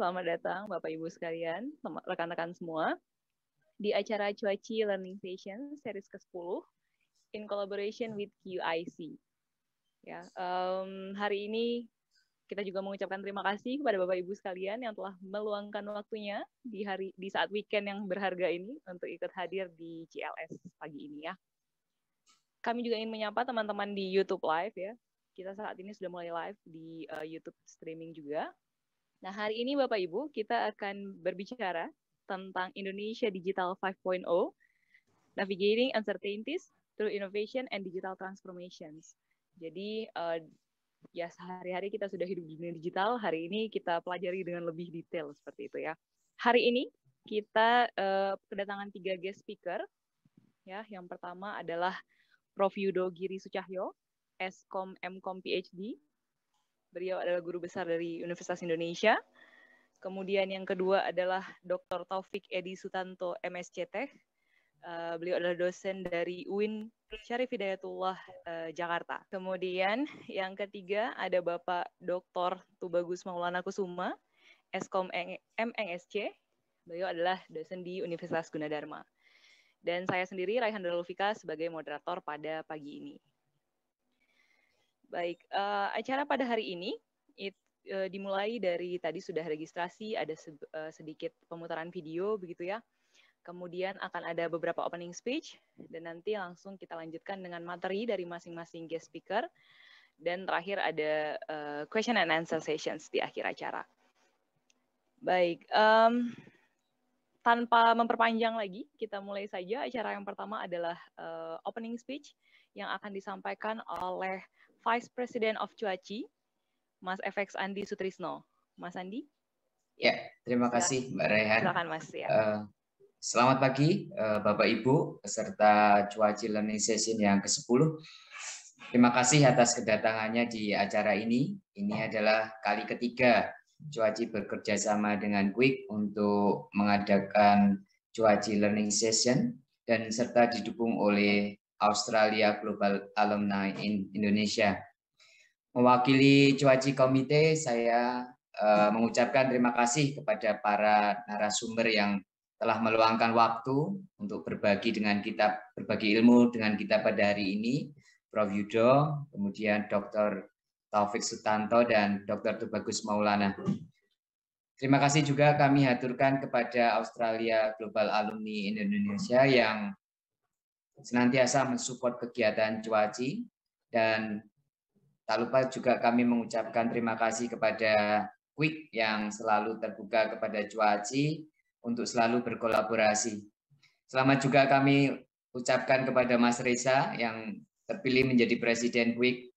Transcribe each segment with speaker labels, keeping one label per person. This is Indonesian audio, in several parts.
Speaker 1: selamat datang Bapak Ibu sekalian, rekan-rekan semua di acara Cuaci Learning Session series ke-10 in collaboration with QIC. Ya, um, hari ini kita juga mengucapkan terima kasih kepada Bapak Ibu sekalian yang telah meluangkan waktunya di hari di saat weekend yang berharga ini untuk ikut hadir di CLS pagi ini ya. Kami juga ingin menyapa teman-teman di YouTube Live ya. Kita saat ini sudah mulai live di uh, YouTube streaming juga. Nah, hari ini Bapak Ibu kita akan berbicara tentang Indonesia Digital 5.0, Navigating Uncertainties through Innovation and Digital Transformations. Jadi uh, ya sehari-hari kita sudah hidup di dunia digital, hari ini kita pelajari dengan lebih detail seperti itu ya. Hari ini kita uh, kedatangan tiga guest speaker. Ya, yang pertama adalah Prof. Yudo Giri Sucahyo, Eskom Mkom PhD. Beliau adalah guru besar dari Universitas Indonesia. Kemudian yang kedua adalah Dr. Taufik Edi Sutanto, MSc Tech. Uh, beliau adalah dosen dari UIN Syarif Hidayatullah uh, Jakarta. Kemudian yang ketiga ada Bapak Dr. Tubagus Maulana Kusuma, Eskom MNSC. Beliau adalah dosen di Universitas Gunadarma. Dan saya sendiri Raihan Dalufika sebagai moderator pada pagi ini. Baik, uh, acara pada hari ini it, uh, dimulai dari tadi sudah registrasi, ada se uh, sedikit pemutaran video begitu ya Kemudian akan ada beberapa opening speech, dan nanti langsung kita lanjutkan dengan materi dari masing-masing guest speaker. Dan terakhir ada uh, question and answer sessions di akhir acara. Baik, um, tanpa memperpanjang lagi, kita mulai saja. Acara yang pertama adalah uh, opening speech yang akan disampaikan oleh Vice President of Cuaci, Mas FX Andi Sutrisno. Mas Andi?
Speaker 2: Ya, terima kasih Mbak Rehan.
Speaker 1: Silakan Mas. Ya.
Speaker 2: Uh, Selamat pagi eh, Bapak Ibu peserta Cuaci Learning Session yang ke-10. Terima kasih atas kedatangannya di acara ini. Ini adalah kali ketiga Cuaci bekerja sama dengan Quick untuk mengadakan Cuaci Learning Session dan serta didukung oleh Australia Global Alumni in Indonesia. Mewakili Cuaci Komite, saya uh, mengucapkan terima kasih kepada para narasumber yang telah meluangkan waktu untuk berbagi dengan kita, berbagi ilmu dengan kita pada hari ini, Prof. Yudo, kemudian Dr. Taufik Sutanto, dan Dr. Tubagus Maulana. Terima kasih juga kami haturkan kepada Australia Global Alumni Indonesia yang senantiasa mensupport kegiatan Cuaci dan tak lupa juga kami mengucapkan terima kasih kepada Quick yang selalu terbuka kepada Cuaci untuk selalu berkolaborasi. Selamat juga kami ucapkan kepada Mas Reza yang terpilih menjadi Presiden Quick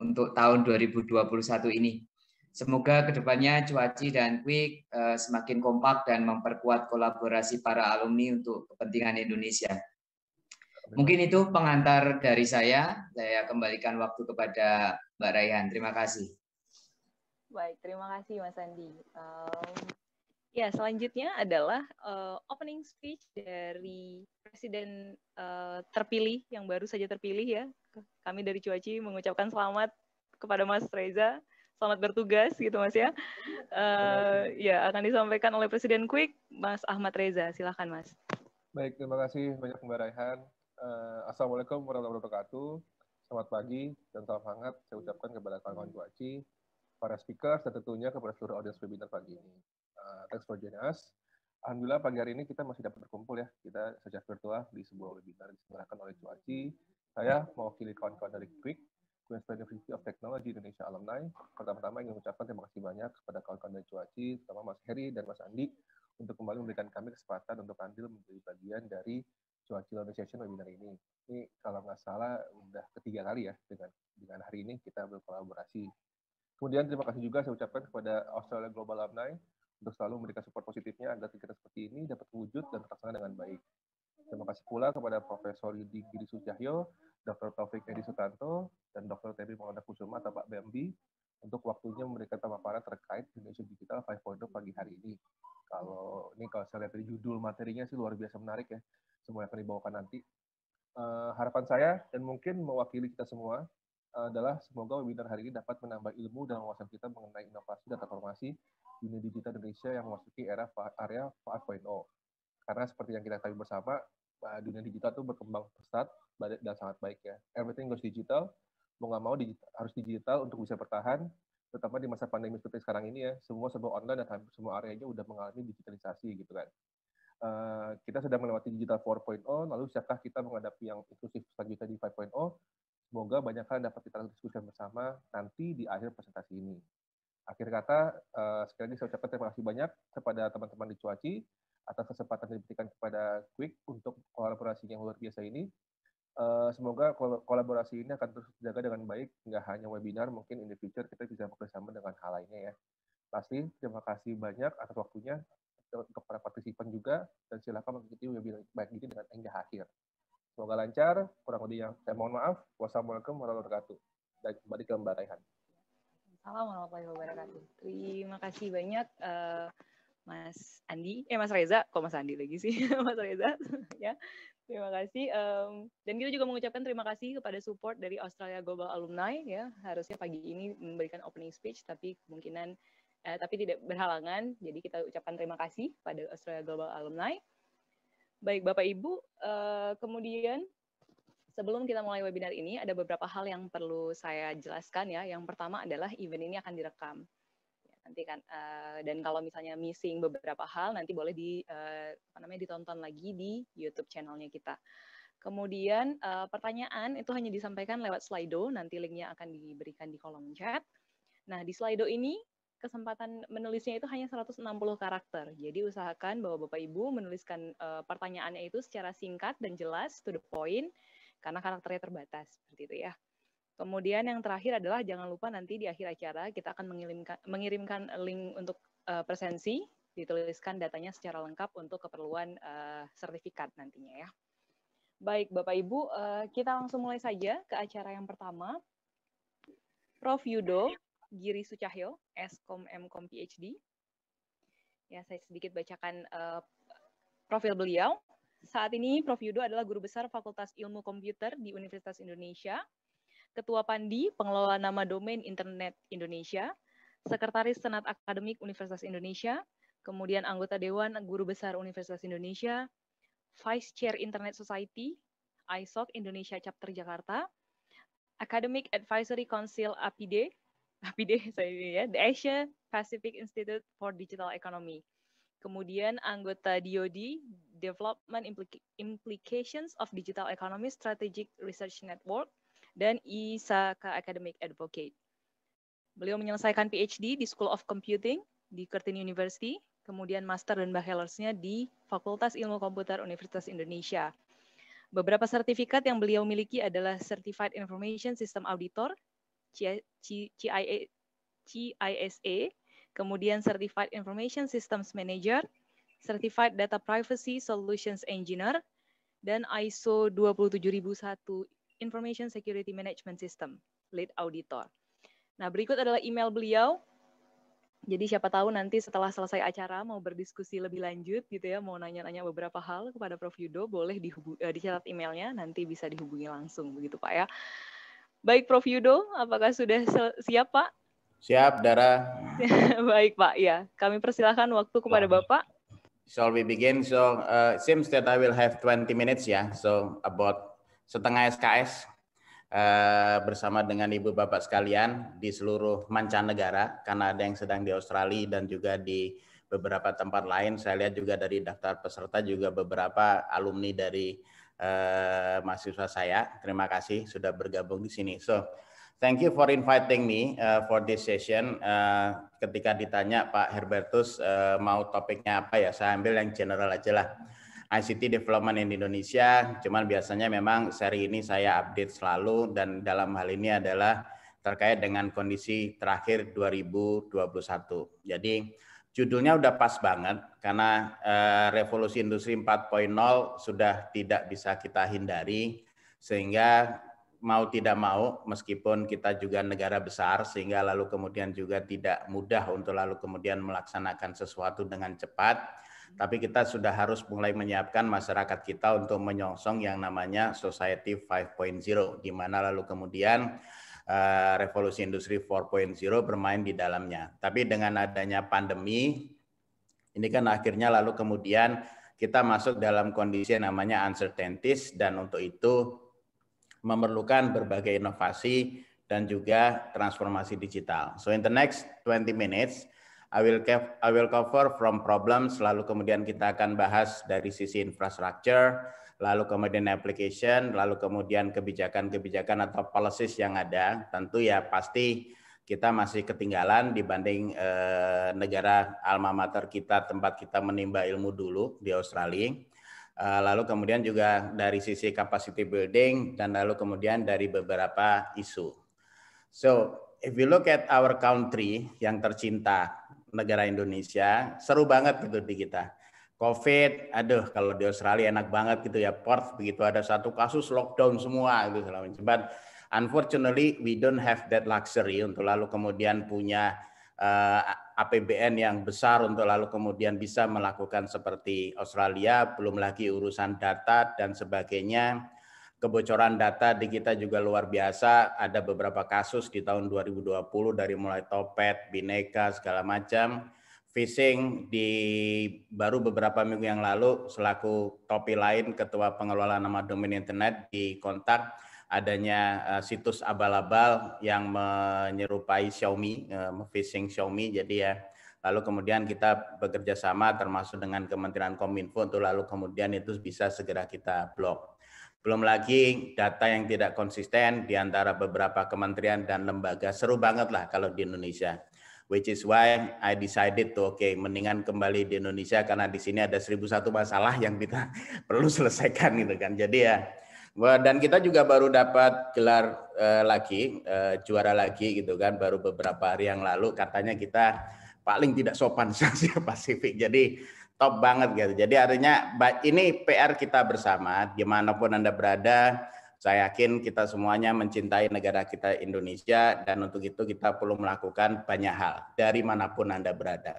Speaker 2: untuk tahun 2021 ini. Semoga ke depannya Cuaci dan Quick uh, semakin kompak dan memperkuat kolaborasi para alumni untuk kepentingan Indonesia. Mungkin itu pengantar dari saya. Saya kembalikan waktu kepada Mbak Raihan. Terima kasih.
Speaker 1: Baik, terima kasih Mas Andi. Um, Ya, selanjutnya adalah uh, opening speech dari Presiden uh, terpilih yang baru saja terpilih ya. Kami dari Cuaci mengucapkan selamat kepada Mas Reza, selamat bertugas gitu Mas ya. Uh, ya, akan disampaikan oleh Presiden Quick, Mas Ahmad Reza. Silahkan Mas.
Speaker 3: Baik, terima kasih banyak Mbak Raihan. Uh, Assalamualaikum warahmatullahi wabarakatuh. Selamat pagi dan salam hangat saya ucapkan kepada kawan-kawan Cuaci, para speaker, dan tentunya kepada seluruh audiens webinar pagi ini. Uh, thanks for joining us. Alhamdulillah pagi hari ini kita masih dapat berkumpul ya, kita secara virtual di sebuah webinar diselenggarakan oleh Cuaci. Saya mewakili kawan-kawan dari Quick, Queensland University of Technology Indonesia Alumni. Pertama-tama ingin mengucapkan terima kasih banyak kepada kawan-kawan dari Cuaci, terutama Mas Heri dan Mas Andi, untuk kembali memberikan kami kesempatan untuk andil menjadi bagian dari Cuaci Session webinar ini. Ini kalau nggak salah udah ketiga kali ya dengan dengan hari ini kita berkolaborasi. Kemudian terima kasih juga saya ucapkan kepada Australia Global Alumni untuk selalu memberikan support positifnya agar kegiatan seperti ini dapat wujud dan terlaksana dengan baik. Terima kasih pula kepada Profesor Yudi Giri Sujahyo, Dr. Taufik Edi Sutanto, dan Dr. Temi Maulana Kusuma atau Pak BMB untuk waktunya memberikan pemaparan terkait Indonesia Digital 5.0 pagi hari ini. Kalau ini kalau saya lihat dari judul materinya sih luar biasa menarik ya. Semua akan dibawakan nanti. Uh, harapan saya dan mungkin mewakili kita semua adalah semoga webinar hari ini dapat menambah ilmu dan wawasan kita mengenai inovasi dan transformasi dunia digital Indonesia yang memasuki era area 5.0. Karena seperti yang kita tahu bersama, dunia digital itu berkembang pesat dan sangat baik ya. Everything goes digital, mau nggak mau digital, harus digital untuk bisa bertahan, terutama di masa pandemi seperti sekarang ini ya, semua serba online dan semua areanya udah mengalami digitalisasi gitu kan. Uh, kita sedang melewati digital 4.0, lalu siapkah kita menghadapi yang inklusif selanjutnya di 5.0? Semoga banyak hal dapat kita diskusikan bersama nanti di akhir presentasi ini. Akhir kata, uh, sekali lagi saya ucapkan terima kasih banyak kepada teman-teman di Cuaci atas kesempatan yang diberikan kepada Quick untuk kolaborasi yang luar biasa ini. Uh, semoga kolaborasi ini akan terus dijaga dengan baik, nggak hanya webinar, mungkin in the future kita bisa bekerjasama dengan hal lainnya ya. Pasti terima kasih banyak atas waktunya untuk para partisipan juga, dan silakan mengikuti webinar baik ini dengan hingga akhir. Semoga lancar, kurang lebih yang saya mohon maaf. Wassalamualaikum warahmatullahi wabarakatuh. Dan kembali ke Mbak Raihan.
Speaker 1: Assalamualaikum warahmatullahi wabarakatuh. Terima kasih banyak uh, Mas Andi, eh Mas Reza, kok Mas Andi lagi sih, Mas Reza, ya. Terima kasih. Um, dan kita juga mengucapkan terima kasih kepada support dari Australia Global Alumni ya. Harusnya pagi ini memberikan opening speech, tapi kemungkinan eh, tapi tidak berhalangan. Jadi kita ucapkan terima kasih pada Australia Global Alumni. Baik Bapak Ibu, uh, kemudian sebelum kita mulai webinar ini ada beberapa hal yang perlu saya jelaskan ya. Yang pertama adalah event ini akan direkam nanti kan uh, dan kalau misalnya missing beberapa hal nanti boleh di uh, apa namanya ditonton lagi di YouTube channelnya kita. Kemudian uh, pertanyaan itu hanya disampaikan lewat Slido, nanti linknya akan diberikan di kolom chat. Nah di Slido ini kesempatan menulisnya itu hanya 160 karakter. Jadi usahakan bahwa Bapak Ibu menuliskan uh, pertanyaannya itu secara singkat dan jelas to the point karena karakternya terbatas seperti itu ya. Kemudian yang terakhir adalah jangan lupa nanti di akhir acara kita akan mengirimkan, mengirimkan link untuk uh, presensi, dituliskan datanya secara lengkap untuk keperluan uh, sertifikat nantinya ya. Baik Bapak Ibu, uh, kita langsung mulai saja ke acara yang pertama. Prof. Yudo Giri Sucahyo, Skom Mkom PhD. Ya, saya sedikit bacakan uh, profil beliau. Saat ini Prof. Yudo adalah guru besar Fakultas Ilmu Komputer di Universitas Indonesia Ketua Pandi, Pengelola Nama Domain Internet Indonesia, Sekretaris Senat Akademik Universitas Indonesia, kemudian anggota Dewan Guru Besar Universitas Indonesia, Vice Chair Internet Society, ISOC Indonesia Chapter Jakarta, Academic Advisory Council APIDE, APIDE saya ya, The Asia Pacific Institute for Digital Economy. Kemudian anggota DoD, Development Implications of Digital Economy Strategic Research Network, dan ISAKA Academic Advocate. Beliau menyelesaikan PhD di School of Computing di Curtin University, kemudian master dan bachelor's-nya di Fakultas Ilmu Komputer Universitas Indonesia. Beberapa sertifikat yang beliau miliki adalah Certified Information System Auditor, CISA, kemudian Certified Information Systems Manager, Certified Data Privacy Solutions Engineer, dan ISO 27001 Information Security Management System, lead auditor. Nah, berikut adalah email beliau. Jadi siapa tahu nanti setelah selesai acara mau berdiskusi lebih lanjut gitu ya, mau nanya-nanya beberapa hal kepada Prof Yudo, boleh uh, dicatat emailnya, nanti bisa dihubungi langsung begitu Pak ya. Baik Prof Yudo, apakah sudah siap Pak?
Speaker 4: Siap, Dara.
Speaker 1: Baik Pak, ya. Kami persilahkan waktu kepada Bapak.
Speaker 4: Shall we begin? So, uh, seems that I will have 20 minutes ya. Yeah? So, about setengah SKS uh, bersama dengan ibu bapak sekalian di seluruh mancanegara karena ada yang sedang di Australia dan juga di beberapa tempat lain. Saya lihat juga dari daftar peserta juga beberapa alumni dari uh, mahasiswa saya. Terima kasih sudah bergabung di sini. So, thank you for inviting me uh, for this session. Uh, ketika ditanya Pak Herbertus uh, mau topiknya apa ya, saya ambil yang general aja lah. ICT Development in Indonesia. Cuman biasanya memang seri ini saya update selalu dan dalam hal ini adalah terkait dengan kondisi terakhir 2021. Jadi judulnya udah pas banget karena eh, revolusi industri 4.0 sudah tidak bisa kita hindari sehingga mau tidak mau meskipun kita juga negara besar sehingga lalu kemudian juga tidak mudah untuk lalu kemudian melaksanakan sesuatu dengan cepat. Tapi kita sudah harus mulai menyiapkan masyarakat kita untuk menyongsong yang namanya Society 5.0, di mana lalu kemudian uh, revolusi industri 4.0 bermain di dalamnya. Tapi dengan adanya pandemi, ini kan akhirnya lalu kemudian kita masuk dalam kondisi yang namanya uncertainties dan untuk itu memerlukan berbagai inovasi dan juga transformasi digital. So in the next 20 minutes, I will I will cover from problems, lalu kemudian kita akan bahas dari sisi infrastructure, lalu kemudian application, lalu kemudian kebijakan-kebijakan atau policies yang ada. Tentu ya pasti kita masih ketinggalan dibanding eh, negara alma mater kita tempat kita menimba ilmu dulu di Australia. Eh, lalu kemudian juga dari sisi capacity building dan lalu kemudian dari beberapa isu. So, if you look at our country yang tercinta, negara Indonesia, seru banget gitu di kita. COVID, aduh kalau di Australia enak banget gitu ya, Perth begitu ada satu kasus lockdown semua gitu selama But unfortunately we don't have that luxury untuk lalu kemudian punya uh, eh, APBN yang besar untuk lalu kemudian bisa melakukan seperti Australia, belum lagi urusan data dan sebagainya. Kebocoran data di kita juga luar biasa. Ada beberapa kasus di tahun 2020 dari mulai Topet, Bineka, segala macam. Phishing di baru beberapa minggu yang lalu selaku topi lain Ketua Pengelola Nama Domain Internet di kontak adanya uh, situs abal-abal yang menyerupai Xiaomi, uh, Xiaomi. Jadi ya, lalu kemudian kita bekerja sama termasuk dengan Kementerian Kominfo untuk lalu kemudian itu bisa segera kita blok. Belum lagi data yang tidak konsisten di antara beberapa kementerian dan lembaga. Seru banget lah kalau di Indonesia. Which is why I decided to oke okay, mendingan kembali di Indonesia karena di sini ada seribu satu masalah yang kita perlu selesaikan gitu kan. Jadi ya dan kita juga baru dapat gelar uh, lagi uh, juara lagi gitu kan baru beberapa hari yang lalu katanya kita paling tidak sopan Asia Pasifik. Jadi top banget gitu. Jadi artinya ini PR kita bersama di mana pun Anda berada. Saya yakin kita semuanya mencintai negara kita Indonesia dan untuk itu kita perlu melakukan banyak hal dari mana pun Anda berada.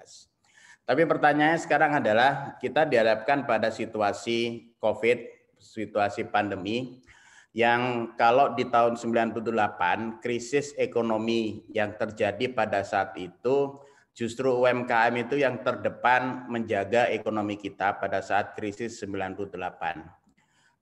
Speaker 4: Tapi pertanyaannya sekarang adalah kita dihadapkan pada situasi COVID situasi pandemi yang kalau di tahun 98 krisis ekonomi yang terjadi pada saat itu justru UMKM itu yang terdepan menjaga ekonomi kita pada saat krisis 98.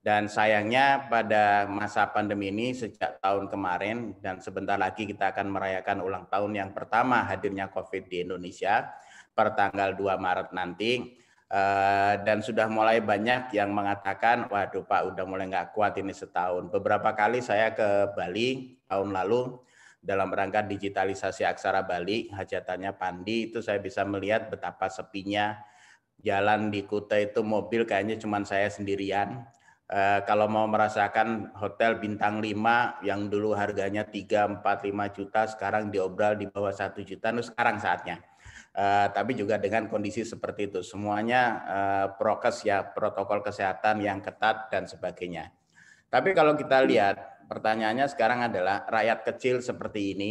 Speaker 4: Dan sayangnya pada masa pandemi ini sejak tahun kemarin dan sebentar lagi kita akan merayakan ulang tahun yang pertama hadirnya COVID di Indonesia per tanggal 2 Maret nanti Uh, dan sudah mulai banyak yang mengatakan, waduh Pak, udah mulai nggak kuat ini setahun. Beberapa kali saya ke Bali tahun lalu dalam rangka digitalisasi aksara Bali, hajatannya Pandi, itu saya bisa melihat betapa sepinya jalan di Kuta itu mobil kayaknya cuma saya sendirian. Uh, kalau mau merasakan hotel bintang 5 yang dulu harganya 3, 4, 5 juta, sekarang diobral di bawah 1 juta, nah sekarang saatnya uh, tapi juga dengan kondisi seperti itu. Semuanya uh, prokes ya protokol kesehatan yang ketat dan sebagainya. Tapi kalau kita lihat pertanyaannya sekarang adalah rakyat kecil seperti ini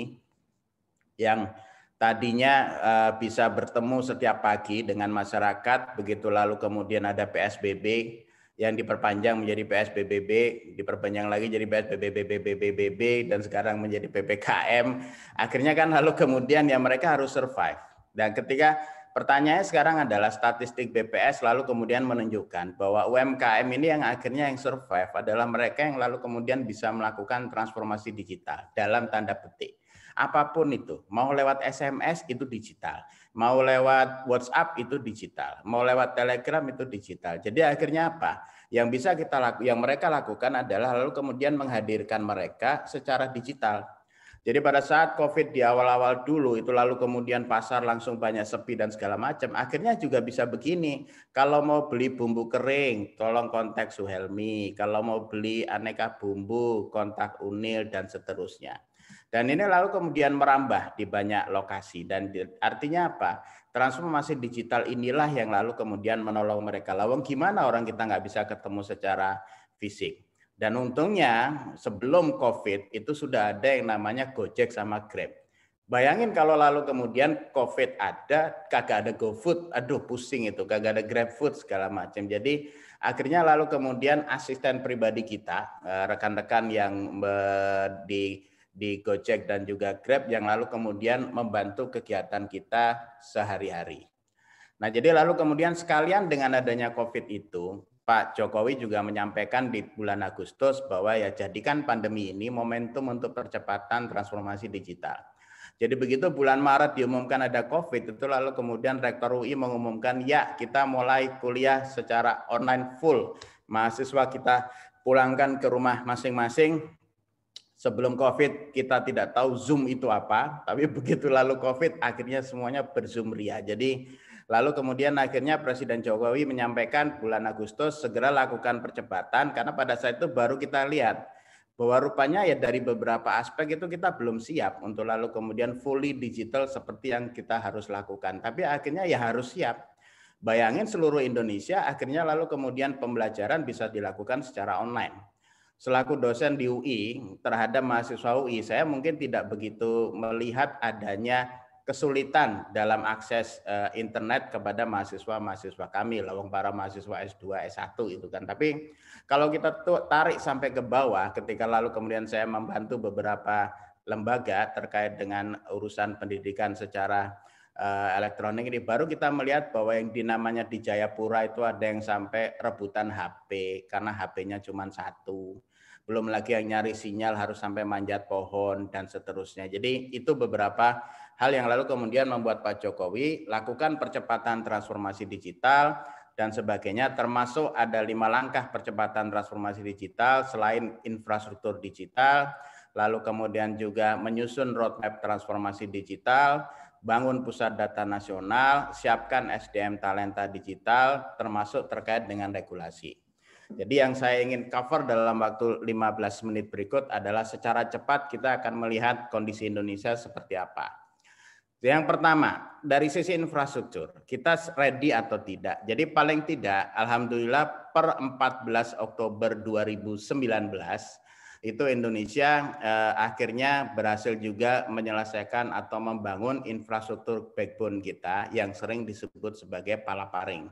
Speaker 4: yang tadinya uh, bisa bertemu setiap pagi dengan masyarakat, begitu lalu kemudian ada PSBB yang diperpanjang menjadi PSBBB, diperpanjang lagi jadi PSBBBBBBB dan sekarang menjadi PPKM. Akhirnya kan lalu kemudian ya mereka harus survive. Dan ketika pertanyaannya sekarang adalah statistik BPS lalu kemudian menunjukkan bahwa UMKM ini yang akhirnya yang survive adalah mereka yang lalu kemudian bisa melakukan transformasi digital dalam tanda petik. Apa pun itu, mau lewat SMS itu digital, mau lewat WhatsApp itu digital, mau lewat Telegram itu digital. Jadi akhirnya apa? Yang bisa kita lakukan, yang mereka lakukan adalah lalu kemudian menghadirkan mereka secara digital jadi pada saat COVID di awal-awal dulu itu lalu kemudian pasar langsung banyak sepi dan segala macam. Akhirnya juga bisa begini. Kalau mau beli bumbu kering, tolong kontak Suhelmi. Kalau mau beli aneka bumbu, kontak Unil dan seterusnya. Dan ini lalu kemudian merambah di banyak lokasi. Dan artinya apa? Transformasi digital inilah yang lalu kemudian menolong mereka. Lawang gimana orang kita nggak bisa ketemu secara fisik. Dan untungnya sebelum COVID itu sudah ada yang namanya Gojek sama Grab. Bayangin kalau lalu kemudian COVID ada, kagak ada GoFood, aduh pusing itu, kagak ada GrabFood segala macam. Jadi akhirnya lalu kemudian asisten pribadi kita, eh, rekan-rekan yang di di Gojek dan juga Grab yang lalu kemudian membantu kegiatan kita sehari-hari. Nah, jadi lalu kemudian sekalian dengan adanya COVID itu, Pak Jokowi juga menyampaikan di bulan Agustus bahwa ya jadikan pandemi ini momentum untuk percepatan transformasi digital. Jadi begitu bulan Maret diumumkan ada COVID, itu lalu kemudian Rektor UI mengumumkan ya kita mulai kuliah secara online full. Mahasiswa kita pulangkan ke rumah masing-masing. Sebelum COVID kita tidak tahu Zoom itu apa, tapi begitu lalu COVID akhirnya semuanya berzoom ria. Jadi lalu kemudian akhirnya Presiden Jokowi menyampaikan bulan Agustus segera lakukan percepatan karena pada saat itu baru kita lihat bahwa rupanya ya dari beberapa aspek itu kita belum siap untuk lalu kemudian fully digital seperti yang kita harus lakukan. Tapi akhirnya ya harus siap. Bayangin seluruh Indonesia akhirnya lalu kemudian pembelajaran bisa dilakukan secara online. Selaku dosen di UI terhadap mahasiswa UI, saya mungkin tidak begitu melihat adanya kesulitan dalam akses uh, internet kepada mahasiswa-mahasiswa kami, lawang para mahasiswa S2, S1 itu kan. Tapi kalau kita tarik sampai ke bawah, ketika lalu kemudian saya membantu beberapa lembaga terkait dengan urusan pendidikan secara uh, elektronik ini, baru kita melihat bahwa yang dinamanya di Jayapura itu ada yang sampai rebutan HP karena HP-nya cuma satu. Belum lagi yang nyari sinyal harus sampai manjat pohon dan seterusnya. Jadi itu beberapa hal yang lalu kemudian membuat Pak Jokowi lakukan percepatan transformasi digital dan sebagainya, termasuk ada lima langkah percepatan transformasi digital selain infrastruktur digital, lalu kemudian juga menyusun roadmap transformasi digital, bangun pusat data nasional, siapkan SDM talenta digital, termasuk terkait dengan regulasi. Jadi yang saya ingin cover dalam waktu 15 menit berikut adalah secara cepat kita akan melihat kondisi Indonesia seperti apa. Yang pertama, dari sisi infrastruktur, kita ready atau tidak. Jadi paling tidak, Alhamdulillah per 14 Oktober 2019, itu Indonesia eh, akhirnya berhasil juga menyelesaikan atau membangun infrastruktur backbone kita yang sering disebut sebagai palaparing.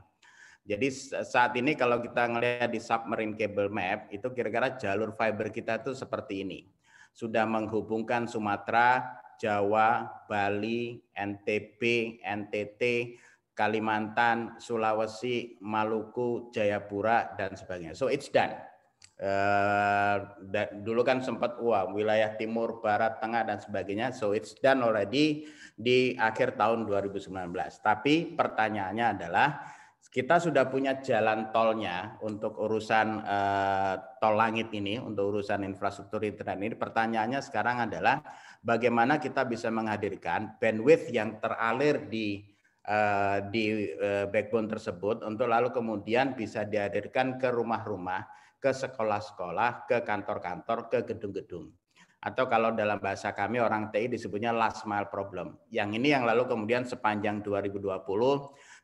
Speaker 4: Jadi saat ini kalau kita ngelihat di submarine cable map, itu kira-kira jalur fiber kita itu seperti ini. Sudah menghubungkan Sumatera, Jawa, Bali, NTB, NTT, Kalimantan, Sulawesi, Maluku, Jayapura, dan sebagainya. So it's done. Uh, dulu kan sempat wah wilayah timur, barat, tengah dan sebagainya. So it's done already di akhir tahun 2019. Tapi pertanyaannya adalah kita sudah punya jalan tolnya untuk urusan uh, tol langit ini, untuk urusan infrastruktur internet ini. Pertanyaannya sekarang adalah bagaimana kita bisa menghadirkan bandwidth yang teralir di uh, di uh, backbone tersebut untuk lalu kemudian bisa dihadirkan ke rumah-rumah, ke sekolah-sekolah, ke kantor-kantor, ke gedung-gedung. Atau kalau dalam bahasa kami orang TI disebutnya last mile problem. Yang ini yang lalu kemudian sepanjang 2020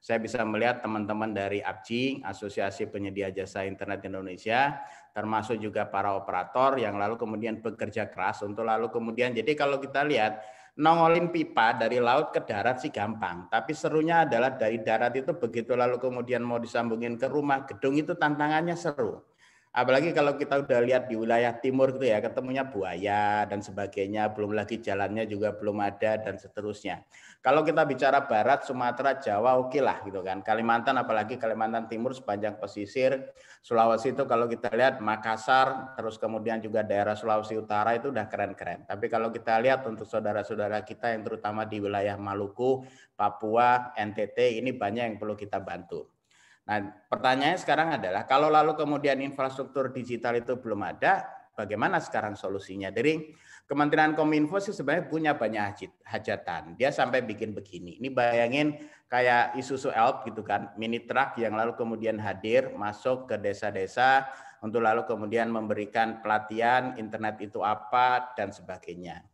Speaker 4: saya bisa melihat teman-teman dari APJI, Asosiasi Penyedia Jasa Internet Indonesia, termasuk juga para operator yang lalu kemudian bekerja keras untuk lalu kemudian, jadi kalau kita lihat, nongolin pipa dari laut ke darat sih gampang, tapi serunya adalah dari darat itu begitu lalu kemudian mau disambungin ke rumah, gedung itu tantangannya seru. Apalagi kalau kita udah lihat di wilayah timur gitu ya, ketemunya buaya dan sebagainya, belum lagi jalannya juga belum ada dan seterusnya. Kalau kita bicara barat, Sumatera, Jawa oke okay lah gitu kan. Kalimantan apalagi Kalimantan Timur sepanjang pesisir, Sulawesi itu kalau kita lihat Makassar, terus kemudian juga daerah Sulawesi Utara itu udah keren-keren. Tapi kalau kita lihat untuk saudara-saudara kita yang terutama di wilayah Maluku, Papua, NTT ini banyak yang perlu kita bantu. Nah, pertanyaannya sekarang adalah kalau lalu kemudian infrastruktur digital itu belum ada, bagaimana sekarang solusinya? Dari Kementerian Kominfo sih sebenarnya punya banyak hajatan. Dia sampai bikin begini. Ini bayangin kayak Isuzu Elf gitu kan, mini truck yang lalu kemudian hadir masuk ke desa-desa untuk lalu kemudian memberikan pelatihan internet itu apa dan sebagainya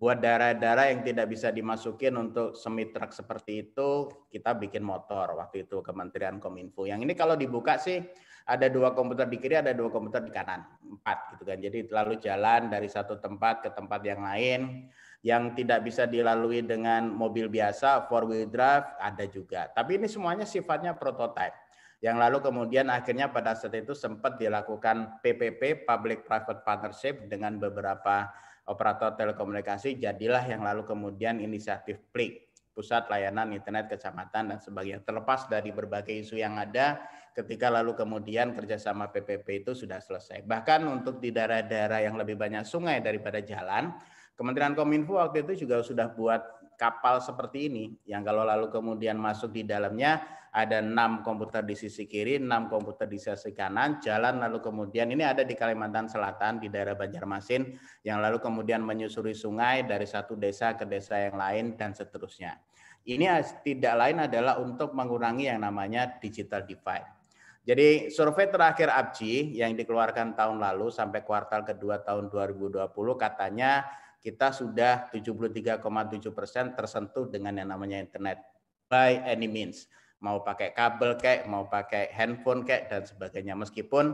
Speaker 4: buat daerah-daerah yang tidak bisa dimasukin untuk semi truk seperti itu, kita bikin motor waktu itu Kementerian Kominfo. Yang ini kalau dibuka sih ada dua komputer di kiri, ada dua komputer di kanan, empat gitu kan. Jadi lalu jalan dari satu tempat ke tempat yang lain. Yang tidak bisa dilalui dengan mobil biasa, four wheel drive ada juga. Tapi ini semuanya sifatnya prototype. Yang lalu kemudian akhirnya pada saat itu sempat dilakukan PPP, Public Private Partnership dengan beberapa operator telekomunikasi, jadilah yang lalu kemudian inisiatif PLIK, Pusat Layanan Internet Kecamatan dan sebagainya. Terlepas dari berbagai isu yang ada, ketika lalu kemudian kerjasama PPP itu sudah selesai. Bahkan untuk di daerah-daerah yang lebih banyak sungai daripada jalan, Kementerian Kominfo waktu itu juga sudah buat kapal seperti ini yang kalau lalu kemudian masuk di dalamnya ada enam komputer di sisi kiri, enam komputer di sisi kanan, jalan lalu kemudian ini ada di Kalimantan Selatan di daerah Banjarmasin yang lalu kemudian menyusuri sungai dari satu desa ke desa yang lain dan seterusnya. Ini tidak lain adalah untuk mengurangi yang namanya digital divide. Jadi survei terakhir ABCI yang dikeluarkan tahun lalu sampai kuartal kedua tahun 2020 katanya kita sudah 73,7 persen tersentuh dengan yang namanya internet by any means. Mau pakai kabel kayak, mau pakai handphone kayak, dan sebagainya. Meskipun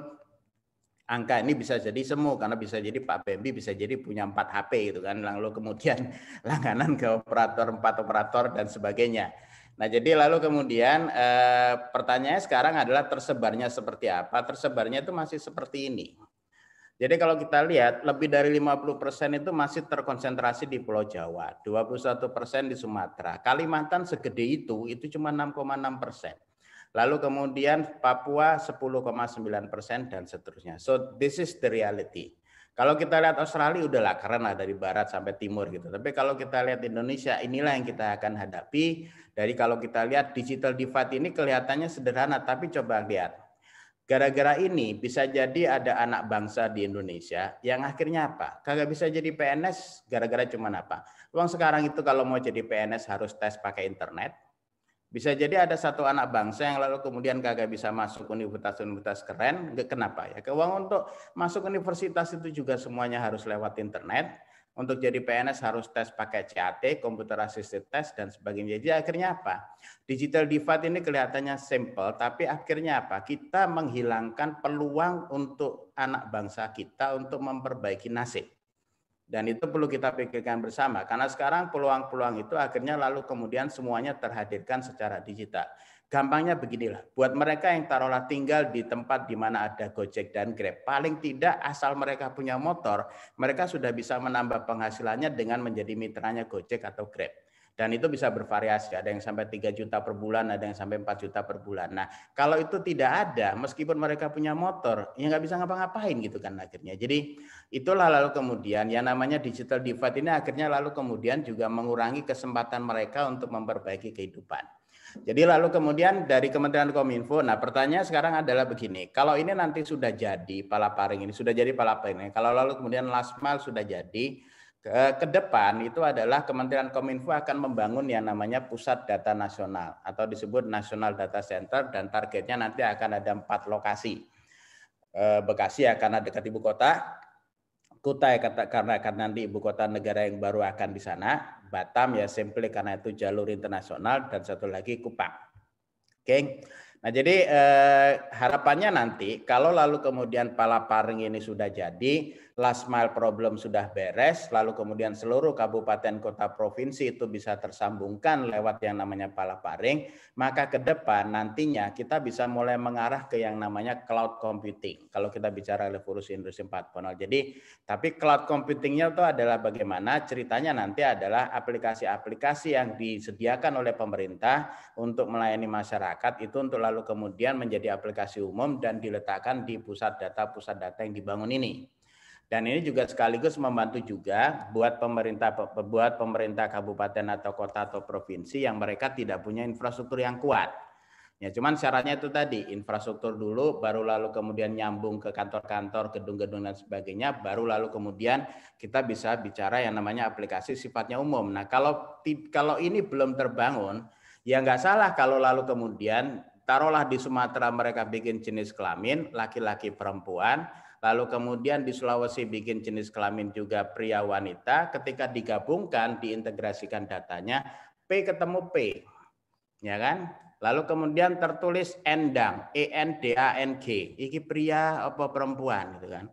Speaker 4: angka ini bisa jadi semu karena bisa jadi Pak Bembi bisa jadi punya 4 HP gitu kan lalu kemudian langganan ke operator empat operator dan sebagainya. Nah, jadi lalu kemudian eh, pertanyaannya sekarang adalah tersebarnya seperti apa? Tersebarnya itu masih seperti ini. Jadi kalau kita lihat lebih dari 50% itu masih terkonsentrasi di Pulau Jawa, 21% di Sumatera. Kalimantan segede itu itu cuma 6,6 persen. Lalu kemudian Papua 10,9 persen dan seterusnya. So this is the reality. Kalau kita lihat Australia udahlah karena dari barat sampai timur gitu. Tapi kalau kita lihat Indonesia inilah yang kita akan hadapi. Dari kalau kita lihat digital divide ini kelihatannya sederhana tapi coba lihat Gara-gara ini bisa jadi ada anak bangsa di Indonesia yang akhirnya apa? Kagak bisa jadi PNS gara-gara cuman apa? Uang sekarang itu kalau mau jadi PNS harus tes pakai internet. Bisa jadi ada satu anak bangsa yang lalu kemudian kagak bisa masuk universitas-universitas keren. Kenapa ya? Uang untuk masuk universitas itu juga semuanya harus lewat internet untuk jadi PNS harus tes pakai CAT, computer assisted test dan sebagainya. Jadi akhirnya apa? Digital divide ini kelihatannya simple, tapi akhirnya apa? Kita menghilangkan peluang untuk anak bangsa kita untuk memperbaiki nasib. Dan itu perlu kita pikirkan bersama, karena sekarang peluang-peluang itu akhirnya lalu kemudian semuanya terhadirkan secara digital. Gampangnya beginilah, buat mereka yang taruhlah tinggal di tempat di mana ada Gojek dan Grab, paling tidak asal mereka punya motor, mereka sudah bisa menambah penghasilannya dengan menjadi mitranya Gojek atau Grab. Dan itu bisa bervariasi, ada yang sampai 3 juta per bulan, ada yang sampai 4 juta per bulan. Nah, kalau itu tidak ada, meskipun mereka punya motor, ya nggak bisa ngapa-ngapain gitu kan akhirnya. Jadi itulah lalu kemudian yang namanya digital divide ini akhirnya lalu kemudian juga mengurangi kesempatan mereka untuk memperbaiki kehidupan. Jadi lalu kemudian dari Kementerian Kominfo, nah pertanyaan sekarang adalah begini, kalau ini nanti sudah jadi palaparing ini, sudah jadi palaparing, kalau lalu kemudian last mile sudah jadi, ke, ke depan itu adalah Kementerian Kominfo akan membangun yang namanya Pusat Data Nasional atau disebut National Data Center dan targetnya nanti akan ada empat lokasi. Eh, Bekasi akan dekat ibu kota, Kutai karena akan nanti ibu kota negara yang baru akan di sana, Batam ya simply karena itu jalur internasional dan satu lagi Kupang. Oke. Nah, jadi eh, harapannya nanti kalau lalu kemudian palaparing ini sudah jadi, last mile problem sudah beres, lalu kemudian seluruh kabupaten kota provinsi itu bisa tersambungkan lewat yang namanya palaparing, maka ke depan nantinya kita bisa mulai mengarah ke yang namanya cloud computing. Kalau kita bicara revolusi industri 4.0. Jadi, tapi cloud computingnya itu adalah bagaimana ceritanya nanti adalah aplikasi-aplikasi yang disediakan oleh pemerintah untuk melayani masyarakat itu untuk lalu kemudian menjadi aplikasi umum dan diletakkan di pusat data-pusat data yang dibangun ini. Dan ini juga sekaligus membantu juga buat pemerintah buat pemerintah kabupaten atau kota atau provinsi yang mereka tidak punya infrastruktur yang kuat. Ya, cuman syaratnya itu tadi, infrastruktur dulu, baru lalu kemudian nyambung ke kantor-kantor, gedung-gedung dan sebagainya, baru lalu kemudian kita bisa bicara yang namanya aplikasi sifatnya umum. Nah, kalau kalau ini belum terbangun, ya nggak salah kalau lalu kemudian taruhlah di Sumatera mereka bikin jenis kelamin, laki-laki perempuan, Lalu kemudian di Sulawesi bikin jenis kelamin juga pria wanita. Ketika digabungkan, diintegrasikan datanya, P ketemu P. Ya kan? Lalu kemudian tertulis endang, E N D A N G. Iki pria apa perempuan gitu kan.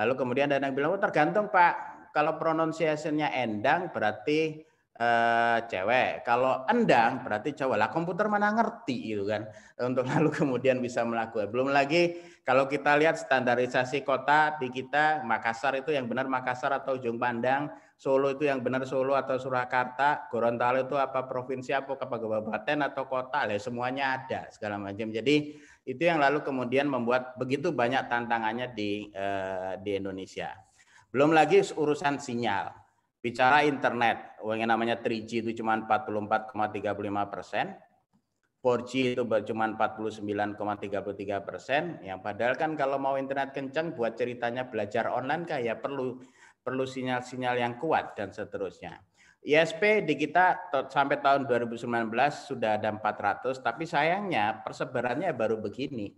Speaker 4: Lalu kemudian ada yang bilang, oh, tergantung Pak, kalau pronunciation-nya endang berarti uh, cewek. Kalau endang berarti cowok. Lah komputer mana ngerti gitu kan untuk lalu kemudian bisa melakukan. Belum lagi kalau kita lihat standarisasi kota di kita Makassar itu yang benar Makassar atau Ujung Pandang, Solo itu yang benar Solo atau Surakarta, Gorontalo itu apa provinsi apa kabupaten atau kota, lah semuanya ada segala macam. Jadi itu yang lalu kemudian membuat begitu banyak tantangannya di uh, di Indonesia. Belum lagi urusan sinyal Bicara internet, yang namanya 3G itu cuma 44,35 persen, 4G itu cuma 49,33 persen. Yang padahal kan kalau mau internet kencang buat ceritanya belajar online kayak perlu perlu sinyal-sinyal yang kuat dan seterusnya. ISP di kita sampai tahun 2019 sudah ada 400, tapi sayangnya persebarannya baru begini.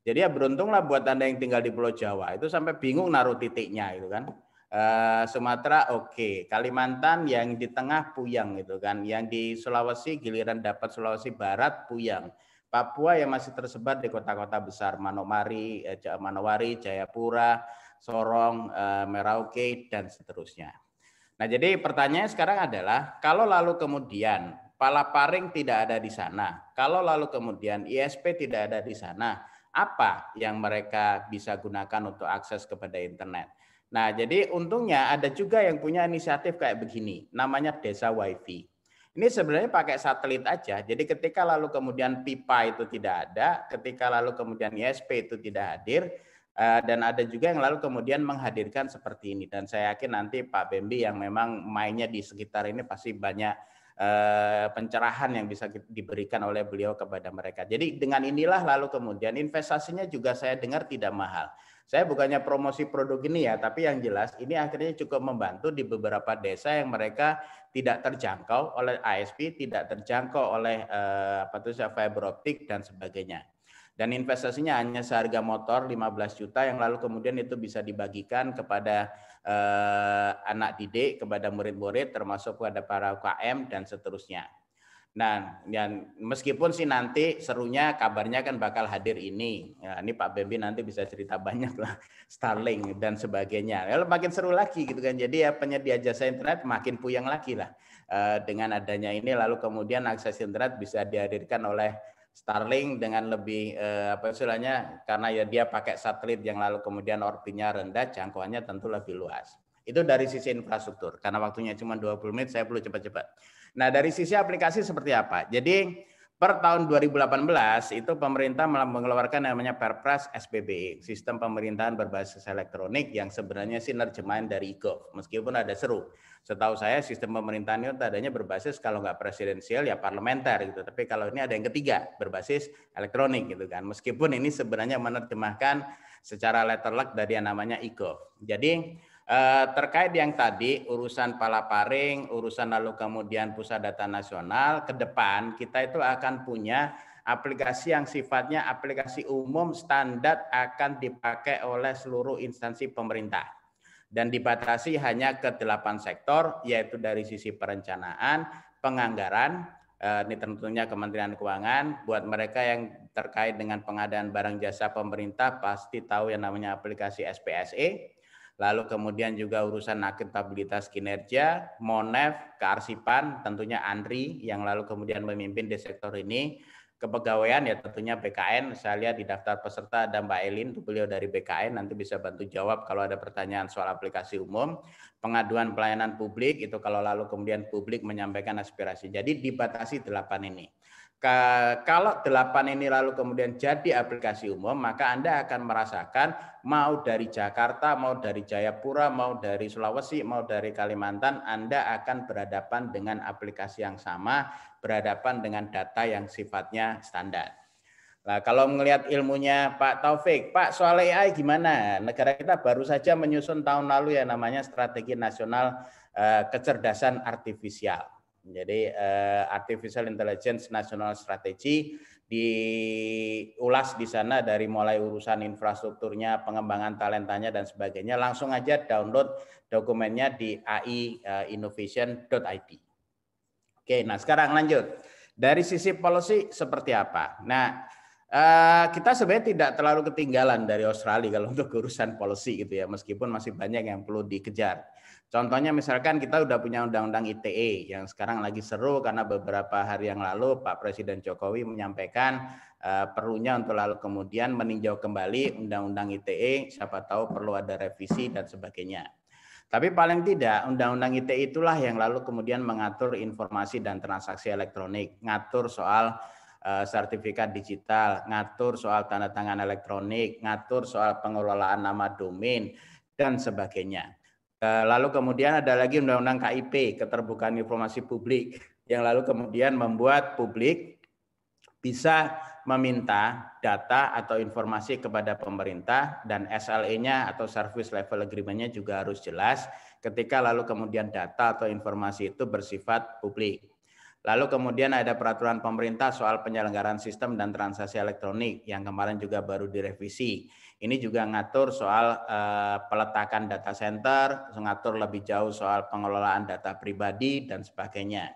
Speaker 4: Jadi ya beruntunglah buat Anda yang tinggal di Pulau Jawa, itu sampai bingung naruh titiknya itu kan. Uh, Sumatera oke, okay. Kalimantan yang di tengah puyang gitu kan, yang di Sulawesi giliran dapat Sulawesi Barat puyang. Papua yang masih tersebar di kota-kota besar Manomari, eh, Manowari, Jayapura, Sorong, eh, Merauke dan seterusnya. Nah, jadi pertanyaan sekarang adalah kalau lalu kemudian Palaparing tidak ada di sana, kalau lalu kemudian ISP tidak ada di sana, apa yang mereka bisa gunakan untuk akses kepada internet? Nah, jadi untungnya ada juga yang punya inisiatif kayak begini, namanya Desa WiFi. Ini sebenarnya pakai satelit aja. Jadi ketika lalu kemudian pipa itu tidak ada, ketika lalu kemudian ISP itu tidak hadir, eh, dan ada juga yang lalu kemudian menghadirkan seperti ini. Dan saya yakin nanti Pak Bembi yang memang mainnya di sekitar ini pasti banyak eh, pencerahan yang bisa diberikan oleh beliau kepada mereka. Jadi dengan inilah lalu kemudian investasinya juga saya dengar tidak mahal. Saya bukannya promosi produk ini ya, tapi yang jelas ini akhirnya cukup membantu di beberapa desa yang mereka tidak terjangkau oleh ASP, tidak terjangkau oleh eh, apa itu fiber optik dan sebagainya. Dan investasinya hanya seharga motor 15 juta yang lalu kemudian itu bisa dibagikan kepada eh, anak didik, kepada murid-murid termasuk kepada para UKM dan seterusnya. Nah, dan meskipun sih nanti serunya kabarnya kan bakal hadir ini. Ya, ini Pak Bembi nanti bisa cerita banyak lah Starlink dan sebagainya. Lalu makin seru lagi gitu kan. Jadi ya penyedia jasa internet makin puyang lagi lah. Uh, dengan adanya ini lalu kemudian akses internet bisa dihadirkan oleh Starlink dengan lebih uh, apa istilahnya karena ya dia pakai satelit yang lalu kemudian orbitnya rendah, jangkauannya tentu lebih luas. Itu dari sisi infrastruktur. Karena waktunya cuma 20 menit, saya perlu cepat-cepat. Nah, dari sisi aplikasi seperti apa? Jadi per tahun 2018 itu pemerintah mengeluarkan namanya Perpres SPBE, sistem pemerintahan berbasis elektronik yang sebenarnya sih dari IGOV, meskipun ada seru. Setahu saya sistem pemerintahan itu adanya berbasis kalau nggak presidensial ya parlementer gitu. Tapi kalau ini ada yang ketiga berbasis elektronik gitu kan. Meskipun ini sebenarnya menerjemahkan secara letterlock dari yang namanya IGOV. Jadi Eh, terkait yang tadi urusan palaparing, urusan lalu kemudian pusat data nasional, ke depan kita itu akan punya aplikasi yang sifatnya aplikasi umum standar akan dipakai oleh seluruh instansi pemerintah. Dan dibatasi hanya ke delapan sektor yaitu dari sisi perencanaan, penganggaran, eh, ini tentunya Kementerian Keuangan. Buat mereka yang terkait dengan pengadaan barang jasa pemerintah pasti tahu yang namanya aplikasi SPSE lalu kemudian juga urusan akuntabilitas kinerja, Monef, kearsipan, tentunya Andri yang lalu kemudian memimpin di sektor ini, kepegawaian ya tentunya BKN, saya lihat di daftar peserta ada Mbak Elin, itu beliau dari BKN, nanti bisa bantu jawab kalau ada pertanyaan soal aplikasi umum, pengaduan pelayanan publik, itu kalau lalu kemudian publik menyampaikan aspirasi. Jadi dibatasi delapan ini kalau delapan ini lalu kemudian jadi aplikasi umum, maka Anda akan merasakan mau dari Jakarta, mau dari Jayapura, mau dari Sulawesi, mau dari Kalimantan, Anda akan berhadapan dengan aplikasi yang sama, berhadapan dengan data yang sifatnya standar. Nah, kalau melihat ilmunya Pak Taufik, Pak soal AI gimana? Negara kita baru saja menyusun tahun lalu ya namanya Strategi Nasional eh, Kecerdasan Artifisial. Jadi uh, Artificial Intelligence National Strategy diulas di sana dari mulai urusan infrastrukturnya, pengembangan talentanya dan sebagainya. Langsung aja download dokumennya di aiinnovation.id. Oke, nah sekarang lanjut. Dari sisi policy seperti apa? Nah, Uh, kita sebenarnya tidak terlalu ketinggalan dari Australia kalau untuk urusan policy gitu ya, meskipun masih banyak yang perlu dikejar. Contohnya misalkan kita udah punya undang-undang ITE yang sekarang lagi seru karena beberapa hari yang lalu Pak Presiden Jokowi menyampaikan uh, perlunya untuk lalu kemudian meninjau kembali undang-undang ITE, siapa tahu perlu ada revisi dan sebagainya. Tapi paling tidak undang-undang ITE itulah yang lalu kemudian mengatur informasi dan transaksi elektronik, ngatur soal Eh, sertifikat digital, ngatur soal tanda tangan elektronik, ngatur soal pengelolaan nama domain, dan sebagainya. Eh, lalu kemudian ada lagi Undang-Undang KIP, Keterbukaan Informasi Publik, yang lalu kemudian membuat publik bisa meminta data atau informasi kepada pemerintah dan SLE-nya atau Service Level Agreement-nya juga harus jelas ketika lalu kemudian data atau informasi itu bersifat publik. Lalu kemudian ada peraturan pemerintah soal penyelenggaraan sistem dan transaksi elektronik yang kemarin juga baru direvisi. Ini juga ngatur soal uh, peletakan data center, mengatur lebih jauh soal pengelolaan data pribadi dan sebagainya.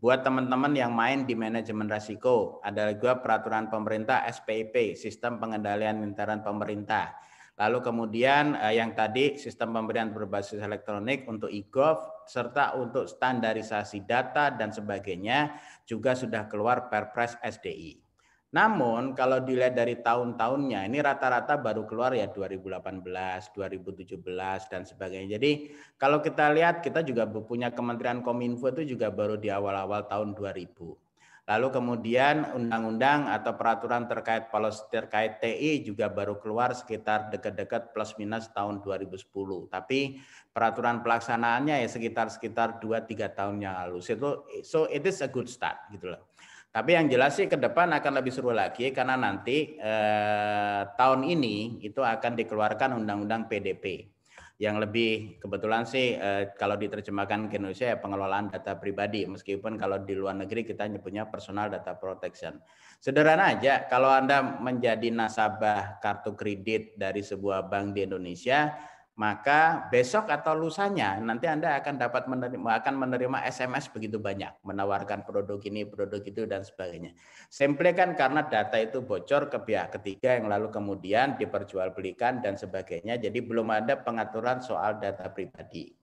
Speaker 4: Buat teman-teman yang main di manajemen risiko, ada juga peraturan pemerintah SPIP, Sistem Pengendalian Intern Pemerintah Lalu kemudian eh, yang tadi sistem pemberian berbasis elektronik untuk e-gov serta untuk standarisasi data dan sebagainya juga sudah keluar Perpres SDI. Namun kalau dilihat dari tahun-tahunnya ini rata-rata baru keluar ya 2018, 2017 dan sebagainya. Jadi kalau kita lihat kita juga punya Kementerian Kominfo itu juga baru di awal-awal tahun 2000. Lalu kemudian undang-undang atau peraturan terkait terkait TI juga baru keluar sekitar dekat-dekat plus minus tahun 2010. Tapi peraturan pelaksanaannya ya sekitar sekitar 2-3 tahun yang lalu. So, so it is a good start gitu loh. Tapi yang jelas sih ke depan akan lebih seru lagi karena nanti eh, tahun ini itu akan dikeluarkan undang-undang PDP yang lebih kebetulan sih eh, kalau diterjemahkan ke Indonesia ya pengelolaan data pribadi meskipun kalau di luar negeri kita nyebutnya personal data protection. Sederhana aja kalau Anda menjadi nasabah kartu kredit dari sebuah bank di Indonesia maka besok atau lusanya nanti Anda akan dapat menerima akan menerima SMS begitu banyak menawarkan produk ini, produk itu dan sebagainya. Simple kan karena data itu bocor ke pihak ketiga yang lalu kemudian diperjualbelikan dan sebagainya. Jadi belum ada pengaturan soal data pribadi.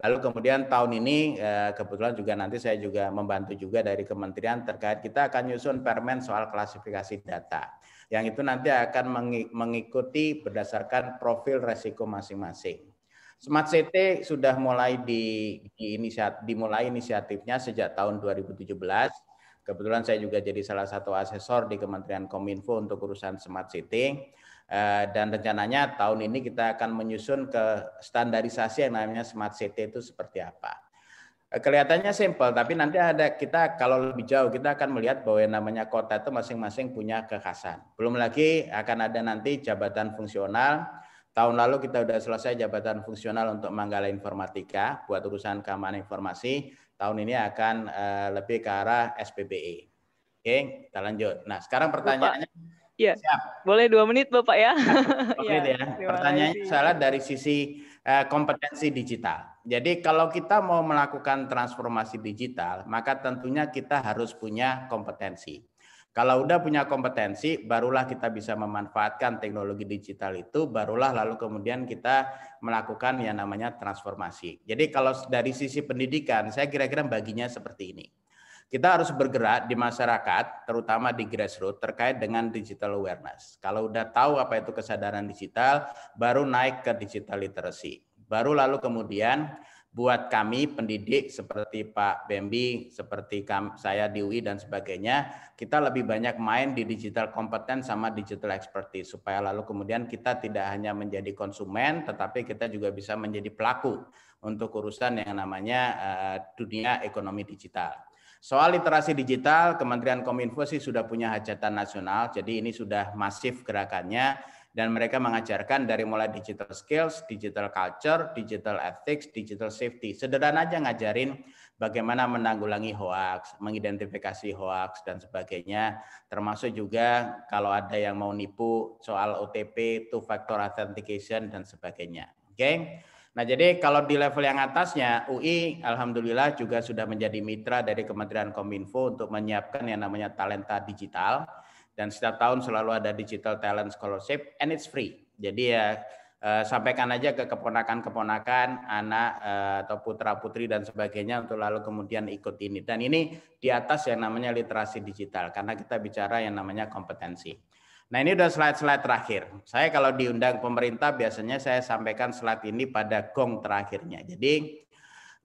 Speaker 4: Lalu kemudian tahun ini eh, kebetulan juga nanti saya juga membantu juga dari kementerian terkait kita akan nyusun permen soal klasifikasi data yang itu nanti akan mengikuti berdasarkan profil resiko masing-masing. Smart City sudah mulai di, di inisiat, dimulai inisiatifnya sejak tahun 2017. Kebetulan saya juga jadi salah satu asesor di Kementerian Kominfo untuk urusan Smart City. Eh, dan rencananya tahun ini kita akan menyusun ke standarisasi yang namanya Smart City itu seperti apa. Kelihatannya simpel, tapi nanti ada kita kalau lebih jauh kita akan melihat bahwa yang namanya kota itu masing-masing punya kekhasan. Belum lagi akan ada nanti jabatan fungsional. Tahun lalu kita sudah selesai jabatan fungsional untuk Manggala Informatika buat urusan keamanan informasi. Tahun ini akan uh, lebih ke arah SPBE. Oke, kita lanjut. Nah, sekarang pertanyaannya.
Speaker 1: Iya. Boleh dua menit, Bapak ya.
Speaker 4: Oke ya. ya. Pertanyaannya salah dari sisi uh, kompetensi digital. Jadi kalau kita mau melakukan transformasi digital, maka tentunya kita harus punya kompetensi. Kalau udah punya kompetensi, barulah kita bisa memanfaatkan teknologi digital itu, barulah lalu kemudian kita melakukan yang namanya transformasi. Jadi kalau dari sisi pendidikan, saya kira-kira baginya seperti ini. Kita harus bergerak di masyarakat, terutama di grassroots, terkait dengan digital awareness. Kalau udah tahu apa itu kesadaran digital, baru naik ke digital literacy Baru lalu kemudian buat kami pendidik seperti Pak Bembi, seperti saya di UI dan sebagainya, kita lebih banyak main di digital kompeten sama digital expertise supaya lalu kemudian kita tidak hanya menjadi konsumen tetapi kita juga bisa menjadi pelaku untuk urusan yang namanya uh, dunia ekonomi digital. Soal literasi digital, Kementerian Kominfo sih sudah punya hajatan nasional, jadi ini sudah masif gerakannya dan mereka mengajarkan dari mulai digital skills, digital culture, digital ethics, digital safety. Sederhana aja ngajarin bagaimana menanggulangi hoax, mengidentifikasi hoax dan sebagainya, termasuk juga kalau ada yang mau nipu soal OTP, two factor authentication dan sebagainya. Oke. Okay? Nah, jadi kalau di level yang atasnya UI alhamdulillah juga sudah menjadi mitra dari Kementerian Kominfo untuk menyiapkan yang namanya talenta digital dan setiap tahun selalu ada digital talent scholarship and it's free. Jadi ya eh, sampaikan aja ke keponakan-keponakan, anak eh, atau putra-putri dan sebagainya untuk lalu kemudian ikut ini. Dan ini di atas yang namanya literasi digital karena kita bicara yang namanya kompetensi. Nah ini udah slide-slide terakhir. Saya kalau diundang pemerintah biasanya saya sampaikan slide ini pada gong terakhirnya. Jadi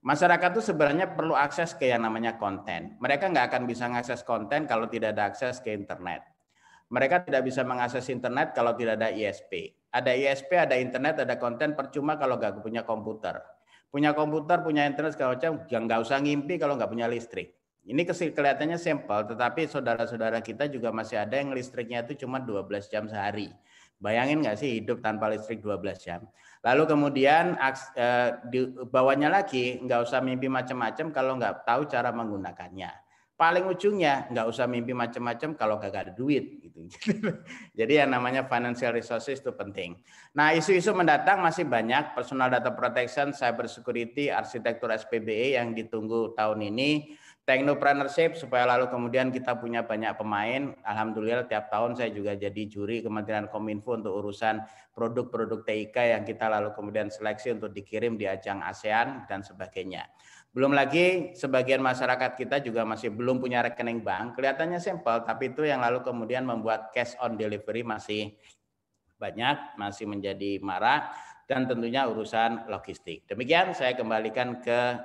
Speaker 4: masyarakat itu sebenarnya perlu akses ke yang namanya konten. Mereka nggak akan bisa mengakses konten kalau tidak ada akses ke internet. Mereka tidak bisa mengakses internet kalau tidak ada ISP. Ada ISP, ada internet, ada konten percuma kalau nggak punya komputer. Punya komputer, punya internet segala macam, ya nggak usah ngimpi kalau nggak punya listrik. Ini kelihatannya simpel, tetapi saudara-saudara kita juga masih ada yang listriknya itu cuma 12 jam sehari. Bayangin nggak sih hidup tanpa listrik 12 jam? Lalu kemudian eh, di bawahnya lagi nggak usah mimpi macam-macam kalau nggak tahu cara menggunakannya paling ujungnya nggak usah mimpi macam-macam kalau gak ada duit gitu. Jadi yang namanya financial resources itu penting. Nah, isu-isu mendatang masih banyak personal data protection, cyber security, arsitektur SPBE yang ditunggu tahun ini, technopreneurship supaya lalu kemudian kita punya banyak pemain. Alhamdulillah tiap tahun saya juga jadi juri Kementerian Kominfo untuk urusan produk-produk TIK yang kita lalu kemudian seleksi untuk dikirim di ajang ASEAN dan sebagainya. Belum lagi sebagian masyarakat kita juga masih belum punya rekening bank. Kelihatannya simpel, tapi itu yang lalu kemudian membuat cash on delivery masih banyak, masih menjadi marah, dan tentunya urusan logistik. Demikian saya kembalikan ke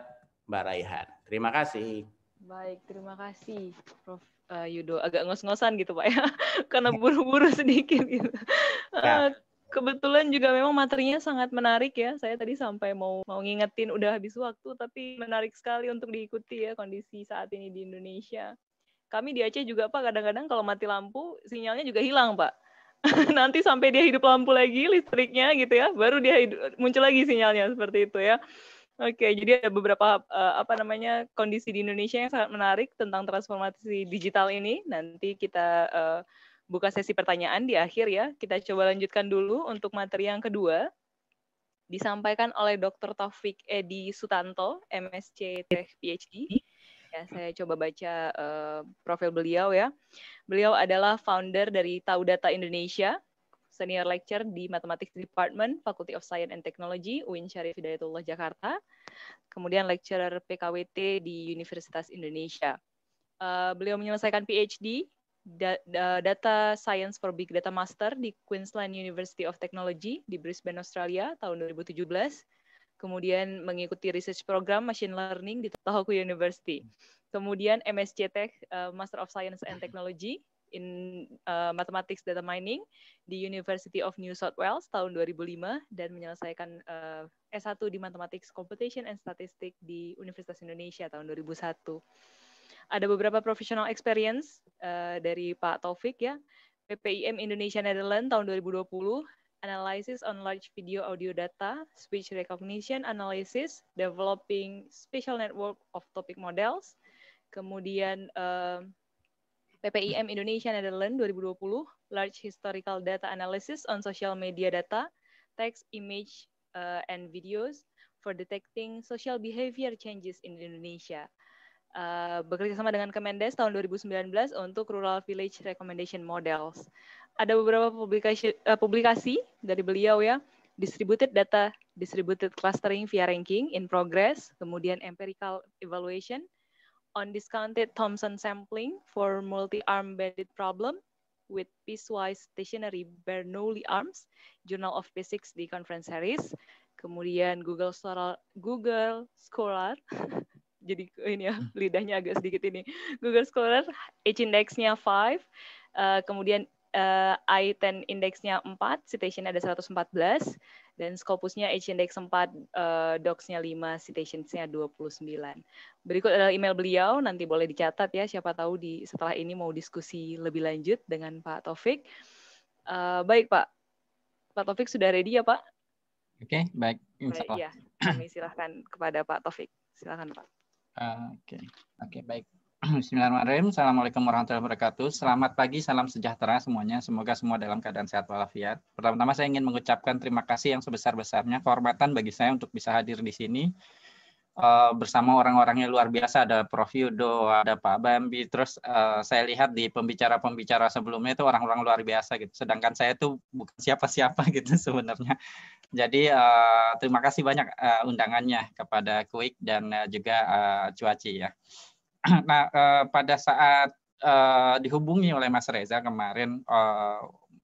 Speaker 4: Mbak Raihan. Terima kasih.
Speaker 1: Baik, terima kasih Prof. Eh, Yudo. Agak ngos-ngosan gitu Pak ya, karena buru-buru sedikit gitu. Ya. Kebetulan juga memang materinya sangat menarik ya. Saya tadi sampai mau mau ngingetin udah habis waktu, tapi menarik sekali untuk diikuti ya kondisi saat ini di Indonesia. Kami di Aceh juga Pak, kadang-kadang kalau mati lampu sinyalnya juga hilang Pak. Nanti sampai dia hidup lampu lagi listriknya gitu ya, baru dia hidup, muncul lagi sinyalnya seperti itu ya. Oke, jadi ada beberapa uh, apa namanya kondisi di Indonesia yang sangat menarik tentang transformasi digital ini. Nanti kita uh, buka sesi pertanyaan di akhir ya. Kita coba lanjutkan dulu untuk materi yang kedua. Disampaikan oleh Dr. Taufik Edi Sutanto, MSc Tech PhD. Ya, saya coba baca uh, profil beliau ya. Beliau adalah founder dari Tahu Data Indonesia, senior lecturer di Mathematics Department, Faculty of Science and Technology, UIN Syarif Hidayatullah Jakarta. Kemudian lecturer PKWT di Universitas Indonesia. Uh, beliau menyelesaikan PhD Data Science for Big Data Master di Queensland University of Technology di Brisbane, Australia tahun 2017. Kemudian mengikuti research program Machine Learning di Tohoku University. Kemudian MSc Tech, uh, Master of Science and Technology in uh, Mathematics Data Mining di University of New South Wales tahun 2005 dan menyelesaikan uh, S1 di Mathematics Computation and Statistics di Universitas Indonesia tahun 2001 ada beberapa professional experience uh, dari Pak Taufik ya. PPIM Indonesia Netherlands tahun 2020, analysis on large video audio data, speech recognition analysis, developing special network of topic models. Kemudian uh, eh, PPIM Indonesia Netherlands 2020, large historical data analysis on social media data, text, image, uh, and videos for detecting social behavior changes in Indonesia uh, bekerja sama dengan Kemendes tahun 2019 untuk Rural Village Recommendation Models. Ada beberapa publikasi, uh, publikasi dari beliau ya, distributed data, distributed clustering via ranking in progress, kemudian empirical evaluation on discounted Thomson sampling for multi-arm banded problem with piecewise stationary Bernoulli arms, Journal of Physics di Conference Series, kemudian Google Scholar, Google Scholar jadi ini ya hmm. lidahnya agak sedikit ini. Google Scholar H indexnya 5, uh, eh, kemudian uh, I10 indeksnya 4, citation ada 114 dan Scopusnya H index 4, uh, docs-nya 5, citationsnya 29. Berikut adalah email beliau, nanti boleh dicatat ya siapa tahu di setelah ini mau diskusi lebih lanjut dengan Pak Taufik. Uh, baik Pak, Pak Taufik sudah ready ya Pak?
Speaker 5: Oke, okay, baik.
Speaker 1: Insya Allah. Baik, ya, kami silahkan kepada Pak Taufik. Silakan Pak.
Speaker 5: Oke, okay. oke okay, baik. Bismillahirrahmanirrahim. Assalamualaikum warahmatullahi wabarakatuh. Selamat pagi, salam sejahtera semuanya. Semoga semua dalam keadaan sehat walafiat. Pertama-tama saya ingin mengucapkan terima kasih yang sebesar-besarnya, kehormatan bagi saya untuk bisa hadir di sini uh, bersama orang-orang yang luar biasa ada Prof Yudo, ada Pak Bambi, terus uh, saya lihat di pembicara-pembicara sebelumnya itu orang-orang luar biasa gitu. Sedangkan saya itu bukan siapa-siapa gitu sebenarnya. Jadi uh, terima kasih banyak undangannya kepada Quick dan juga Cuaci ya. Nah pada saat dihubungi oleh Mas Reza kemarin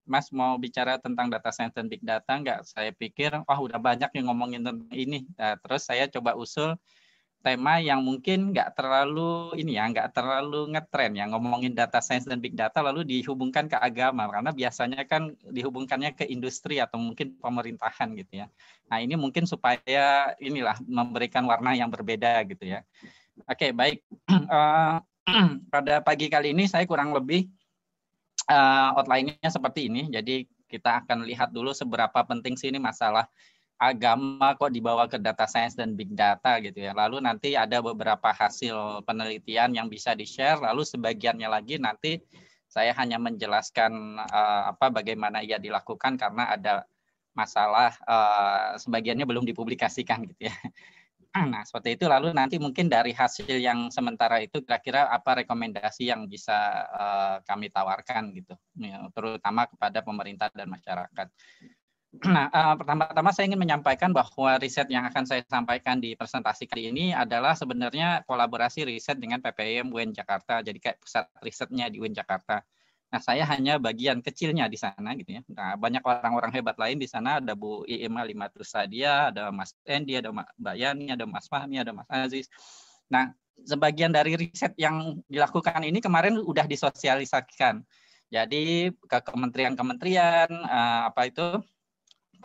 Speaker 5: Mas mau bicara tentang data science dan big data nggak? Saya pikir, wah udah banyak yang ngomongin tentang ini. Nah, terus saya coba usul tema yang mungkin nggak terlalu ini ya, nggak terlalu ngetren ya ngomongin data science dan big data lalu dihubungkan ke agama karena biasanya kan dihubungkannya ke industri atau mungkin pemerintahan gitu ya. Nah ini mungkin supaya inilah memberikan warna yang berbeda gitu ya. Oke baik. Uh, pada pagi kali ini saya kurang lebih uh, outline-nya seperti ini. Jadi kita akan lihat dulu seberapa penting sih ini masalah agama kok dibawa ke data science dan big data gitu ya. Lalu nanti ada beberapa hasil penelitian yang bisa di-share, lalu sebagiannya lagi nanti saya hanya menjelaskan uh, apa bagaimana ia dilakukan karena ada masalah uh, sebagiannya belum dipublikasikan gitu ya. Nah, seperti itu lalu nanti mungkin dari hasil yang sementara itu kira-kira apa rekomendasi yang bisa uh, kami tawarkan gitu, ya, terutama kepada pemerintah dan masyarakat. Nah, uh, pertama-tama saya ingin menyampaikan bahwa riset yang akan saya sampaikan di presentasi kali ini adalah sebenarnya kolaborasi riset dengan PPIM UIN Jakarta. Jadi kayak pusat risetnya di UIN Jakarta. Nah, saya hanya bagian kecilnya di sana gitu ya. Nah, banyak orang-orang hebat lain di sana ada Bu Iima Limatus Sadia, ada Mas Endi, ada Mbak Yani, ada Mas Fahmi, ada Mas Aziz. Nah, sebagian dari riset yang dilakukan ini kemarin sudah disosialisasikan. Jadi ke kementerian-kementerian eh, apa itu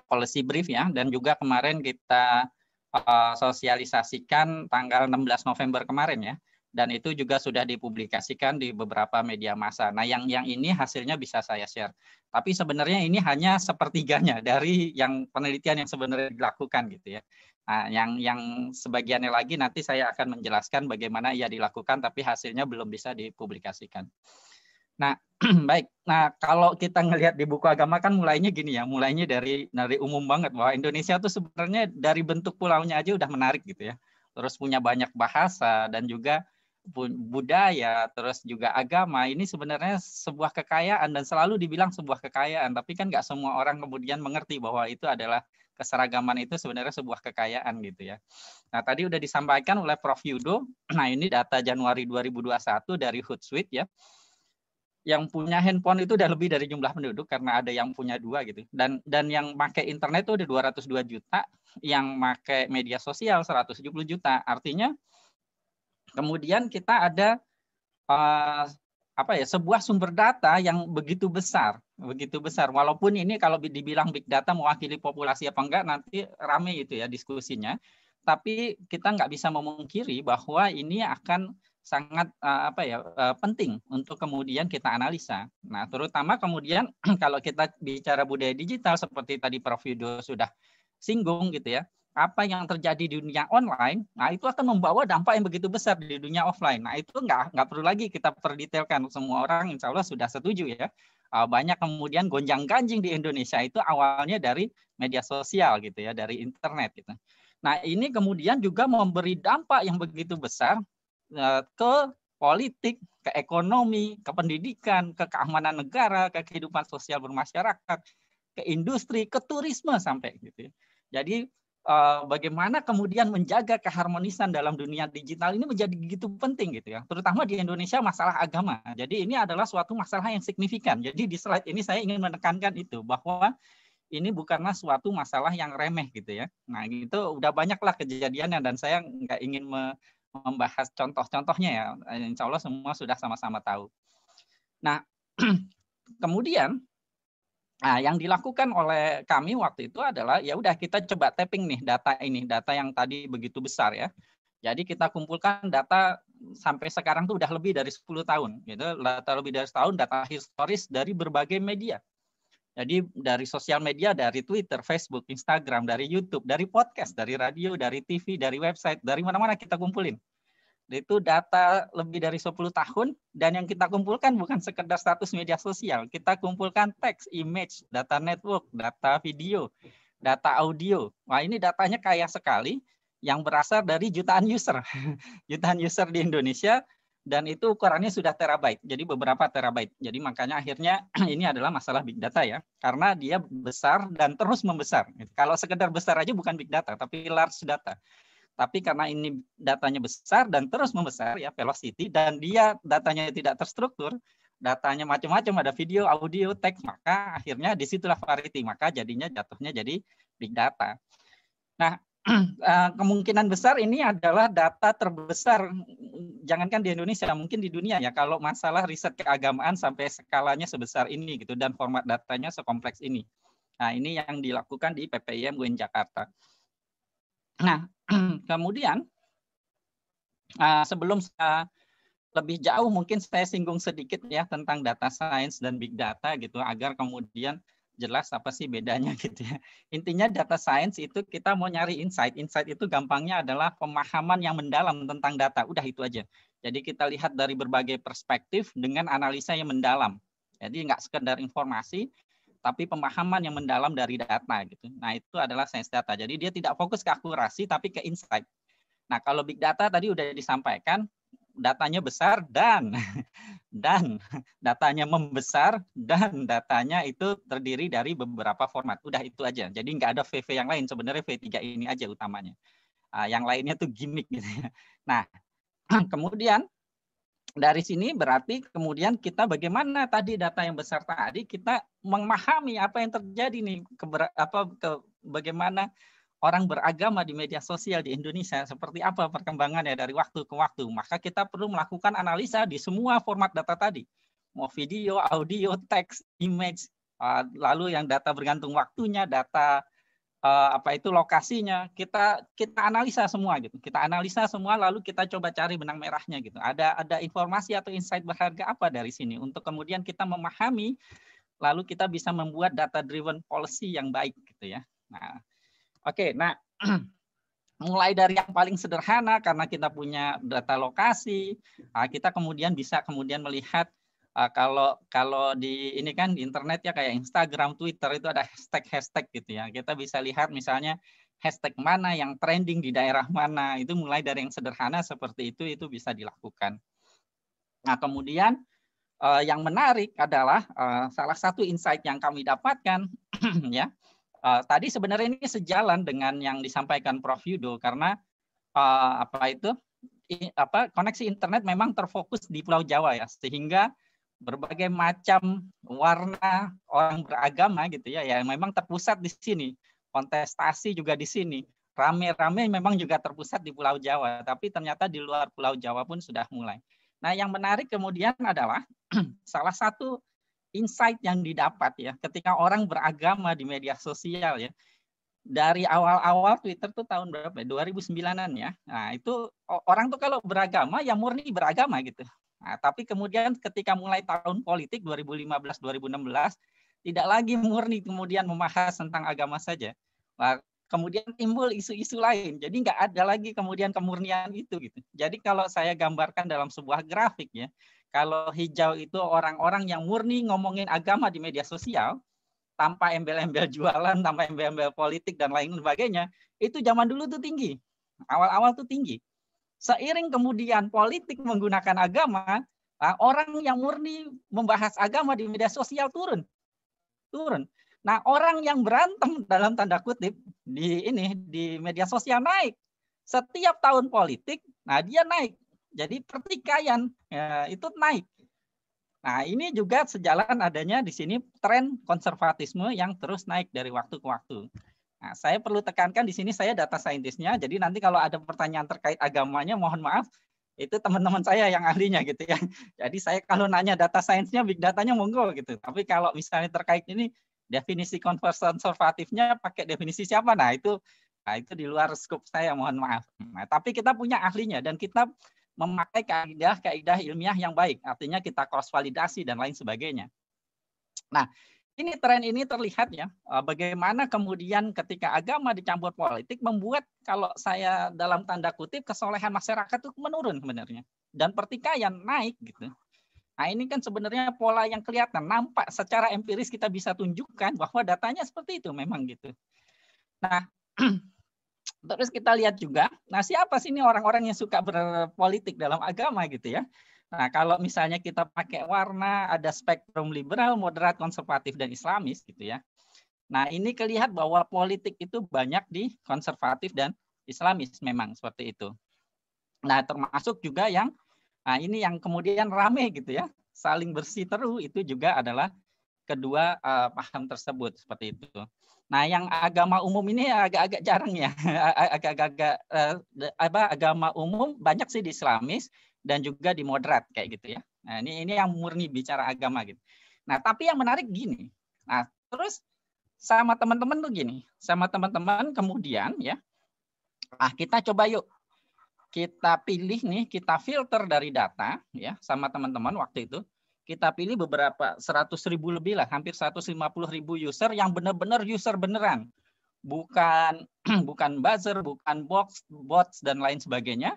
Speaker 5: policy brief ya dan juga kemarin kita uh, sosialisasikan tanggal 16 November kemarin ya dan itu juga sudah dipublikasikan di beberapa media massa. Nah, yang yang ini hasilnya bisa saya share. Tapi sebenarnya ini hanya sepertiganya dari yang penelitian yang sebenarnya dilakukan gitu ya. Nah, yang yang sebagiannya lagi nanti saya akan menjelaskan bagaimana ia dilakukan tapi hasilnya belum bisa dipublikasikan. Nah, baik. Nah, kalau kita ngelihat di buku agama kan mulainya gini ya, mulainya dari dari umum banget bahwa Indonesia tuh sebenarnya dari bentuk pulaunya aja udah menarik gitu ya. Terus punya banyak bahasa dan juga budaya, terus juga agama, ini sebenarnya sebuah kekayaan dan selalu dibilang sebuah kekayaan, tapi kan nggak semua orang kemudian mengerti bahwa itu adalah keseragaman itu sebenarnya sebuah kekayaan gitu ya. Nah tadi udah disampaikan oleh Prof. Yudo, nah ini data Januari 2021 dari Hootsuite ya, yang punya handphone itu udah lebih dari jumlah penduduk karena ada yang punya dua gitu. Dan dan yang pakai internet itu udah 202 juta yang pakai media sosial 170 juta. Artinya Kemudian kita ada uh, apa ya sebuah sumber data yang begitu besar, begitu besar. Walaupun ini kalau dibilang big data mewakili populasi apa enggak nanti rame itu ya diskusinya. Tapi kita nggak bisa memungkiri bahwa ini akan sangat uh, apa ya uh, penting untuk kemudian kita analisa. Nah, terutama kemudian kalau kita bicara budaya digital seperti tadi Prof Yudo sudah singgung gitu ya apa yang terjadi di dunia online, nah itu akan membawa dampak yang begitu besar di dunia offline. Nah itu nggak nggak perlu lagi kita perdetailkan. Semua orang insya Allah sudah setuju ya. Ah, banyak kemudian gonjang ganjing di Indonesia itu awalnya dari media sosial gitu ya, dari internet gitu. Nah ini kemudian juga memberi dampak yang begitu besar eh, ke politik, ke ekonomi, ke pendidikan, ke keamanan negara, ke kehidupan sosial bermasyarakat, ke industri, ke turisme sampai gitu. Ya. Jadi Eh, bagaimana kemudian menjaga keharmonisan dalam dunia digital ini menjadi begitu penting gitu ya, terutama di Indonesia masalah agama. Jadi ini adalah suatu masalah yang signifikan. Jadi di slide ini saya ingin menekankan itu bahwa ini bukanlah suatu masalah yang remeh gitu ya. Nah itu udah banyaklah kejadiannya dan saya nggak ingin membahas contoh-contohnya ya. Insya Allah semua sudah sama-sama tahu. Nah kemudian Nah, yang dilakukan oleh kami waktu itu adalah ya udah kita coba tapping nih data ini, data yang tadi begitu besar ya. Jadi kita kumpulkan data sampai sekarang tuh udah lebih dari 10 tahun gitu. Data lebih dari setahun data historis dari berbagai media. Jadi dari sosial media, dari Twitter, Facebook, Instagram, dari YouTube, dari podcast, dari radio, dari TV, dari website, dari mana-mana kita kumpulin itu data lebih dari 10 tahun dan yang kita kumpulkan bukan sekedar status media sosial, kita kumpulkan teks, image, data network, data video, data audio. Wah, ini datanya kaya sekali yang berasal dari jutaan user. jutaan user di Indonesia dan itu ukurannya sudah terabyte. Jadi beberapa terabyte. Jadi makanya akhirnya ini adalah masalah big data ya. Karena dia besar dan terus membesar. Kalau sekedar besar aja bukan big data, tapi large data. Tapi karena ini datanya besar dan terus membesar ya velocity dan dia datanya tidak terstruktur, datanya macam-macam ada video, audio, teks, maka akhirnya di situlah variety. Maka jadinya jatuhnya jadi big data. Nah, Eh, kemungkinan besar ini adalah data terbesar jangankan di Indonesia mungkin di dunia ya kalau masalah riset keagamaan sampai skalanya sebesar ini gitu dan format datanya sekompleks ini. Nah, ini yang dilakukan di PPIM UIN Jakarta. Nah, kemudian eh, sebelum saya lebih jauh mungkin saya singgung sedikit ya tentang data science dan big data gitu agar kemudian jelas apa sih bedanya gitu ya. Intinya data science itu kita mau nyari insight. Insight itu gampangnya adalah pemahaman yang mendalam tentang data. Udah itu aja. Jadi kita lihat dari berbagai perspektif dengan analisa yang mendalam. Jadi nggak sekedar informasi, tapi pemahaman yang mendalam dari data gitu. Nah itu adalah science data. Jadi dia tidak fokus ke akurasi, tapi ke insight. Nah kalau big data tadi udah disampaikan, datanya besar dan dan datanya membesar dan datanya itu terdiri dari beberapa format. Udah itu aja. Jadi nggak ada VV yang lain. Sebenarnya V3 ini aja utamanya. Uh, yang lainnya tuh gimmick gitu ya. Nah, kemudian dari sini berarti kemudian kita bagaimana tadi data yang besar tadi kita memahami apa yang terjadi nih keber, apa ke bagaimana orang beragama di media sosial di Indonesia seperti apa perkembangannya dari waktu ke waktu. Maka kita perlu melakukan analisa di semua format data tadi. Mau video, audio, teks, image, uh, lalu yang data bergantung waktunya, data uh, apa itu lokasinya, kita kita analisa semua gitu. Kita analisa semua lalu kita coba cari benang merahnya gitu. Ada ada informasi atau insight berharga apa dari sini untuk kemudian kita memahami lalu kita bisa membuat data driven policy yang baik gitu ya. Nah, Oke, nah mulai dari yang paling sederhana karena kita punya data lokasi, ah, kita kemudian bisa kemudian melihat ah, kalau kalau di ini kan di internet ya kayak Instagram, Twitter itu ada hashtag-hashtag gitu ya. Kita bisa lihat misalnya hashtag mana yang trending di daerah mana. Itu mulai dari yang sederhana seperti itu itu bisa dilakukan. Nah, kemudian eh, yang menarik adalah eh, salah satu insight yang kami dapatkan ya Uh, tadi sebenarnya ini sejalan dengan yang disampaikan Prof Yudo karena uh, apa itu i, apa koneksi internet memang terfokus di Pulau Jawa ya sehingga berbagai macam warna orang beragama gitu ya ya memang terpusat di sini kontestasi juga di sini rame-rame memang juga terpusat di Pulau Jawa tapi ternyata di luar Pulau Jawa pun sudah mulai. Nah yang menarik kemudian adalah salah satu insight yang didapat ya ketika orang beragama di media sosial ya dari awal-awal Twitter tuh tahun berapa 2009-an ya. Nah, itu orang tuh kalau beragama ya murni beragama gitu. Nah, tapi kemudian ketika mulai tahun politik 2015 2016 tidak lagi murni kemudian membahas tentang agama saja. Nah, kemudian timbul isu-isu lain. Jadi nggak ada lagi kemudian kemurnian itu gitu. Jadi kalau saya gambarkan dalam sebuah grafik ya, kalau hijau itu orang-orang yang murni ngomongin agama di media sosial, tanpa embel-embel jualan, tanpa embel-embel politik dan lain sebagainya, itu zaman dulu tuh tinggi. Awal-awal tuh tinggi. Seiring kemudian politik menggunakan agama, ah, orang yang murni membahas agama di media sosial turun. Turun. Nah, orang yang berantem dalam tanda kutip di ini di media sosial naik. Setiap tahun politik, nah dia naik. Jadi pertikaian ya, itu naik. Nah, ini juga sejalan adanya di sini tren konservatisme yang terus naik dari waktu ke waktu. Nah, saya perlu tekankan di sini saya data saintisnya, jadi nanti kalau ada pertanyaan terkait agamanya, mohon maaf, itu teman-teman saya yang ahlinya gitu ya. Jadi saya kalau nanya data sainsnya, big datanya monggo gitu. Tapi kalau misalnya terkait ini definisi konservatifnya pakai definisi siapa? Nah, itu nah, itu di luar skop saya, mohon maaf. Nah, tapi kita punya ahlinya dan kita memakai kaidah-kaidah ilmiah yang baik. Artinya kita cross validasi dan lain sebagainya. Nah, ini tren ini terlihat ya, eh, bagaimana kemudian ketika agama dicampur politik membuat kalau saya dalam tanda kutip kesolehan masyarakat itu menurun sebenarnya dan pertikaian naik gitu. Nah ini kan sebenarnya pola yang kelihatan, nampak secara empiris kita bisa tunjukkan bahwa datanya seperti itu memang gitu. Nah Terus kita lihat juga, nah siapa sih ini orang-orang yang suka berpolitik dalam agama gitu ya. Nah kalau misalnya kita pakai warna, ada spektrum liberal, moderat, konservatif, dan islamis gitu ya. Nah ini kelihatan bahwa politik itu banyak di konservatif dan islamis memang seperti itu. Nah termasuk juga yang, nah ini yang kemudian rame gitu ya, saling bersih teru itu juga adalah kedua uh, paham tersebut seperti itu. Nah, yang agama umum ini agak-agak jarang ya. Agak-agak uh, apa agama umum banyak sih di Islamis dan juga di moderat kayak gitu ya. Nah, ini ini yang murni bicara agama gitu. Nah, tapi yang menarik gini. Nah, terus sama teman-teman tuh gini, sama teman-teman kemudian ya. Ah, kita coba yuk kita pilih nih, kita filter dari data ya sama teman-teman waktu itu kita pilih beberapa 100 ribu lebih lah, hampir 150 ribu user yang benar-benar user beneran. Bukan bukan buzzer, bukan box, bots, dan lain sebagainya.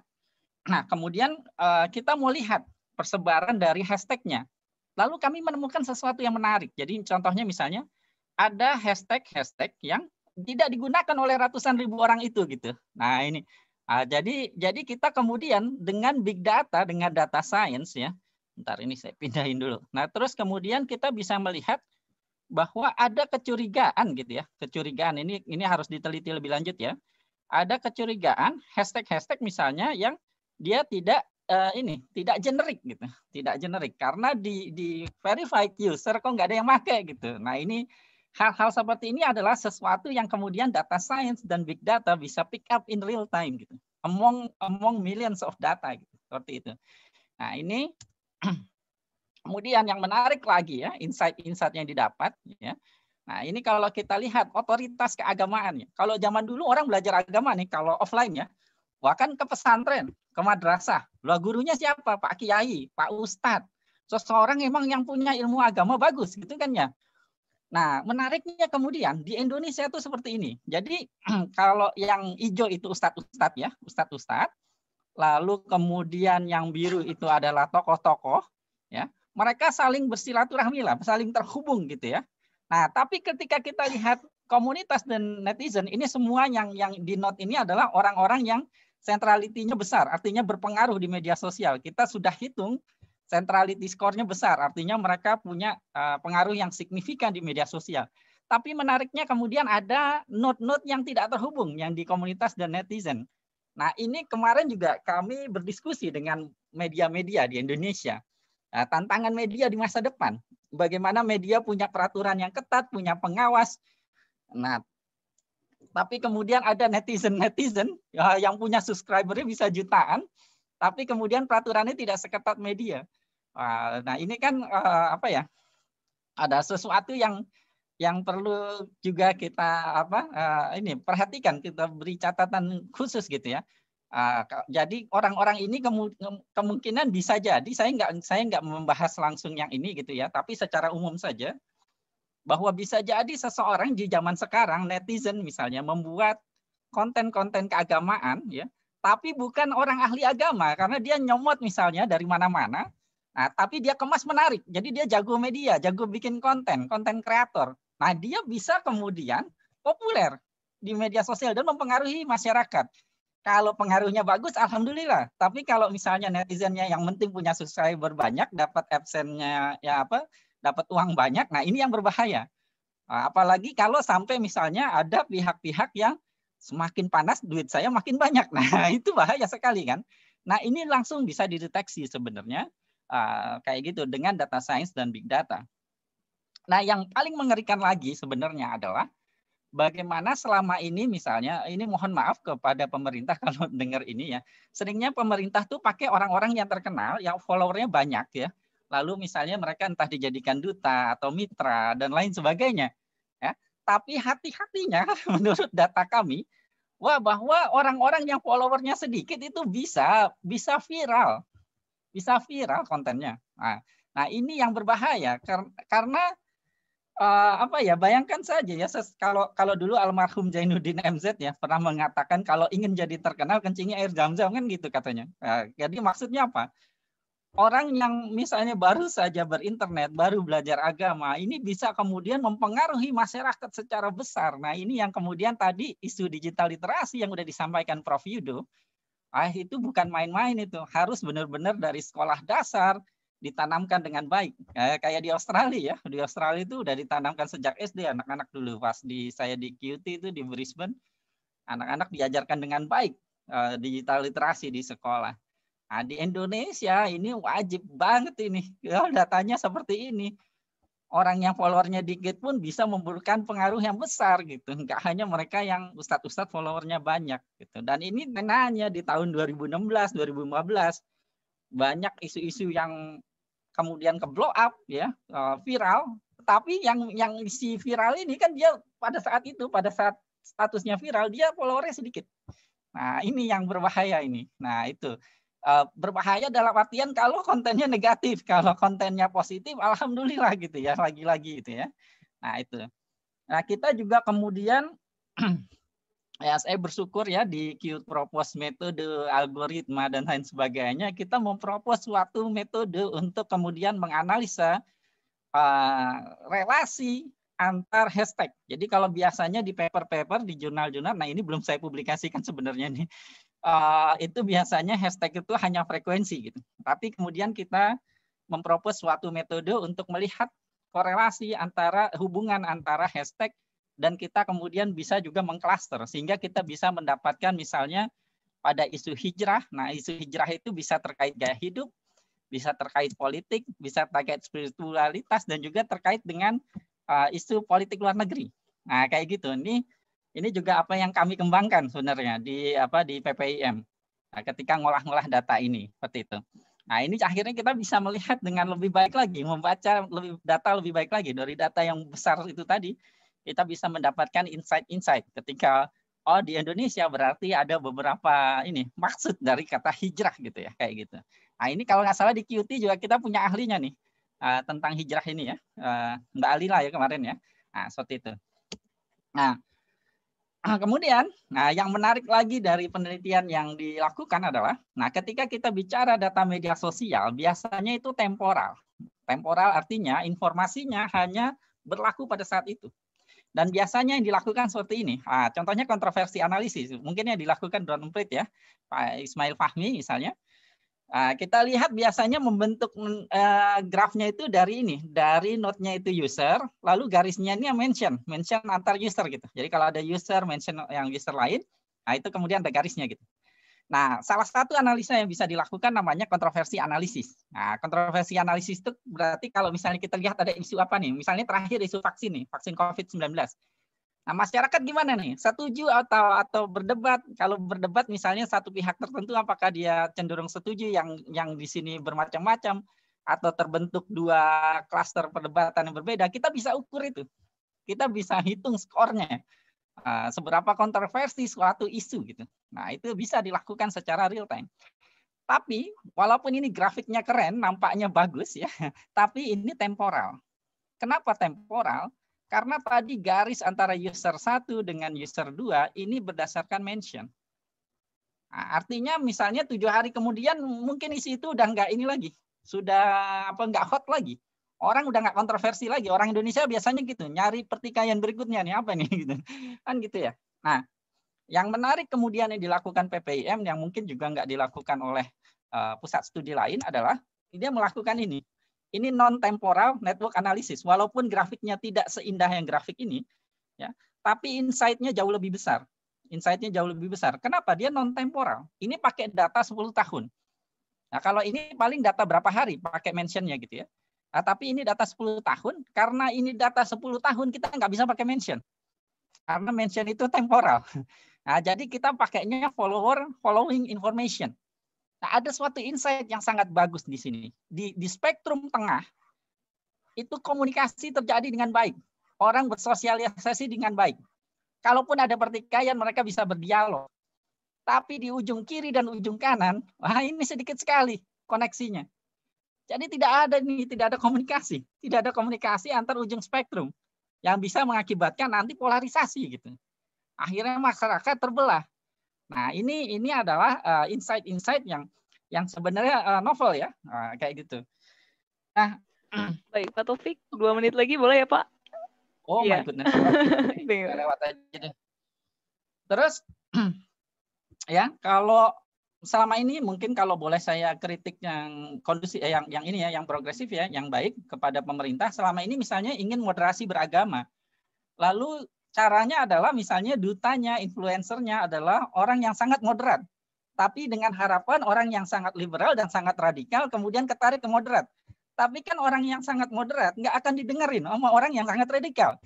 Speaker 5: Nah, kemudian uh, kita mau lihat persebaran dari hashtagnya. Lalu kami menemukan sesuatu yang menarik. Jadi contohnya misalnya ada hashtag-hashtag yang tidak digunakan oleh ratusan ribu orang itu gitu. Nah ini, uh, jadi jadi kita kemudian dengan big data, dengan data science ya, Ntar ini saya pindahin dulu. Nah, terus kemudian kita bisa melihat bahwa ada kecurigaan gitu ya. Kecurigaan ini ini harus diteliti lebih lanjut ya. Ada kecurigaan hashtag-hashtag misalnya yang dia tidak uh, ini tidak generik gitu. Tidak generik karena di di verified user kok nggak ada yang pakai gitu. Nah, ini hal-hal seperti ini adalah sesuatu yang kemudian data science dan big data bisa pick up in real time gitu. Among among millions of data gitu. Seperti itu. Nah, ini Kemudian yang menarik lagi ya, insight-insight yang didapat ya. Nah, ini kalau kita lihat otoritas keagamaan ya. Kalau zaman dulu orang belajar agama nih kalau offline ya, bahkan ke pesantren, ke madrasah. Lah gurunya siapa? Pak Kiai, Pak Ustadz. Seseorang emang yang punya ilmu agama bagus gitu kan ya. Nah, menariknya kemudian di Indonesia itu seperti ini. Jadi kalau yang hijau itu ustadz-ustadz ya, ustadz-ustadz, lalu kemudian yang biru itu adalah tokoh-tokoh, ya mereka saling bersilaturahmi lah, saling terhubung gitu ya. Nah, tapi ketika kita lihat komunitas dan netizen, ini semua yang yang di note ini adalah orang-orang yang sentralitinya besar, artinya berpengaruh di media sosial. Kita sudah hitung centrality score-nya besar, artinya mereka punya uh, pengaruh yang signifikan di media sosial. Tapi menariknya kemudian ada note-note yang tidak terhubung yang di komunitas dan netizen. Nah, ini kemarin juga kami berdiskusi dengan media-media di Indonesia. Nah, tantangan media di masa depan. Bagaimana media punya peraturan yang ketat, punya pengawas. Nah, tapi kemudian ada netizen-netizen ya, yang punya subscribernya bisa jutaan, tapi kemudian peraturannya tidak seketat media. Nah, ini kan eh, apa ya? Ada sesuatu yang yang perlu juga kita apa uh, ini perhatikan kita beri catatan khusus gitu ya. Uh, jadi orang-orang ini kemu kemungkinan bisa jadi saya nggak saya nggak membahas langsung yang ini gitu ya, tapi secara umum saja bahwa bisa jadi seseorang di zaman sekarang netizen misalnya membuat konten-konten keagamaan ya, tapi bukan orang ahli agama karena dia nyomot misalnya dari mana-mana. Nah, tapi dia kemas menarik. Jadi dia jago media, jago bikin konten, konten kreator. Nah, dia bisa kemudian populer di media sosial dan mempengaruhi masyarakat. Kalau pengaruhnya bagus, alhamdulillah. Tapi kalau misalnya netizennya yang penting punya subscriber banyak, dapat absennya ya apa, dapat uang banyak. Nah, ini yang berbahaya. Nah, apalagi kalau sampai misalnya ada pihak-pihak yang semakin panas duit saya makin banyak. Nah, itu bahaya sekali kan. Nah, ini langsung bisa dideteksi sebenarnya uh, kayak gitu dengan data science dan big data. Nah, yang paling mengerikan lagi sebenarnya adalah bagaimana selama ini misalnya ini mohon maaf kepada pemerintah kalau dengar ini ya. Seringnya pemerintah tuh pakai orang-orang yang terkenal yang followernya banyak ya. Lalu misalnya mereka entah dijadikan duta atau mitra dan lain sebagainya. Ya. Tapi hati-hatinya menurut data kami wah bahwa orang-orang yang followernya sedikit itu bisa bisa viral. Bisa viral kontennya. Nah, nah ini yang berbahaya karena uh, apa ya bayangkan saja ya kalau kalau dulu almarhum Zainuddin MZ ya pernah mengatakan kalau ingin jadi terkenal kencingi air zam-zam kan gitu katanya. Nah, jadi maksudnya apa? Orang yang misalnya baru saja berinternet, baru belajar agama, ini bisa kemudian mempengaruhi masyarakat secara besar. Nah, ini yang kemudian tadi isu digital literasi yang sudah disampaikan Prof. Yudo, ah itu bukan main-main itu, harus benar-benar dari sekolah dasar ditanamkan dengan baik. Kayak, kayak di Australia ya, di Australia itu udah ditanamkan sejak SD anak-anak dulu pas di saya di QT itu di Brisbane, anak-anak diajarkan dengan baik uh, digital literasi di sekolah. Nah, di Indonesia ini wajib banget ini, ya, datanya seperti ini. Orang yang followernya dikit pun bisa memberikan pengaruh yang besar gitu. Enggak hanya mereka yang ustadz-ustadz followernya banyak gitu. Dan ini nanya di tahun 2016, 2015 banyak isu-isu yang kemudian ke blow up ya uh, viral tapi yang yang si viral ini kan dia pada saat itu pada saat statusnya viral dia followernya sedikit nah ini yang berbahaya ini nah itu berbahaya dalam artian kalau kontennya negatif kalau kontennya positif alhamdulillah gitu ya lagi-lagi itu ya. Nah itu. Nah kita juga kemudian ya saya bersyukur ya di Q propose metode algoritma dan lain sebagainya kita mempropos suatu metode untuk kemudian menganalisa uh, relasi antar hashtag. Jadi kalau biasanya di paper-paper di jurnal-jurnal, nah ini belum saya publikasikan sebenarnya nih, uh, itu biasanya hashtag itu hanya frekuensi gitu. Tapi kemudian kita mempropos suatu metode untuk melihat korelasi antara hubungan antara hashtag dan kita kemudian bisa juga mengklaster sehingga kita bisa mendapatkan misalnya pada isu hijrah. Nah, isu hijrah itu bisa terkait gaya hidup, bisa terkait politik, bisa terkait spiritualitas dan juga terkait dengan uh, isu politik luar negeri. Nah, kayak gitu. Ini ini juga apa yang kami kembangkan sebenarnya di apa di PPIM. Nah, ketika ngolah-ngolah data ini seperti itu. Nah, ini akhirnya kita bisa melihat dengan lebih baik lagi, membaca lebih data lebih baik lagi dari data yang besar itu tadi kita bisa mendapatkan insight-insight ketika oh di Indonesia berarti ada beberapa ini maksud dari kata hijrah gitu ya kayak gitu. Nah ini kalau nggak salah di QT juga kita punya ahlinya nih uh, tentang hijrah ini ya uh, Mbak Alila ya kemarin ya. Nah seperti itu. Nah kemudian nah yang menarik lagi dari penelitian yang dilakukan adalah nah ketika kita bicara data media sosial biasanya itu temporal. Temporal artinya informasinya hanya berlaku pada saat itu. Dan biasanya yang dilakukan seperti ini. Nah, contohnya kontroversi analisis. Mungkin yang dilakukan Don Prit ya, Pak Ismail Fahmi misalnya. Nah, kita lihat biasanya membentuk uh, grafnya itu dari ini, dari node-nya itu user, lalu garisnya ini mention, mention antar user gitu. Jadi kalau ada user mention yang user lain, nah itu kemudian ada garisnya gitu. Nah, salah satu analisa yang bisa dilakukan namanya kontroversi analisis. Nah, kontroversi analisis itu berarti kalau misalnya kita lihat ada isu apa nih, misalnya terakhir isu vaksin nih, vaksin COVID-19. Nah, masyarakat gimana nih? Setuju atau atau berdebat? Kalau berdebat misalnya satu pihak tertentu apakah dia cenderung setuju yang yang di sini bermacam-macam atau terbentuk dua klaster perdebatan yang berbeda, kita bisa ukur itu. Kita bisa hitung skornya. Uh, seberapa kontroversi suatu isu gitu. Nah, itu bisa dilakukan secara real time. Tapi walaupun ini grafiknya keren, nampaknya bagus ya, tapi ini temporal. Kenapa temporal? Karena tadi garis antara user 1 dengan user 2 ini berdasarkan mention. Nah, artinya misalnya tujuh hari kemudian mungkin isi itu udah nggak ini lagi, sudah apa nggak hot lagi orang udah nggak kontroversi lagi. Orang Indonesia biasanya gitu, nyari pertikaian berikutnya nih apa nih gitu. Kan gitu ya. Nah, yang menarik kemudian yang dilakukan PPIM yang mungkin juga nggak dilakukan oleh uh, pusat studi lain adalah dia melakukan ini. Ini non temporal network analysis. Walaupun grafiknya tidak seindah yang grafik ini, ya, tapi insight-nya jauh lebih besar. Insight-nya jauh lebih besar. Kenapa? Dia non temporal. Ini pakai data 10 tahun. Nah, kalau ini paling data berapa hari pakai mentionnya gitu ya. Nah, tapi ini data 10 tahun, karena ini data 10 tahun kita nggak bisa pakai mention. Karena mention itu temporal. Nah, jadi kita pakainya follower following information. Nah, ada suatu insight yang sangat bagus di sini. Di, di spektrum tengah, itu komunikasi terjadi dengan baik. Orang bersosialisasi dengan baik. Kalaupun ada pertikaian, mereka bisa berdialog. Tapi di ujung kiri dan ujung kanan, wah ini sedikit sekali koneksinya. Jadi tidak ada nih, tidak ada komunikasi, tidak ada komunikasi antar ujung spektrum yang bisa mengakibatkan nanti polarisasi gitu. Akhirnya masyarakat terbelah. Nah ini ini adalah uh, insight-insight yang yang sebenarnya uh, novel ya, uh, kayak gitu. Nah,
Speaker 1: baik Pak Taufik, dua menit lagi boleh ya Pak?
Speaker 5: Oh yeah. my goodness, lewat aja deh. Terus ya kalau selama ini mungkin kalau boleh saya kritik yang kondusif eh, yang yang ini ya yang progresif ya yang baik kepada pemerintah selama ini misalnya ingin moderasi beragama lalu caranya adalah misalnya dutanya influencernya adalah orang yang sangat moderat. Tapi dengan harapan orang yang sangat liberal dan sangat radikal kemudian ketarik ke moderat. Tapi kan orang yang sangat moderat nggak akan didengerin sama orang yang sangat radikal.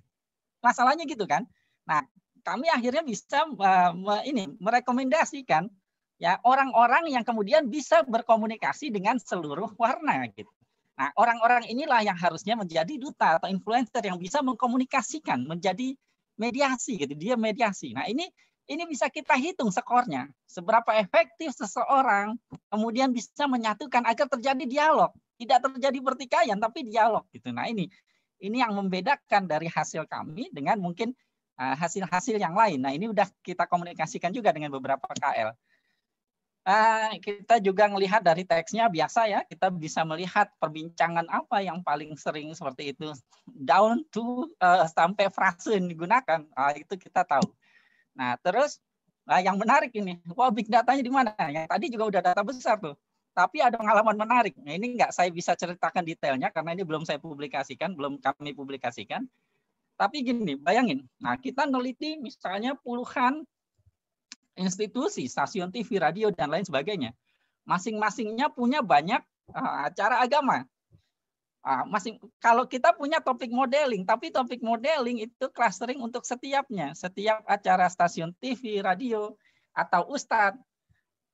Speaker 5: Masalahnya gitu kan? Nah kami akhirnya bisa uh, ini merekomendasikan ya orang-orang yang kemudian bisa berkomunikasi dengan seluruh warna gitu. Nah, orang-orang inilah yang harusnya menjadi duta atau influencer yang bisa mengkomunikasikan, menjadi mediasi gitu. Dia mediasi. Nah, ini ini bisa kita hitung skornya. Seberapa efektif seseorang kemudian bisa menyatukan agar terjadi dialog, tidak terjadi pertikaian tapi dialog gitu. Nah, ini ini yang membedakan dari hasil kami dengan mungkin eh, hasil-hasil yang lain. Nah, ini udah kita komunikasikan juga dengan beberapa KL. Uh, kita juga melihat dari teksnya biasa ya, kita bisa melihat perbincangan apa yang paling sering seperti itu down to uh, sampai frase yang digunakan, uh, itu kita tahu. Nah terus uh, yang menarik ini, wah big datanya di mana? Yang tadi juga udah data besar tuh, tapi ada pengalaman menarik. Nah, ini nggak saya bisa ceritakan detailnya karena ini belum saya publikasikan, belum kami publikasikan. Tapi gini, bayangin, nah kita neliti misalnya puluhan institusi, stasiun TV, radio, dan lain sebagainya. Masing-masingnya punya banyak uh, acara agama. Uh, masing kalau kita punya topik modeling, tapi topik modeling itu clustering untuk setiapnya, setiap acara stasiun TV, radio, atau ustadz.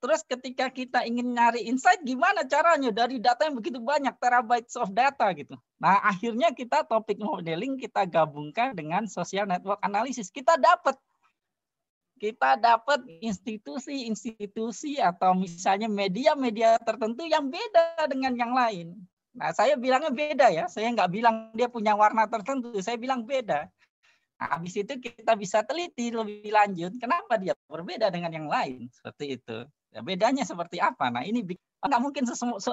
Speaker 5: Terus ketika kita ingin nyari insight, gimana caranya dari data yang begitu banyak, terabytes of data gitu. Nah akhirnya kita topik modeling kita gabungkan dengan social network analysis. Kita dapat kita dapat institusi-institusi atau misalnya media-media tertentu yang beda dengan yang lain. Nah, saya bilangnya beda ya. Saya nggak bilang dia punya warna tertentu. Saya bilang beda. Nah, habis itu kita bisa teliti lebih lanjut. Kenapa dia berbeda dengan yang lain? Seperti itu. Ya, bedanya seperti apa? Nah, ini nggak mungkin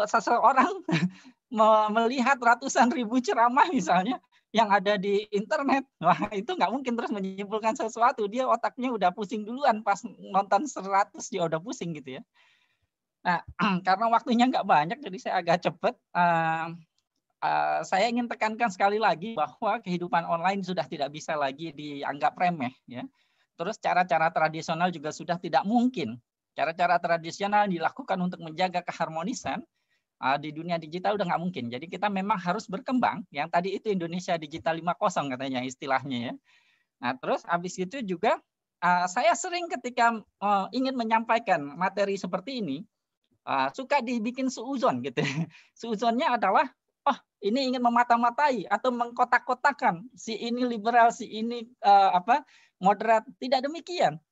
Speaker 5: seseorang melihat ratusan ribu ceramah misalnya yang ada di internet. Wah, itu nggak mungkin terus menyimpulkan sesuatu. Dia otaknya udah pusing duluan pas nonton 100 dia udah pusing gitu ya. Nah, karena waktunya nggak banyak, jadi saya agak cepat. Uh, uh, saya ingin tekankan sekali lagi bahwa kehidupan online sudah tidak bisa lagi dianggap remeh. ya. Terus cara-cara tradisional juga sudah tidak mungkin. Cara-cara tradisional dilakukan untuk menjaga keharmonisan uh, di dunia digital udah nggak mungkin. Jadi kita memang harus berkembang. Yang tadi itu Indonesia Digital 5.0 katanya istilahnya ya. Nah terus habis itu juga uh, saya sering ketika uh, ingin menyampaikan materi seperti ini uh, suka dibikin seuzon gitu. Seuzonnya adalah oh ini ingin memata-matai atau mengkotak-kotakan si ini liberal si ini uh, apa moderat tidak demikian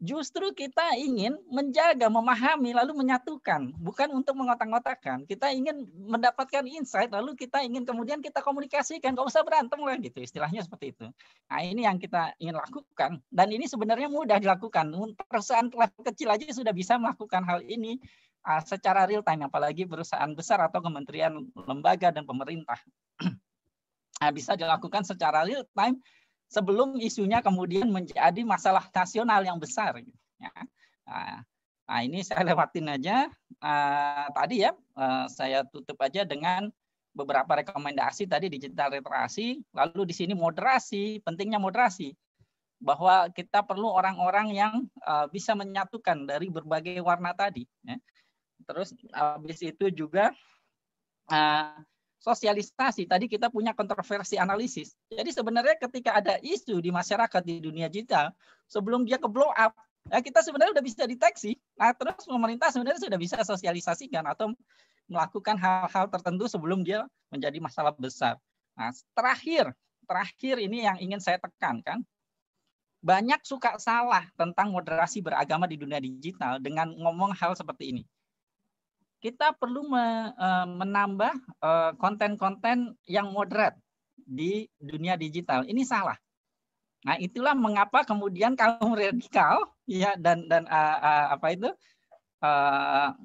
Speaker 5: Justru kita ingin menjaga, memahami, lalu menyatukan, bukan untuk mengotak-ngotakan. Kita ingin mendapatkan insight, lalu kita ingin kemudian kita komunikasikan, nggak usah berantem lah gitu, istilahnya seperti itu. Nah ini yang kita ingin lakukan, dan ini sebenarnya mudah dilakukan. Perusahaan level kecil aja sudah bisa melakukan hal ini uh, secara real time, apalagi perusahaan besar atau kementerian, lembaga dan pemerintah. nah, bisa dilakukan secara real time sebelum isunya kemudian menjadi masalah nasional yang besar. Ya. Nah, nah ini saya lewatin aja. Uh, tadi ya, uh, saya tutup aja dengan beberapa rekomendasi tadi digital literasi, lalu di sini moderasi, pentingnya moderasi. Bahwa kita perlu orang-orang yang uh, bisa menyatukan dari berbagai warna tadi. Ya. Terus habis itu juga uh, sosialisasi. Tadi kita punya kontroversi analisis. Jadi sebenarnya ketika ada isu di masyarakat di dunia digital, sebelum dia ke blow up, ya kita sebenarnya sudah bisa deteksi. Nah, terus pemerintah sebenarnya sudah bisa sosialisasikan atau melakukan hal-hal tertentu sebelum dia menjadi masalah besar. Nah, terakhir, terakhir ini yang ingin saya tekankan, banyak suka salah tentang moderasi beragama di dunia digital dengan ngomong hal seperti ini kita perlu eh, menambah eh, konten-konten yang moderat di dunia digital. Ini salah. Nah, itulah mengapa kemudian kaum radikal ya dan dan uh, uh, apa itu uh,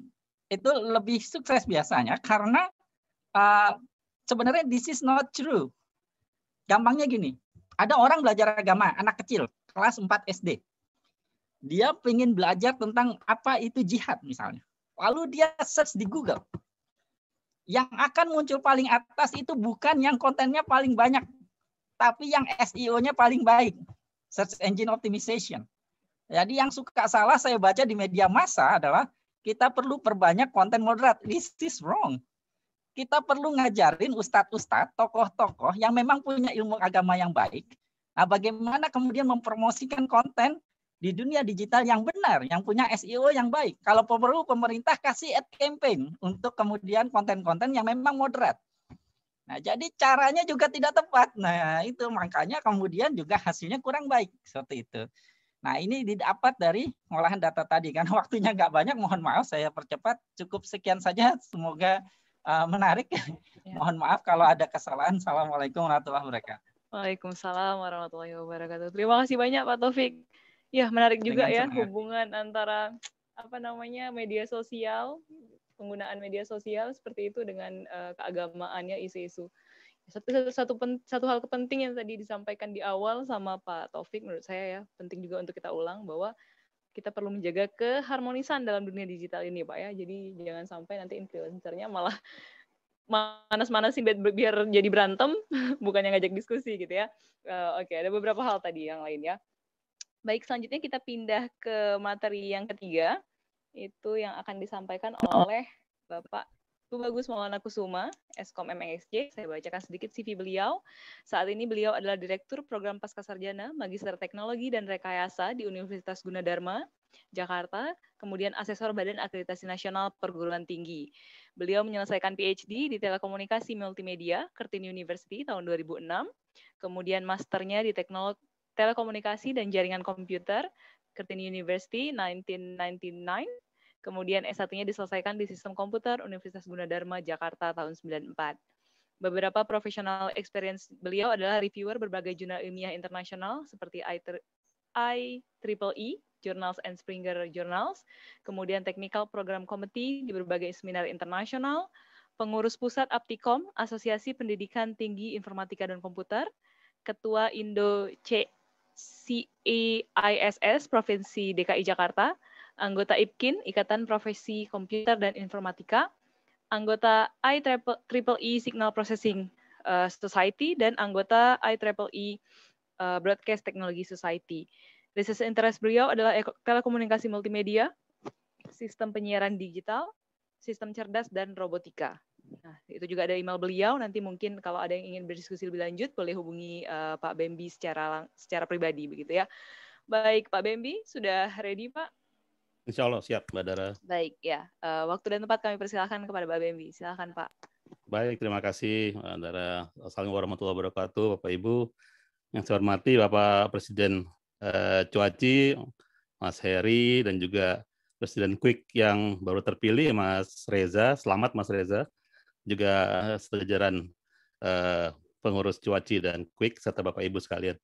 Speaker 5: itu lebih sukses biasanya karena uh, sebenarnya this is not true. Gampangnya gini, ada orang belajar agama, anak kecil, kelas 4 SD. Dia ingin belajar tentang apa itu jihad misalnya. Lalu dia search di Google. Yang akan muncul paling atas itu bukan yang kontennya paling banyak, tapi yang SEO-nya paling baik. Search Engine Optimization. Jadi yang suka salah saya baca di media massa adalah kita perlu perbanyak konten moderat. This is wrong. Kita perlu ngajarin ustadz-ustadz, tokoh-tokoh yang memang punya ilmu agama yang baik. Nah, bagaimana kemudian mempromosikan konten di dunia digital yang benar, yang punya SEO yang baik. Kalau perlu pemerintah kasih ad campaign untuk kemudian konten-konten yang memang moderat. Nah, jadi caranya juga tidak tepat. Nah, itu makanya kemudian juga hasilnya kurang baik seperti itu. Nah, ini didapat dari olahan data tadi. Karena waktunya nggak banyak, mohon maaf saya percepat. Cukup sekian saja. Semoga uh, menarik. Ya. mohon maaf kalau ada kesalahan. Assalamualaikum warahmatullahi wabarakatuh.
Speaker 1: Waalaikumsalam warahmatullahi wabarakatuh. Terima kasih banyak Pak Taufik. Ya, menarik juga ya senang. hubungan antara apa namanya media sosial, penggunaan media sosial seperti itu dengan uh, keagamaannya isu-isu satu satu satu, pen, satu hal kepenting yang tadi disampaikan di awal sama Pak Taufik menurut saya ya penting juga untuk kita ulang bahwa kita perlu menjaga keharmonisan dalam dunia digital ini Pak ya. Jadi jangan sampai nanti influencernya malah manas-manasin biar, biar jadi berantem bukannya ngajak diskusi gitu ya. Uh, Oke, okay, ada beberapa hal tadi yang lain ya. Baik, selanjutnya kita pindah ke materi yang ketiga itu yang akan disampaikan oleh Bapak Bu Bagus Maulana Kusuma, Eskom MXJ. Saya bacakan sedikit CV beliau. Saat ini beliau adalah Direktur Program Pascasarjana, Magister Teknologi dan Rekayasa di Universitas Gunadarma, Jakarta, kemudian Asesor Badan Akreditasi Nasional Perguruan Tinggi. Beliau menyelesaikan PhD di Telekomunikasi Multimedia, Curtin University tahun 2006, kemudian masternya di Teknologi Telekomunikasi dan Jaringan Komputer, Curtin University 1999, Kemudian S1-nya diselesaikan di Sistem Komputer Universitas Gunadarma Jakarta tahun 94. Beberapa profesional experience beliau adalah reviewer berbagai jurnal ilmiah internasional seperti IEEE, Journals and Springer Journals, kemudian Technical Program Committee di berbagai seminar internasional, pengurus pusat Aptikom, Asosiasi Pendidikan Tinggi Informatika dan Komputer, Ketua Indo CISS Provinsi DKI Jakarta, anggota IPKIN, Ikatan Profesi Komputer dan Informatika, anggota IEEE Signal Processing uh, Society, dan anggota IEEE uh, Broadcast Technology Society. Research interest beliau adalah telekomunikasi multimedia, sistem penyiaran digital, sistem cerdas, dan robotika. Nah, itu juga ada email beliau. Nanti mungkin kalau ada yang ingin berdiskusi lebih lanjut, boleh hubungi uh, Pak Bembi secara secara pribadi begitu ya. Baik, Pak Bembi, sudah ready, Pak?
Speaker 6: Insya Allah siap, Mbak Dara.
Speaker 1: Baik, ya. Uh, waktu dan tempat kami persilahkan kepada Mbak Bembi. Silakan, Pak.
Speaker 6: Baik, terima kasih, Mbak Dara. Assalamualaikum warahmatullahi wabarakatuh, Bapak Ibu. Yang saya hormati Bapak Presiden uh, Cuaci, Mas Heri, dan juga Presiden Quick yang baru terpilih, Mas Reza. Selamat, Mas Reza. Juga sejajaran uh, pengurus Cuaci dan Quick, serta Bapak Ibu sekalian.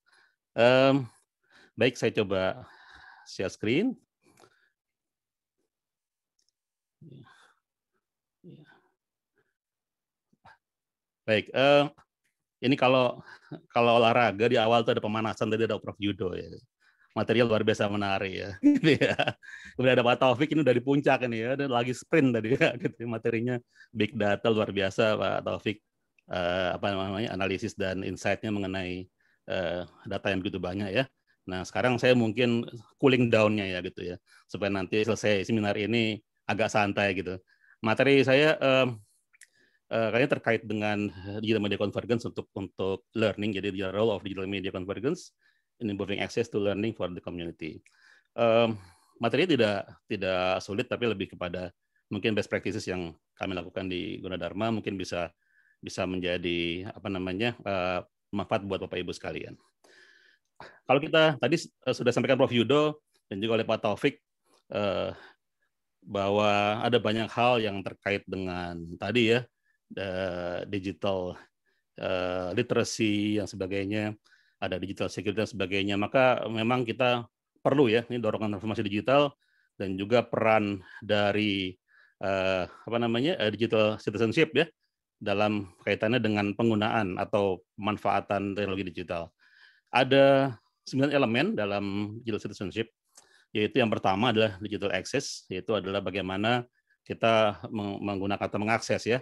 Speaker 6: Um, baik, saya coba share screen. Baik, uh, ini kalau kalau olahraga di awal tuh ada pemanasan tadi ada Prof Yudo ya. Material luar biasa menarik ya. Gitu ya. Kemudian ada Pak Taufik ini udah di puncak ini ya, dan lagi sprint tadi ya. Gitu. Materinya big data luar biasa Pak Taufik. Uh, apa namanya analisis dan insight-nya mengenai uh, data yang begitu banyak ya. Nah sekarang saya mungkin cooling down-nya ya gitu ya, supaya nanti selesai seminar ini agak santai gitu. Materi saya um, uh, kayaknya terkait dengan digital media convergence untuk untuk learning. Jadi the role of digital media convergence in improving access to learning for the community. Um, materi tidak tidak sulit tapi lebih kepada mungkin best practices yang kami lakukan di Gunadarma mungkin bisa bisa menjadi apa namanya uh, manfaat buat Bapak Ibu sekalian. Kalau kita tadi uh, sudah sampaikan Prof Yudo dan juga oleh Pak Taufik uh, bahwa ada banyak hal yang terkait dengan tadi ya digital uh, literacy yang sebagainya, ada digital security dan sebagainya. Maka memang kita perlu ya ini dorongan transformasi digital dan juga peran dari uh, apa namanya uh, digital citizenship ya dalam kaitannya dengan penggunaan atau pemanfaatan teknologi digital. Ada sembilan elemen dalam digital citizenship, yaitu yang pertama adalah digital access, yaitu adalah bagaimana kita menggunakan atau mengakses ya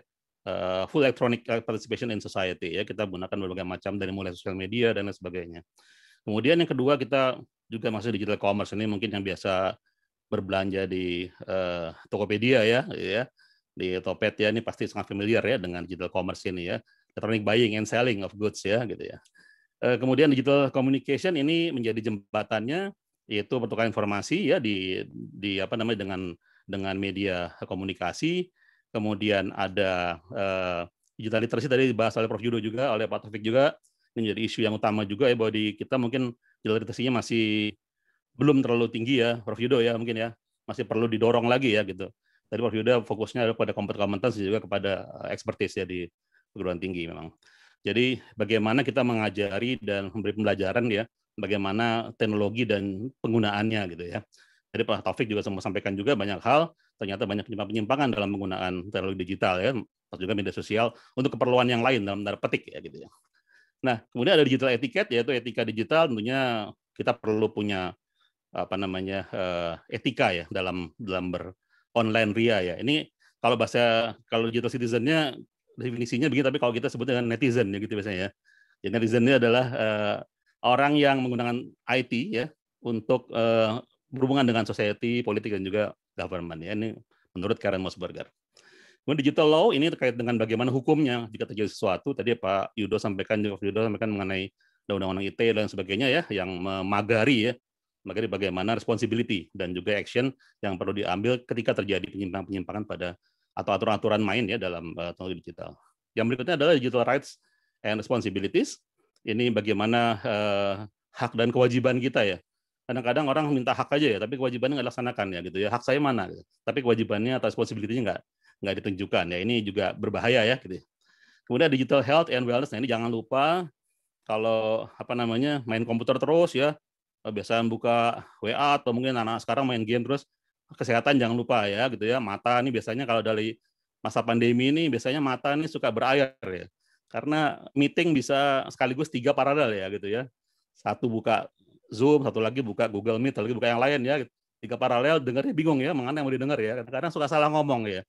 Speaker 6: uh, full electronic participation in society ya kita gunakan berbagai macam dari mulai sosial media dan lain sebagainya. Kemudian yang kedua kita juga masuk digital commerce ini mungkin yang biasa berbelanja di uh, Tokopedia ya, ya di Topet ya ini pasti sangat familiar ya dengan digital commerce ini ya electronic buying and selling of goods ya gitu ya. Uh, kemudian digital communication ini menjadi jembatannya yaitu pertukaran informasi ya di di apa namanya dengan dengan media komunikasi. Kemudian ada uh, digital literacy tadi dibahas oleh Prof Judo juga, oleh Pak Taufik juga. Ini menjadi isu yang utama juga ya bahwa di kita mungkin digital literacy-nya masih belum terlalu tinggi ya, Prof Yudo ya mungkin ya. Masih perlu didorong lagi ya gitu. Tadi Prof Yudo fokusnya adalah pada kompetensi juga kepada eh, expertise ya di perguruan tinggi memang. Jadi bagaimana kita mengajari dan memberi pembelajaran ya bagaimana teknologi dan penggunaannya gitu ya. Jadi Pak Taufik juga sempat sampaikan juga banyak hal, ternyata banyak penyimpangan dalam penggunaan teknologi digital ya, juga media sosial untuk keperluan yang lain dalam tanda petik ya gitu ya. Nah, kemudian ada digital etiket yaitu etika digital tentunya kita perlu punya apa namanya uh, etika ya dalam dalam ber online ria ya. Ini kalau bahasa kalau digital citizennya definisinya begini tapi kalau kita sebut dengan netizen ya gitu biasanya ya. Ya netizen ini adalah uh, orang yang menggunakan IT ya untuk uh, berhubungan dengan society, politik dan juga government ya. Ini menurut Karen Mosberger. Kemudian digital law ini terkait dengan bagaimana hukumnya jika terjadi sesuatu. Tadi Pak Yudo sampaikan, juga Yudo sampaikan mengenai undang-undang ITE dan sebagainya ya, yang memagari ya, magari bagaimana responsibility dan juga action yang perlu diambil ketika terjadi penyimpangan-penyimpangan pada atau aturan-aturan main ya dalam uh, teknologi digital. Yang berikutnya adalah digital rights and responsibilities. Ini bagaimana uh, hak dan kewajiban kita ya kadang-kadang orang minta hak aja ya, tapi kewajibannya nggak dilaksanakan ya gitu ya. Hak saya mana? Gitu. Tapi kewajibannya atau responsibility-nya nggak nggak ditunjukkan ya. Ini juga berbahaya ya gitu. Ya. Kemudian digital health and wellness. Nah ini jangan lupa kalau apa namanya main komputer terus ya, biasa buka WA atau mungkin anak sekarang main game terus kesehatan jangan lupa ya gitu ya. Mata ini biasanya kalau dari masa pandemi ini biasanya mata ini suka berair ya. Karena meeting bisa sekaligus tiga paralel ya gitu ya. Satu buka Zoom, satu lagi buka Google Meet, satu lagi buka yang lain ya. Tiga paralel, dengarnya bingung ya, mana yang mau didengar ya. Kadang-kadang suka salah ngomong ya.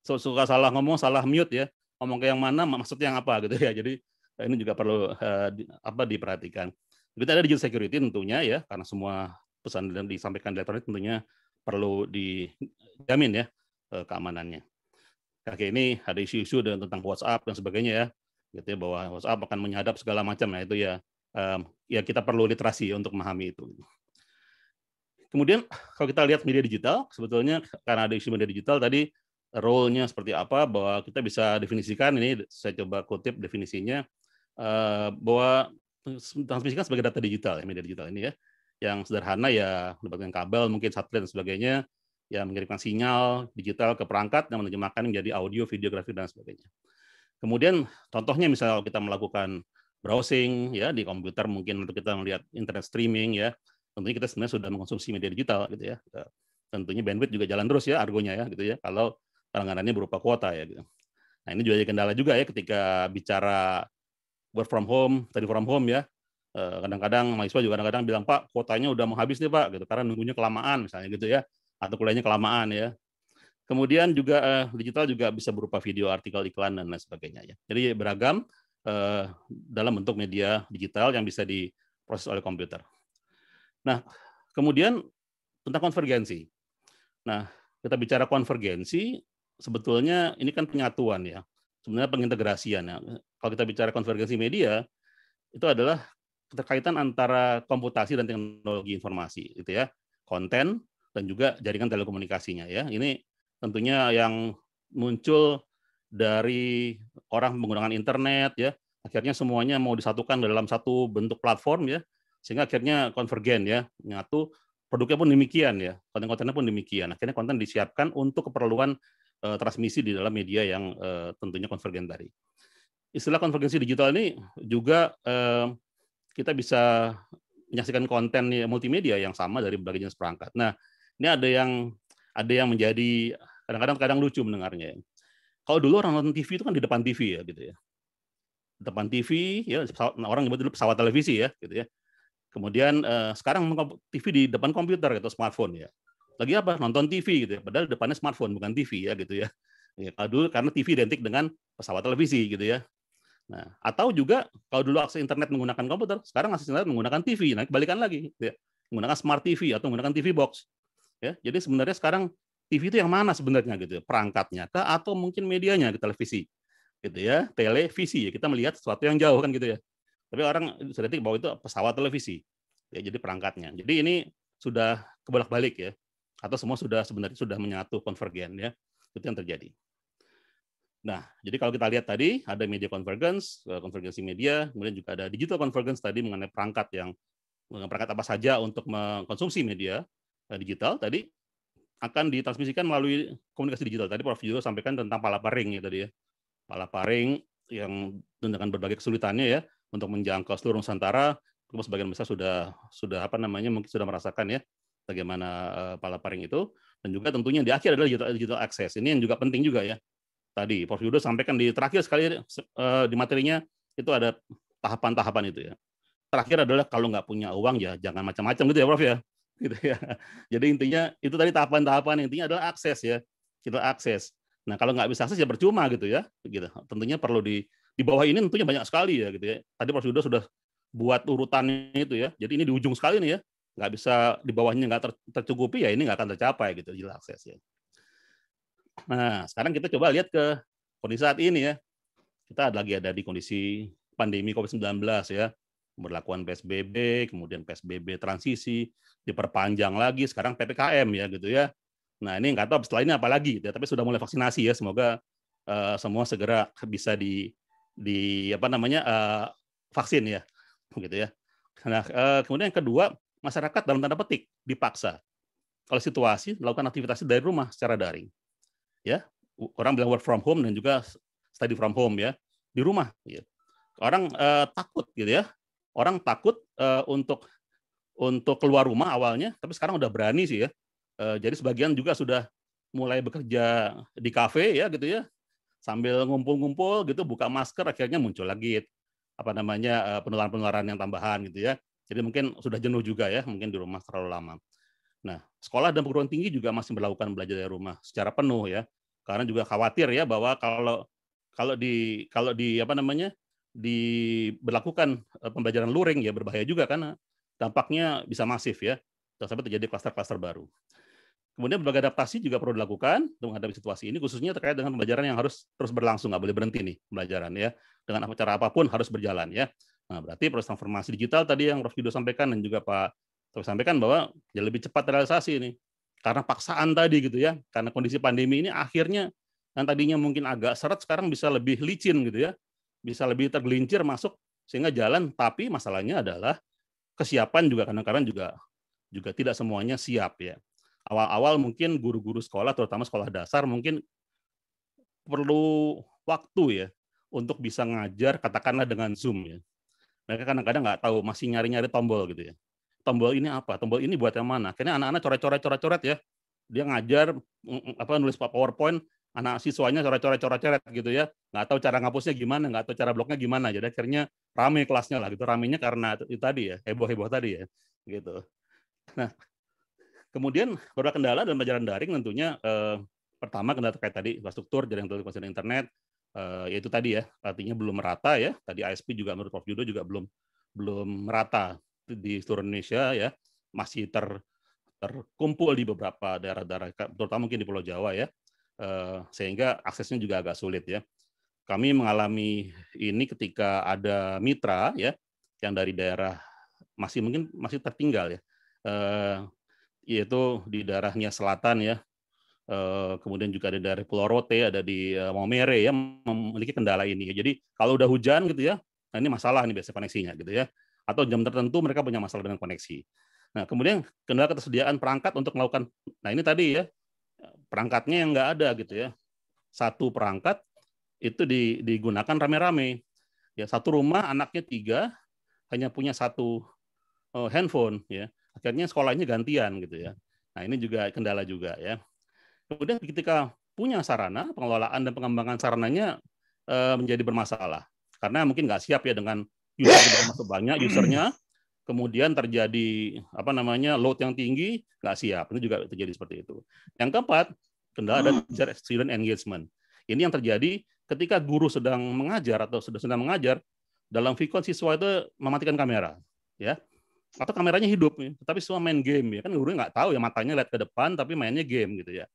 Speaker 6: Suka salah ngomong, salah mute ya. Ngomong ke yang mana, maksudnya yang apa gitu ya. Jadi ini juga perlu uh, di, apa diperhatikan. Kita ada digital security tentunya ya, karena semua pesan yang disampaikan di elektronik tentunya perlu dijamin ya uh, keamanannya. Oke, ini ada isu-isu tentang WhatsApp dan sebagainya ya, gitu ya bahwa WhatsApp akan menyadap segala macam ya itu ya ya kita perlu literasi untuk memahami itu. Kemudian kalau kita lihat media digital, sebetulnya karena ada isu media digital tadi role-nya seperti apa, bahwa kita bisa definisikan ini saya coba kutip definisinya eh, bahwa transmisikan sebagai data digital ya media digital ini ya, yang sederhana ya mendapatkan kabel mungkin satelit dan sebagainya, yang mengirimkan sinyal digital ke perangkat yang menerjemahkan menjadi audio, video, grafik dan sebagainya. Kemudian contohnya misalnya kita melakukan browsing ya di komputer mungkin untuk kita melihat internet streaming ya tentunya kita sebenarnya sudah mengkonsumsi media digital gitu ya tentunya bandwidth juga jalan terus ya argonya ya gitu ya kalau langganannya berupa kuota ya gitu. Nah ini juga jadi kendala juga ya ketika bicara work from home, study from home ya. Eh, kadang-kadang mahasiswa juga kadang-kadang bilang Pak kuotanya udah mau habis nih Pak gitu karena nunggunya kelamaan misalnya gitu ya atau kuliahnya kelamaan ya. Kemudian juga eh, digital juga bisa berupa video, artikel, iklan dan lain sebagainya ya. Jadi beragam Eh, dalam bentuk media digital yang bisa diproses oleh komputer. Nah, kemudian tentang konvergensi. Nah, kita bicara konvergensi, sebetulnya ini kan penyatuan ya. Sebenarnya pengintegrasian ya. Kalau kita bicara konvergensi media, itu adalah keterkaitan antara komputasi dan teknologi informasi, itu ya, konten dan juga jaringan telekomunikasinya ya. Ini tentunya yang muncul dari orang menggunakan internet ya. Akhirnya semuanya mau disatukan dalam satu bentuk platform ya. Sehingga akhirnya konvergen ya. Nyatu produknya pun demikian ya. Konten-kontennya pun demikian. Akhirnya konten disiapkan untuk keperluan uh, transmisi di dalam media yang uh, tentunya konvergen tadi. Istilah konvergensi digital ini juga uh, kita bisa menyaksikan konten multimedia yang sama dari berbagai jenis perangkat. Nah ini ada yang ada yang menjadi Kadang-kadang kadang lucu mendengarnya. Kalau dulu orang nonton TV itu kan di depan TV ya gitu ya. Depan TV ya pesawat, orang nyebut dulu pesawat televisi ya gitu ya. Kemudian eh, sekarang TV di depan komputer atau smartphone ya. Lagi apa? Nonton TV gitu ya. Padahal depannya smartphone bukan TV ya gitu ya. Ya, kalau dulu karena TV identik dengan pesawat televisi gitu ya. Nah, atau juga kalau dulu akses internet menggunakan komputer, sekarang akses internet menggunakan TV. Nah, kebalikan lagi, gitu ya. menggunakan smart TV atau menggunakan TV box. Ya, jadi sebenarnya sekarang TV itu yang mana sebenarnya gitu, ya? perangkatnya kah atau mungkin medianya di televisi, gitu ya, televisi ya kita melihat sesuatu yang jauh kan gitu ya. Tapi orang sudah bahwa itu pesawat televisi, ya jadi perangkatnya. Jadi ini sudah kebolak-balik ya, atau semua sudah sebenarnya sudah menyatu konvergen ya, itu yang terjadi. Nah, jadi kalau kita lihat tadi ada media convergence, konvergensi media, kemudian juga ada digital convergence tadi mengenai perangkat yang perangkat apa saja untuk mengkonsumsi media eh, digital tadi akan ditransmisikan melalui komunikasi digital. Tadi Prof juga sampaikan tentang palaparing ya tadi ya. Palaparing yang dengan berbagai kesulitannya ya untuk menjangkau seluruh Nusantara, terus sebagian besar sudah sudah apa namanya mungkin sudah merasakan ya bagaimana uh, palaparing itu dan juga tentunya di akhir adalah digital, digital access. Ini yang juga penting juga ya tadi Prof Yudo sampaikan di terakhir sekali uh, di materinya itu ada tahapan-tahapan itu ya. Terakhir adalah kalau nggak punya uang ya jangan macam-macam gitu ya Prof ya. Gitu ya. Jadi intinya itu tadi tahapan-tahapan intinya adalah akses ya. Kita akses. Nah, kalau nggak bisa akses ya percuma gitu ya. Gitu. Tentunya perlu di di bawah ini tentunya banyak sekali ya gitu ya. Tadi Prof Yudo sudah buat urutannya itu ya. Jadi ini di ujung sekali nih ya. Nggak bisa di bawahnya nggak ter, tercukupi ya ini nggak akan tercapai gitu jelas akses ya. Nah, sekarang kita coba lihat ke kondisi saat ini ya. Kita lagi ada di kondisi pandemi COVID-19 ya. Berlakuan PSBB, kemudian PSBB transisi, diperpanjang lagi, sekarang PPKM ya gitu ya. Nah, ini nggak tahu setelah ini apa lagi, ya. tapi sudah mulai vaksinasi ya. Semoga uh, semua segera bisa di di apa namanya uh, vaksin ya, gitu ya. Nah, uh, kemudian yang kedua, masyarakat dalam tanda petik dipaksa kalau situasi melakukan aktivitas dari rumah secara daring ya orang bilang work from home dan juga study from home ya di rumah ya. orang uh, takut gitu ya orang takut uh, untuk untuk keluar rumah awalnya tapi sekarang udah berani sih ya. Uh, jadi sebagian juga sudah mulai bekerja di kafe ya gitu ya. Sambil ngumpul-ngumpul gitu buka masker akhirnya muncul lagi apa namanya penularan-penularan yang tambahan gitu ya. Jadi mungkin sudah jenuh juga ya mungkin di rumah terlalu lama. Nah, sekolah dan perguruan tinggi juga masih melakukan belajar dari rumah secara penuh ya. Karena juga khawatir ya bahwa kalau kalau di kalau di apa namanya diberlakukan eh, pembelajaran luring ya berbahaya juga karena dampaknya bisa masif ya sampai terjadi klaster-klaster baru. Kemudian berbagai adaptasi juga perlu dilakukan untuk menghadapi situasi ini, khususnya terkait dengan pembelajaran yang harus terus berlangsung, nggak boleh berhenti nih pembelajaran ya. Dengan cara apa pun harus berjalan ya. Nah, berarti proses transformasi digital tadi yang Prof. Yudo sampaikan dan juga Pak saya sampaikan bahwa ya lebih cepat realisasi ini karena paksaan tadi gitu ya karena kondisi pandemi ini akhirnya yang tadinya mungkin agak seret sekarang bisa lebih licin gitu ya bisa lebih tergelincir masuk sehingga jalan tapi masalahnya adalah kesiapan juga kadang-kadang juga juga tidak semuanya siap ya awal-awal mungkin guru-guru sekolah terutama sekolah dasar mungkin perlu waktu ya untuk bisa ngajar katakanlah dengan zoom ya mereka kadang-kadang nggak tahu masih nyari-nyari tombol gitu ya tombol ini apa? Tombol ini buat yang mana? Karena anak-anak coret-coret coret-coret ya. Dia ngajar mm, mm, apa nulis PowerPoint, anak siswanya coret-coret coret-coret gitu ya. Nggak tahu cara ngapusnya gimana, nggak tahu cara bloknya gimana. Jadi akhirnya rame kelasnya lah gitu. Ramenya karena itu tadi ya, heboh-heboh tadi ya. Gitu. Nah, kemudian beberapa kendala dalam pelajaran daring tentunya eh, pertama kendala terkait tadi infrastruktur jaringan telekomunikasi internet eh, yaitu tadi ya artinya belum merata ya tadi ISP juga menurut Prof Judo juga belum belum merata di seluruh Indonesia ya masih ter terkumpul di beberapa daerah-daerah terutama mungkin di Pulau Jawa ya sehingga aksesnya juga agak sulit ya. Kami mengalami ini ketika ada mitra ya yang dari daerah masih mungkin masih tertinggal ya. Eh, yaitu di daerahnya selatan ya. Eh, kemudian juga ada dari Pulau Rote ada di Maumere ya memiliki kendala ini. Jadi kalau udah hujan gitu ya nah ini masalah nih biasa koneksinya gitu ya. Atau jam tertentu mereka punya masalah dengan koneksi. Nah, kemudian kendala ketersediaan perangkat untuk melakukan, nah ini tadi ya, perangkatnya yang nggak ada gitu ya. Satu perangkat itu digunakan rame-rame. Ya, satu rumah anaknya tiga, hanya punya satu uh, handphone ya. Akhirnya sekolahnya gantian gitu ya. Nah, ini juga kendala juga ya. Kemudian ketika punya sarana, pengelolaan dan pengembangan sarananya uh, menjadi bermasalah. Karena mungkin nggak siap ya dengan user masuk banyak usernya, kemudian terjadi apa namanya load yang tinggi, nggak siap. Ini juga terjadi seperti itu. Yang keempat, kendala ada student engagement. Ini yang terjadi ketika guru sedang mengajar atau sudah sedang mengajar, dalam Vicon siswa itu mematikan kamera, ya atau kameranya hidup nih, tapi semua main game ya kan guru nggak tahu ya matanya lihat ke depan tapi mainnya game gitu ya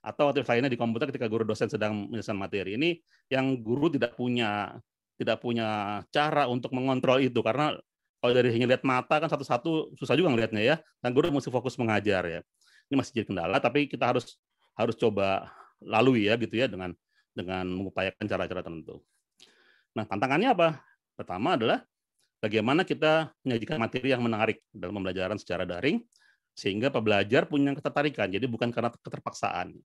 Speaker 6: atau alternatif lainnya di komputer ketika guru dosen sedang menyelesaikan materi ini yang guru tidak punya tidak punya cara untuk mengontrol itu karena kalau dari hanya lihat mata kan satu-satu susah juga ngelihatnya ya dan guru mesti fokus mengajar ya ini masih jadi kendala tapi kita harus harus coba lalui ya gitu ya dengan dengan mengupayakan cara-cara tertentu. Nah tantangannya apa? Pertama adalah bagaimana kita menyajikan materi yang menarik dalam pembelajaran secara daring sehingga pembelajar punya ketertarikan. Jadi bukan karena keterpaksaan.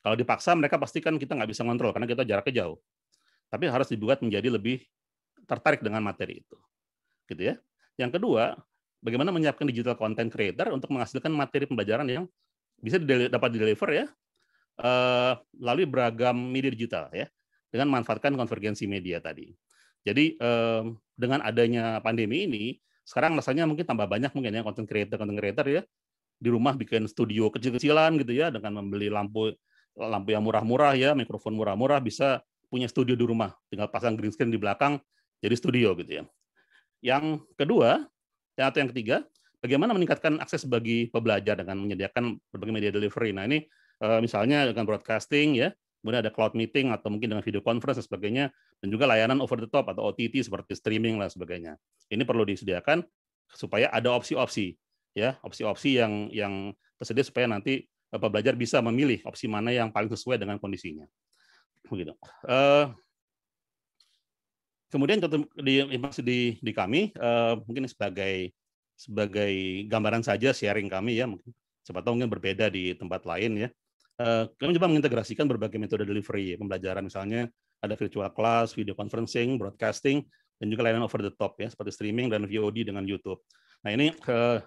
Speaker 6: Kalau dipaksa mereka pastikan kita nggak bisa ngontrol karena kita jaraknya jauh. Tapi harus dibuat menjadi lebih tertarik dengan materi itu. Gitu ya. Yang kedua, bagaimana menyiapkan digital content creator untuk menghasilkan materi pembelajaran yang bisa dapat deliver ya eh, melalui beragam media digital ya dengan manfaatkan konvergensi media tadi. Jadi dengan adanya pandemi ini, sekarang rasanya mungkin tambah banyak mungkin ya content creator content creator ya di rumah bikin studio kecil-kecilan gitu ya dengan membeli lampu lampu yang murah-murah ya, mikrofon murah-murah bisa punya studio di rumah, tinggal pasang green screen di belakang jadi studio gitu ya. Yang kedua, atau yang ketiga, bagaimana meningkatkan akses bagi pembelajar dengan menyediakan berbagai media delivery. Nah, ini misalnya dengan broadcasting ya, kemudian ada cloud meeting atau mungkin dengan video conference dan sebagainya, dan juga layanan over the top atau OTT seperti streaming dan sebagainya. Ini perlu disediakan supaya ada opsi-opsi, ya opsi-opsi yang yang tersedia supaya nanti Bapak belajar bisa memilih opsi mana yang paling sesuai dengan kondisinya. Begitu. Uh, kemudian di informasi di, di kami uh, mungkin sebagai sebagai gambaran saja sharing kami ya mungkin siapa tahu mungkin berbeda di tempat lain ya Eh, kami coba mengintegrasikan berbagai metode delivery pembelajaran misalnya ada virtual class, video conferencing, broadcasting, dan juga layanan over the top ya seperti streaming dan VOD dengan YouTube. Nah ini eh,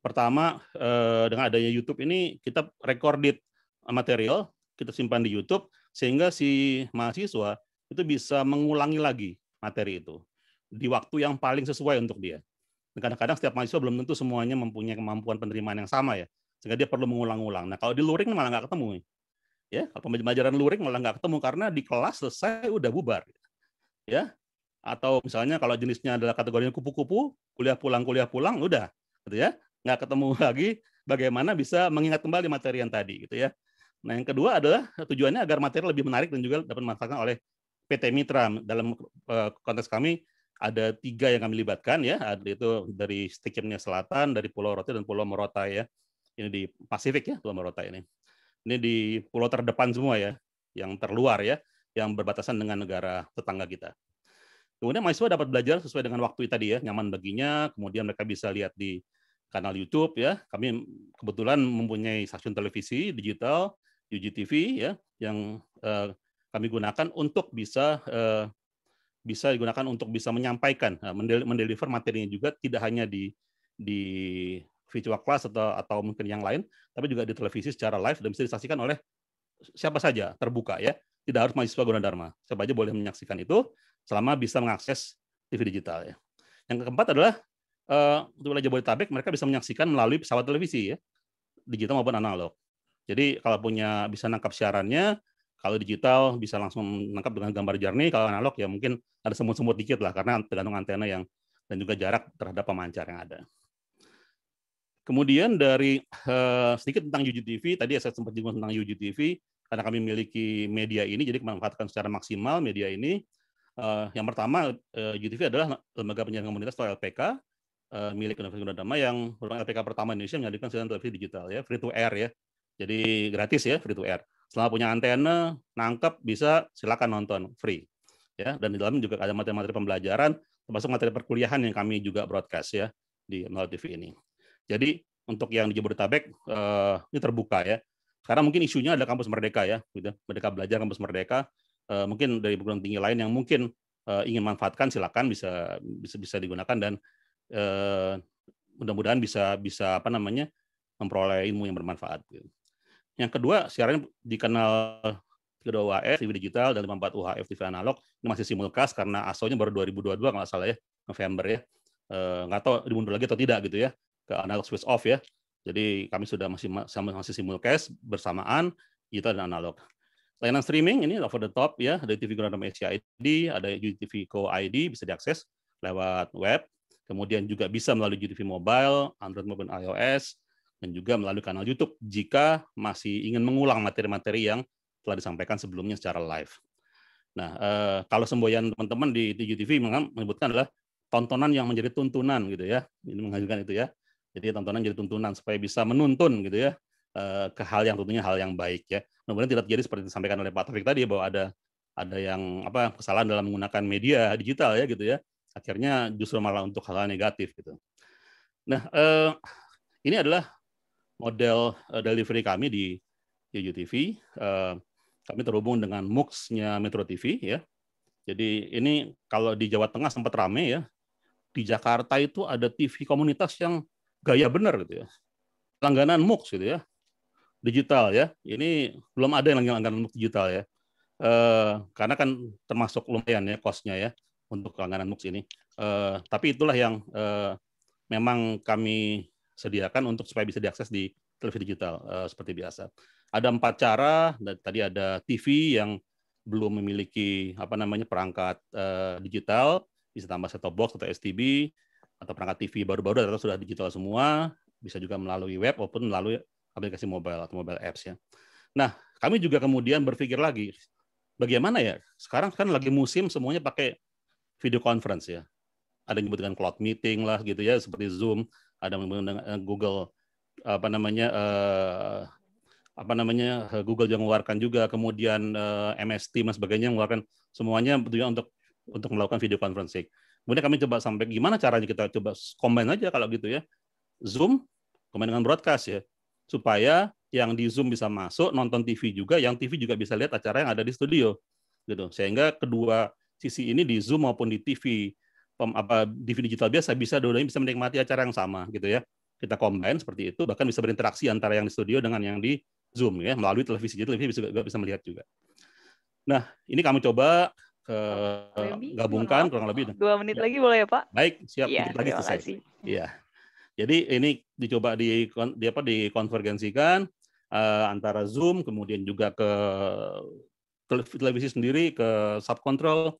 Speaker 6: pertama eh, dengan adanya YouTube ini kita recorded material kita simpan di YouTube sehingga si mahasiswa itu bisa mengulangi lagi materi itu di waktu yang paling sesuai untuk dia. Kadang-kadang setiap mahasiswa belum tentu semuanya mempunyai kemampuan penerimaan yang sama ya sehingga dia perlu mengulang-ulang. Nah kalau di luring malah nggak ketemu, ya kalau pembelajaran luring malah nggak ketemu karena di kelas selesai udah bubar, ya. Atau misalnya kalau jenisnya adalah kategorinya kupu-kupu, kuliah pulang kuliah pulang, udah, gitu ya, nggak ketemu lagi bagaimana bisa mengingat kembali materi yang tadi, gitu ya. Nah yang kedua adalah tujuannya agar materi lebih menarik dan juga dapat dimanfaatkan oleh PT Mitra dalam eh, konteks kami ada tiga yang kami libatkan ya, ada itu dari Stikimnya Selatan, dari Pulau Rote dan Pulau Morotai ya ini di Pasifik ya Pulau Marotai ini. Ini di pulau terdepan semua ya, yang terluar ya, yang berbatasan dengan negara tetangga kita. Kemudian mahasiswa dapat belajar sesuai dengan waktu tadi ya, nyaman baginya. Kemudian mereka bisa lihat di kanal YouTube ya. Kami kebetulan mempunyai stasiun televisi digital UGTV ya, yang eh, kami gunakan untuk bisa eh, bisa digunakan untuk bisa menyampaikan, eh, mendeliver materinya juga tidak hanya di di virtual class atau atau mungkin yang lain, tapi juga di televisi secara live dan bisa disaksikan oleh siapa saja terbuka ya. Tidak harus mahasiswa Gunadarma. Siapa aja boleh menyaksikan itu selama bisa mengakses TV digital ya. Yang keempat adalah uh, untuk wilayah Jabodetabek mereka bisa menyaksikan melalui pesawat televisi ya, digital maupun analog. Jadi kalau punya bisa nangkap siarannya, kalau digital bisa langsung menangkap dengan gambar jernih, kalau analog ya mungkin ada semut-semut dikit lah karena tergantung antena yang dan juga jarak terhadap pemancar yang ada. Kemudian dari uh, sedikit tentang UGTV, tadi saya sempat juga tentang UGTV, karena kami memiliki media ini, jadi memanfaatkan secara maksimal media ini. Uh, yang pertama, uh, UGTV adalah lembaga penyiaran komunitas atau LPK, uh, milik Universitas Gunadharma yang merupakan LPK pertama Indonesia menyajikan siaran televisi digital, ya, free to air ya. Jadi gratis ya, free to air. Selama punya antena, nangkep, bisa silakan nonton, free. Ya, dan di dalam juga ada materi-materi pembelajaran, termasuk materi perkuliahan yang kami juga broadcast ya di melalui TV ini. Jadi untuk yang di Jabodetabek uh, ini terbuka ya. Karena mungkin isunya ada kampus merdeka ya, gitu. Merdeka belajar kampus merdeka. Uh, mungkin dari perguruan tinggi lain yang mungkin uh, ingin manfaatkan silakan bisa bisa bisa digunakan dan uh, mudah-mudahan bisa bisa apa namanya memperoleh ilmu yang bermanfaat. Gitu. Yang kedua, siarannya di kanal 32 UHF TV digital dan 54 UHF TV analog ini masih simulcast karena ASO-nya baru 2022 nggak salah ya November ya. Eh, nggak tahu dimundur lagi atau tidak gitu ya ke analog switch off ya. Jadi kami sudah masih masih simulcast bersamaan digital dan analog. Layanan streaming ini over the top ya ada TV Ground Asia ID ada UTV Co ID bisa diakses lewat web. Kemudian juga bisa melalui UTV mobile Android maupun iOS dan juga melalui kanal YouTube jika masih ingin mengulang materi-materi yang telah disampaikan sebelumnya secara live. Nah, eh, kalau semboyan teman-teman di TGTV menyebutkan adalah tontonan yang menjadi tuntunan gitu ya. Ini menghasilkan itu ya. Jadi tontonan jadi tuntunan supaya bisa menuntun gitu ya eh, ke hal yang tentunya hal yang baik ya. Mudah-mudahan tidak terjadi seperti disampaikan oleh Pak Taufik tadi bahwa ada ada yang apa kesalahan dalam menggunakan media digital ya gitu ya. Akhirnya justru malah untuk hal, -hal negatif gitu. Nah, eh, ini adalah model eh, delivery kami di UTV. Eh, kami terhubung dengan MUX-nya Metro TV ya. Jadi ini kalau di Jawa Tengah sempat rame ya. Di Jakarta itu ada TV komunitas yang gaya benar gitu ya. Langganan MUX gitu ya. Digital ya. Ini belum ada yang langganan MUX digital ya. Eh, karena kan termasuk lumayan ya kosnya ya untuk langganan MUX ini. Tapi itulah yang memang kami sediakan untuk supaya bisa diakses di televisi digital eh, seperti biasa. Ada empat cara. Tadi ada TV yang belum memiliki apa namanya perangkat uh, digital, bisa tambah set-top box atau STB atau perangkat TV baru-baru atau sudah digital semua, bisa juga melalui web maupun melalui aplikasi mobile atau mobile apps ya. Nah, kami juga kemudian berpikir lagi, bagaimana ya? Sekarang kan lagi musim semuanya pakai video conference ya. Ada yang dengan cloud meeting lah gitu ya, seperti Zoom, ada yang dengan Google apa namanya uh, apa namanya eh, Google juga mengeluarkan juga kemudian uh, eh, MS Teams dan sebagainya mengeluarkan semuanya tentunya untuk untuk melakukan video conferencing. Kemudian kami coba sampai gimana caranya kita coba combine aja kalau gitu ya. Zoom combine dengan broadcast ya. Supaya yang di Zoom bisa masuk nonton TV juga, yang TV juga bisa lihat acara yang ada di studio. Gitu. Sehingga kedua sisi ini di Zoom maupun di TV apa TV digital biasa bisa dua-duanya bisa menikmati acara yang sama gitu ya. Kita combine seperti itu bahkan bisa berinteraksi antara yang di studio dengan yang di Zoom ya melalui televisi. Jadi televisi bisa bisa melihat juga. Nah, ini kami coba ke gabungkan kurang lebih
Speaker 1: dua menit ya. lagi boleh ya Pak?
Speaker 6: Baik, siap. Ya, lagi selesai. Iya. Jadi ini dicoba di, di apa dikonvergensikan uh, antara Zoom kemudian juga ke televisi sendiri ke subcontrol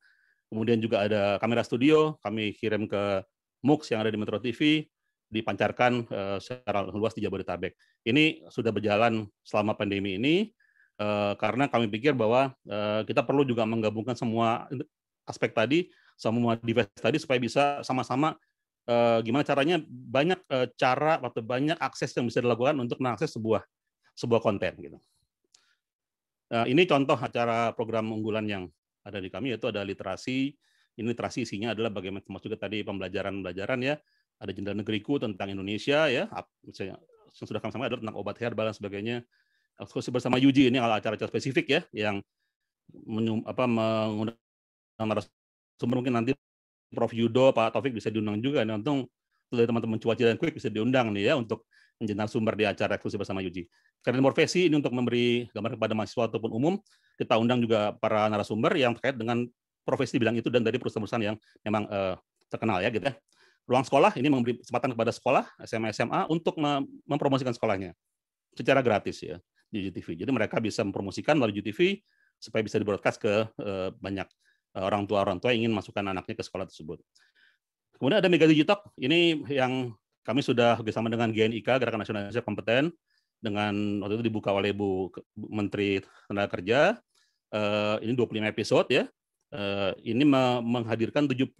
Speaker 6: kemudian juga ada kamera studio kami kirim ke MUX yang ada di Metro TV dipancarkan uh, secara luas di Jabodetabek. Ini sudah berjalan selama pandemi ini uh, karena kami pikir bahwa uh, kita perlu juga menggabungkan semua aspek tadi, semua device tadi supaya bisa sama-sama gimana caranya banyak cara atau banyak akses yang bisa dilakukan untuk mengakses sebuah sebuah konten gitu. Ini contoh acara program unggulan yang ada di kami yaitu ada literasi. Ini literasi isinya adalah bagaimana termasuk juga tadi pembelajaran-pembelajaran ya. Ada jendela negeriku tentang Indonesia ya. Misalnya yang sudah kami sampaikan adalah tentang obat herbal dan sebagainya. Eksklusif bersama Yuji ini acara-acara spesifik ya yang menyum, apa mengundang narasumber. Mungkin nanti Prof. Yudo Pak Taufik bisa diundang juga. Nih untung teman-teman cuaca dan quick bisa diundang nih ya untuk menjadi sumber di acara eksklusif bersama Yuji. Karena profesi ini untuk memberi gambaran kepada mahasiswa ataupun umum, kita undang juga para narasumber yang terkait dengan profesi bidang itu dan dari perusahaan-perusahaan yang memang uh, terkenal ya gitu ya ruang sekolah ini memberi kesempatan kepada sekolah SMA SMA untuk mempromosikan sekolahnya secara gratis ya di GTV. Jadi mereka bisa mempromosikan melalui GTV supaya bisa dibroadcast ke eh, banyak eh, orang tua orang tua yang ingin masukkan anaknya ke sekolah tersebut. Kemudian ada Mega Digitalk, ini yang kami sudah bersama dengan GNIK Gerakan Nasional Indonesia Kompeten dengan waktu itu dibuka oleh Bu Menteri Tenaga Kerja. Eh, ini 25 episode ya. Ini menghadirkan 75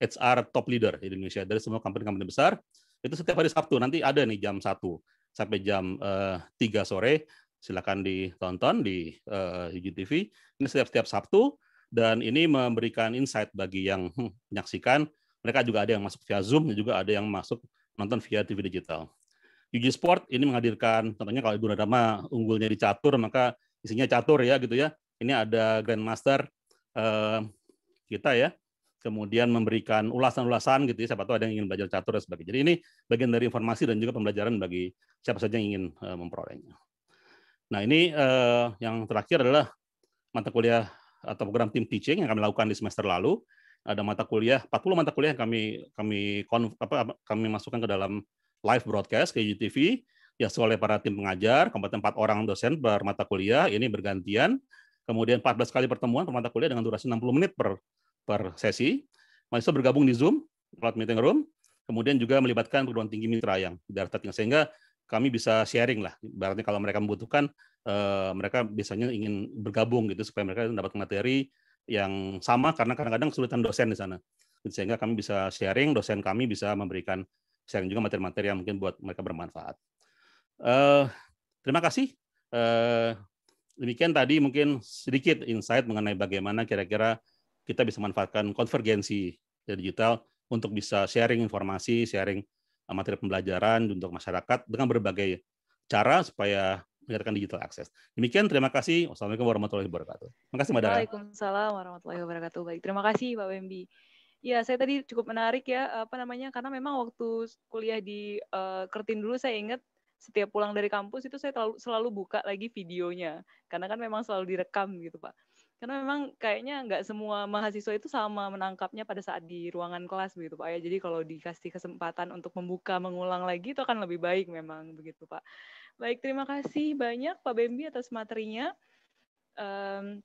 Speaker 6: HR top leader di Indonesia dari semua company-company besar. Itu setiap hari Sabtu nanti ada nih jam 1 sampai jam uh, eh, 3 sore. Silakan ditonton di uh, UGTV. Ini setiap setiap Sabtu dan ini memberikan insight bagi yang hmm, menyaksikan. Mereka juga ada yang masuk via Zoom, dan juga ada yang masuk nonton via TV digital. UG Sport ini menghadirkan, contohnya kalau Ibu Radama unggulnya di catur, maka isinya catur ya gitu ya. Ini ada Grandmaster uh, kita ya, kemudian memberikan ulasan-ulasan gitu ya, siapa tahu ada yang ingin belajar catur dan sebagainya. Jadi ini bagian dari informasi dan juga pembelajaran bagi siapa saja yang ingin uh, memperolehnya. Nah ini uh, yang terakhir adalah mata kuliah atau program tim teaching yang kami lakukan di semester lalu. Ada mata kuliah, 40 mata kuliah yang kami kami apa, kami masukkan ke dalam live broadcast ke UTV ya oleh para tim pengajar, kompeten empat orang dosen per mata kuliah, ini bergantian. Kemudian 14 kali pertemuan per mata kuliah dengan durasi 60 menit per per sesi. Mahasiswa bergabung di Zoom, cloud meeting room, kemudian juga melibatkan perguruan tinggi mitra yang dari tinggal sehingga kami bisa sharing lah. Berarti kalau mereka membutuhkan, eh, mereka biasanya ingin bergabung gitu supaya mereka dapat materi yang sama karena kadang-kadang kesulitan dosen di sana. Sehingga kami bisa sharing, dosen kami bisa memberikan sharing juga materi-materi yang mungkin buat mereka bermanfaat. Uh, terima kasih. Uh, demikian tadi mungkin sedikit insight mengenai bagaimana kira-kira kita bisa manfaatkan konvergensi digital untuk bisa sharing informasi, sharing uh, materi pembelajaran untuk masyarakat dengan berbagai cara supaya meningkatkan digital access. Demikian, terima kasih. Wassalamualaikum warahmatullahi wabarakatuh. Terima kasih, Mbak Dara.
Speaker 1: Waalaikumsalam warahmatullahi wabarakatuh. Baik, terima kasih, Pak Wembi. Ya, saya tadi cukup menarik ya, apa namanya, karena memang waktu kuliah di uh, Kertin dulu saya ingat setiap pulang dari kampus itu saya selalu, selalu buka lagi videonya, karena kan memang selalu direkam gitu, Pak karena memang kayaknya nggak semua mahasiswa itu sama menangkapnya pada saat di ruangan kelas begitu Pak ya. Jadi kalau dikasih kesempatan untuk membuka mengulang lagi itu akan lebih baik memang begitu Pak. Baik, terima kasih banyak Pak Bembi atas materinya. Um,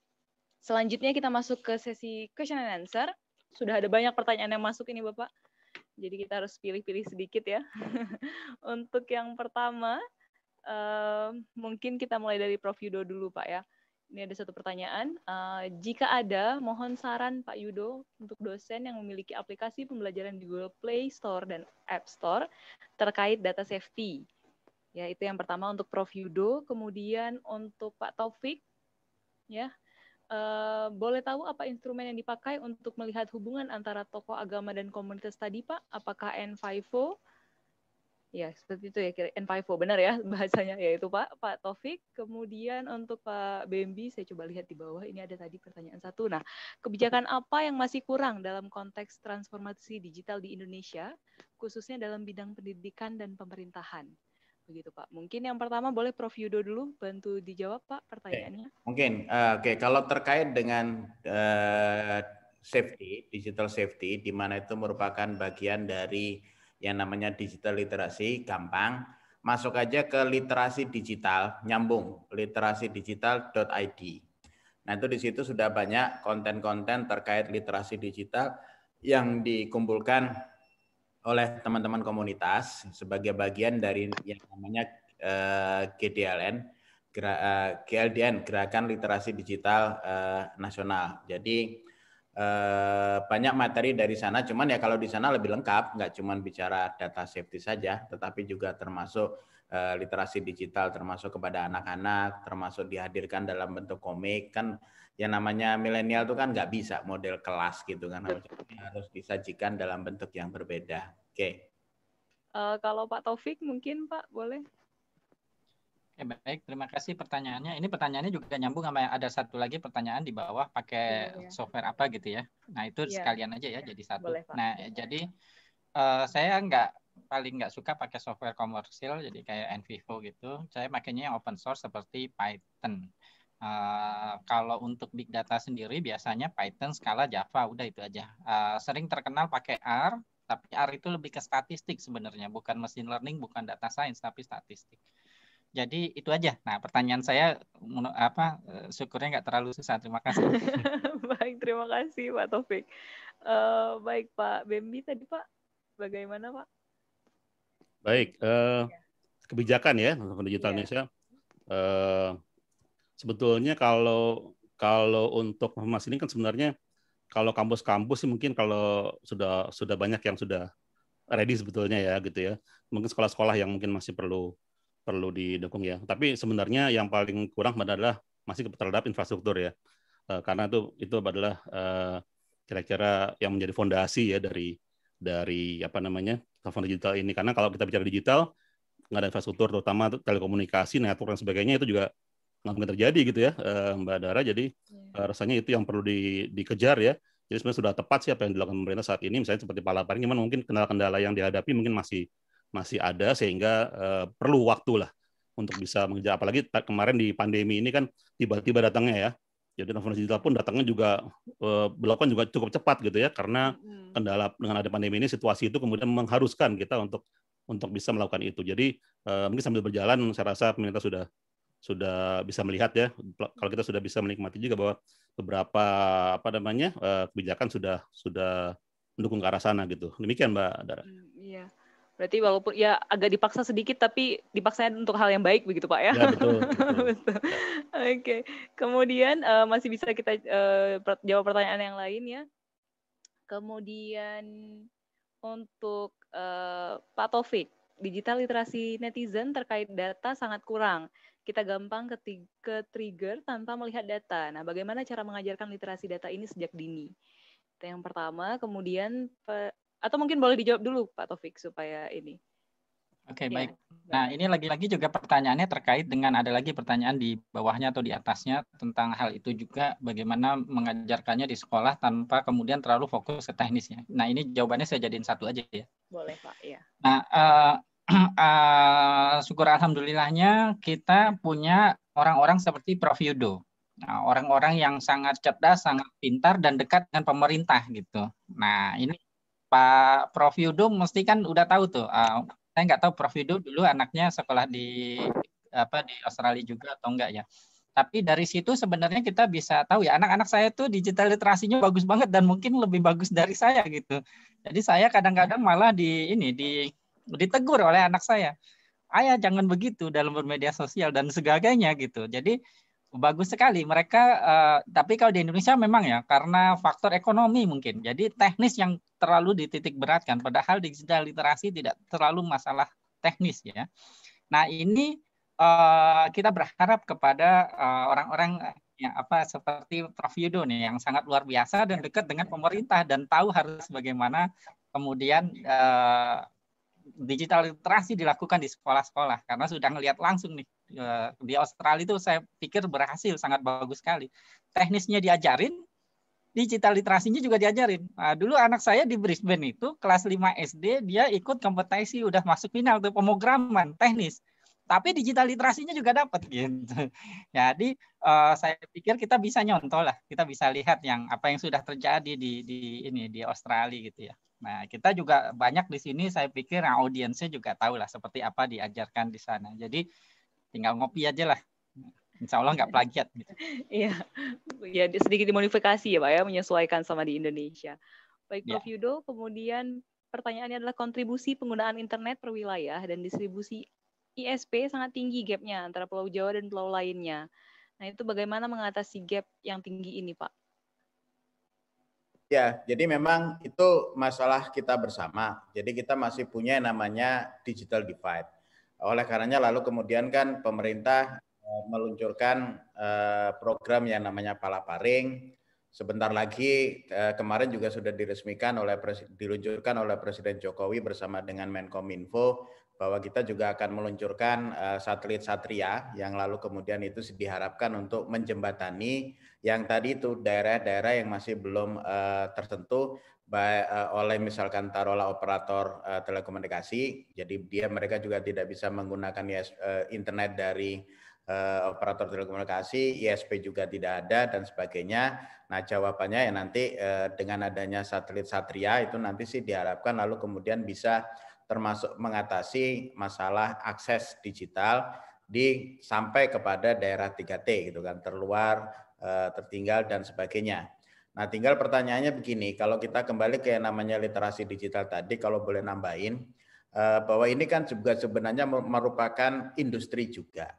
Speaker 1: selanjutnya kita masuk ke sesi question and answer. Sudah ada banyak pertanyaan yang masuk ini Bapak. Jadi kita harus pilih-pilih sedikit ya. Untuk yang pertama, um, mungkin kita mulai dari Prof Yudo dulu Pak ya. Ini ada satu pertanyaan. Uh, jika ada, mohon saran Pak Yudo untuk dosen yang memiliki aplikasi pembelajaran di Google Play Store dan App Store terkait data safety. Ya, itu yang pertama untuk Prof Yudo. Kemudian untuk Pak Taufik, ya, uh, boleh tahu apa instrumen yang dipakai untuk melihat hubungan antara tokoh agama dan komunitas tadi, Pak? Apakah N5O Ya, seperti itu ya kira N5O benar ya bahasanya yaitu Pak Pak Taufik. Kemudian untuk Pak Bembi saya coba lihat di bawah ini ada tadi pertanyaan satu. Nah, kebijakan apa yang masih kurang dalam konteks transformasi digital di Indonesia khususnya dalam bidang pendidikan dan pemerintahan? Begitu Pak. Mungkin yang pertama boleh Prof Yudo dulu bantu dijawab Pak pertanyaannya.
Speaker 4: Mungkin uh, oke okay. kalau terkait dengan uh, safety, digital safety di mana itu merupakan bagian dari yang namanya digital literasi gampang masuk aja ke literasi digital nyambung literasi digital.id nah itu di situ sudah banyak konten-konten terkait literasi digital yang dikumpulkan oleh teman-teman komunitas sebagai bagian dari yang namanya eh, GDLN eh, GLDN Gerakan Literasi Digital eh, Nasional. Jadi Eh, banyak materi dari sana, cuman ya kalau di sana lebih lengkap, nggak cuman bicara data safety saja, tetapi juga termasuk literasi digital, termasuk kepada anak-anak, termasuk dihadirkan dalam bentuk komik, kan yang namanya milenial itu kan nggak bisa model kelas gitu kan, harus disajikan dalam bentuk yang berbeda. Oke. Okay.
Speaker 1: Uh, kalau Pak Taufik mungkin Pak boleh
Speaker 5: Oke, baik, terima kasih pertanyaannya. Ini pertanyaannya juga nyambung sama ada satu lagi pertanyaan di bawah pakai ya, ya. software apa gitu ya. Nah itu ya. sekalian aja ya jadi satu. Boleh, nah jadi uh, saya nggak paling nggak suka pakai software komersil jadi kayak NVivo gitu. Saya makanya yang open source seperti Python. Uh, kalau untuk big data sendiri biasanya Python, Scala, Java udah itu aja. Uh, sering terkenal pakai R, tapi R itu lebih ke statistik sebenarnya, bukan machine learning, bukan data science, tapi statistik. Jadi itu aja. Nah, pertanyaan saya apa eh, syukurnya nggak terlalu susah. Terima kasih.
Speaker 1: baik, terima kasih Pak Taufik. Uh, baik Pak Bembi tadi Pak, bagaimana Pak?
Speaker 6: Baik, uh, kebijakan ya untuk digital yeah. Indonesia. Uh, sebetulnya kalau kalau untuk mas ini kan sebenarnya kalau kampus-kampus sih mungkin kalau sudah sudah banyak yang sudah ready sebetulnya ya gitu ya. Mungkin sekolah-sekolah yang mungkin masih perlu perlu didukung ya. Tapi sebenarnya yang paling kurang adalah masih terhadap infrastruktur ya. Uh, karena itu itu adalah uh, kira-kira yang menjadi fondasi ya dari dari apa namanya telepon digital ini. Karena kalau kita bicara digital nggak ada infrastruktur terutama telekomunikasi, network dan sebagainya itu juga nggak mungkin terjadi gitu ya uh, Mbak Dara. Jadi uh, rasanya itu yang perlu di, dikejar ya. Jadi sebenarnya sudah tepat sih apa yang dilakukan pemerintah saat ini. Misalnya seperti palaparing, gimana mungkin kendala-kendala yang dihadapi mungkin masih masih ada sehingga uh, perlu waktu lah untuk bisa mengejar apalagi kemarin di pandemi ini kan tiba-tiba datangnya ya jadi transformasi digital pun datangnya juga uh, berlakukan juga cukup cepat gitu ya karena kendala dengan ada pandemi ini situasi itu kemudian mengharuskan kita untuk untuk bisa melakukan itu. Jadi uh, mungkin sambil berjalan saya rasa pemerintah sudah sudah bisa melihat ya kalau kita sudah bisa menikmati juga bahwa beberapa apa namanya uh, kebijakan sudah sudah mendukung ke arah sana gitu. Demikian Mbak Dara.
Speaker 1: Hmm, iya. Berarti walaupun ya agak dipaksa sedikit tapi dipaksanya untuk hal yang baik begitu Pak ya.
Speaker 6: Ya betul. betul.
Speaker 1: betul. Oke. Okay. Kemudian uh, masih bisa kita uh, jawab pertanyaan yang lain ya. Kemudian untuk uh, Pak Taufik, digital literasi netizen terkait data sangat kurang. Kita gampang ke trigger tanpa melihat data. Nah, bagaimana cara mengajarkan literasi data ini sejak dini? Itu yang pertama. Kemudian atau mungkin boleh dijawab dulu Pak Taufik supaya ini.
Speaker 5: Oke, okay, ya. baik. Nah, ini lagi-lagi juga pertanyaannya terkait dengan ada lagi pertanyaan di bawahnya atau di atasnya tentang hal itu juga bagaimana mengajarkannya di sekolah tanpa kemudian terlalu fokus ke teknisnya. Nah, ini jawabannya saya jadiin satu aja ya.
Speaker 1: Boleh, Pak, ya.
Speaker 5: Nah, uh, uh, syukur alhamdulillahnya kita punya orang-orang seperti Prof Yudo. Nah, orang-orang yang sangat cerdas, sangat pintar dan dekat dengan pemerintah gitu. Nah, ini Pak Prof Yudo mesti kan udah tahu tuh. Uh, saya nggak tahu Prof Yudo dulu anaknya sekolah di apa di Australia juga atau enggak ya. Tapi dari situ sebenarnya kita bisa tahu ya anak-anak saya tuh digital literasinya bagus banget dan mungkin lebih bagus dari saya gitu. Jadi saya kadang-kadang malah di ini di ditegur oleh anak saya. Ayah jangan begitu dalam bermedia sosial dan sebagainya gitu. Jadi bagus sekali mereka uh, tapi kalau di Indonesia memang ya karena faktor ekonomi mungkin jadi teknis yang terlalu dititik beratkan padahal digital literasi tidak terlalu masalah teknis ya nah ini uh, kita berharap kepada uh, orang-orang ya apa seperti Prof Yudo nih yang sangat luar biasa dan dekat dengan pemerintah dan tahu harus bagaimana kemudian uh, digital literasi dilakukan di sekolah-sekolah karena sudah melihat langsung nih eh, di Australia itu saya pikir berhasil sangat bagus sekali. Teknisnya diajarin, digital literasinya juga diajarin. Nah, dulu anak saya di Brisbane itu kelas 5 SD dia ikut kompetisi udah masuk final tuh pemrograman teknis. Tapi digital literasinya juga dapat gitu. Jadi uh, saya pikir kita bisa nyontoh lah, kita bisa lihat yang apa yang sudah terjadi di di ini di Australia gitu ya. Nah, kita juga banyak di sini saya pikir yang audiensnya juga tahu lah seperti apa diajarkan di sana. Jadi tinggal ngopi aja lah. Insya Allah nggak plagiat. Gitu.
Speaker 1: Iya, ya sedikit dimodifikasi ya Pak ya, menyesuaikan sama di Indonesia. Baik Prof. Ya. Yudo, kemudian pertanyaannya adalah kontribusi penggunaan internet per wilayah dan distribusi ISP sangat tinggi gapnya antara Pulau Jawa dan pulau lainnya. Nah itu bagaimana mengatasi gap yang tinggi ini Pak?
Speaker 4: Ya, jadi memang itu masalah kita bersama. Jadi kita masih punya yang namanya digital divide. Oleh karenanya lalu kemudian kan pemerintah eh, meluncurkan eh, program yang namanya Palaparing. Sebentar lagi eh, kemarin juga sudah diresmikan oleh diluncurkan oleh Presiden Jokowi bersama dengan Menkominfo bahwa kita juga akan meluncurkan satelit Satria yang lalu kemudian itu diharapkan untuk menjembatani yang tadi itu daerah-daerah yang masih belum uh, tertentu baik uh, oleh misalkan taruhlah operator uh, telekomunikasi. Jadi dia mereka juga tidak bisa menggunakan IS, uh, internet dari uh, operator telekomunikasi. ISP juga tidak ada dan sebagainya. Nah jawabannya ya nanti uh, dengan adanya satelit Satria itu nanti sih diharapkan lalu kemudian bisa termasuk mengatasi masalah akses digital di sampai kepada daerah 3T gitu kan. Terluar Eh, tertinggal dan sebagainya. Nah, tinggal pertanyaannya begini, kalau kita kembali ke yang namanya literasi digital tadi, kalau boleh nambahin, eh, bahwa ini kan juga sebenarnya merupakan industri juga.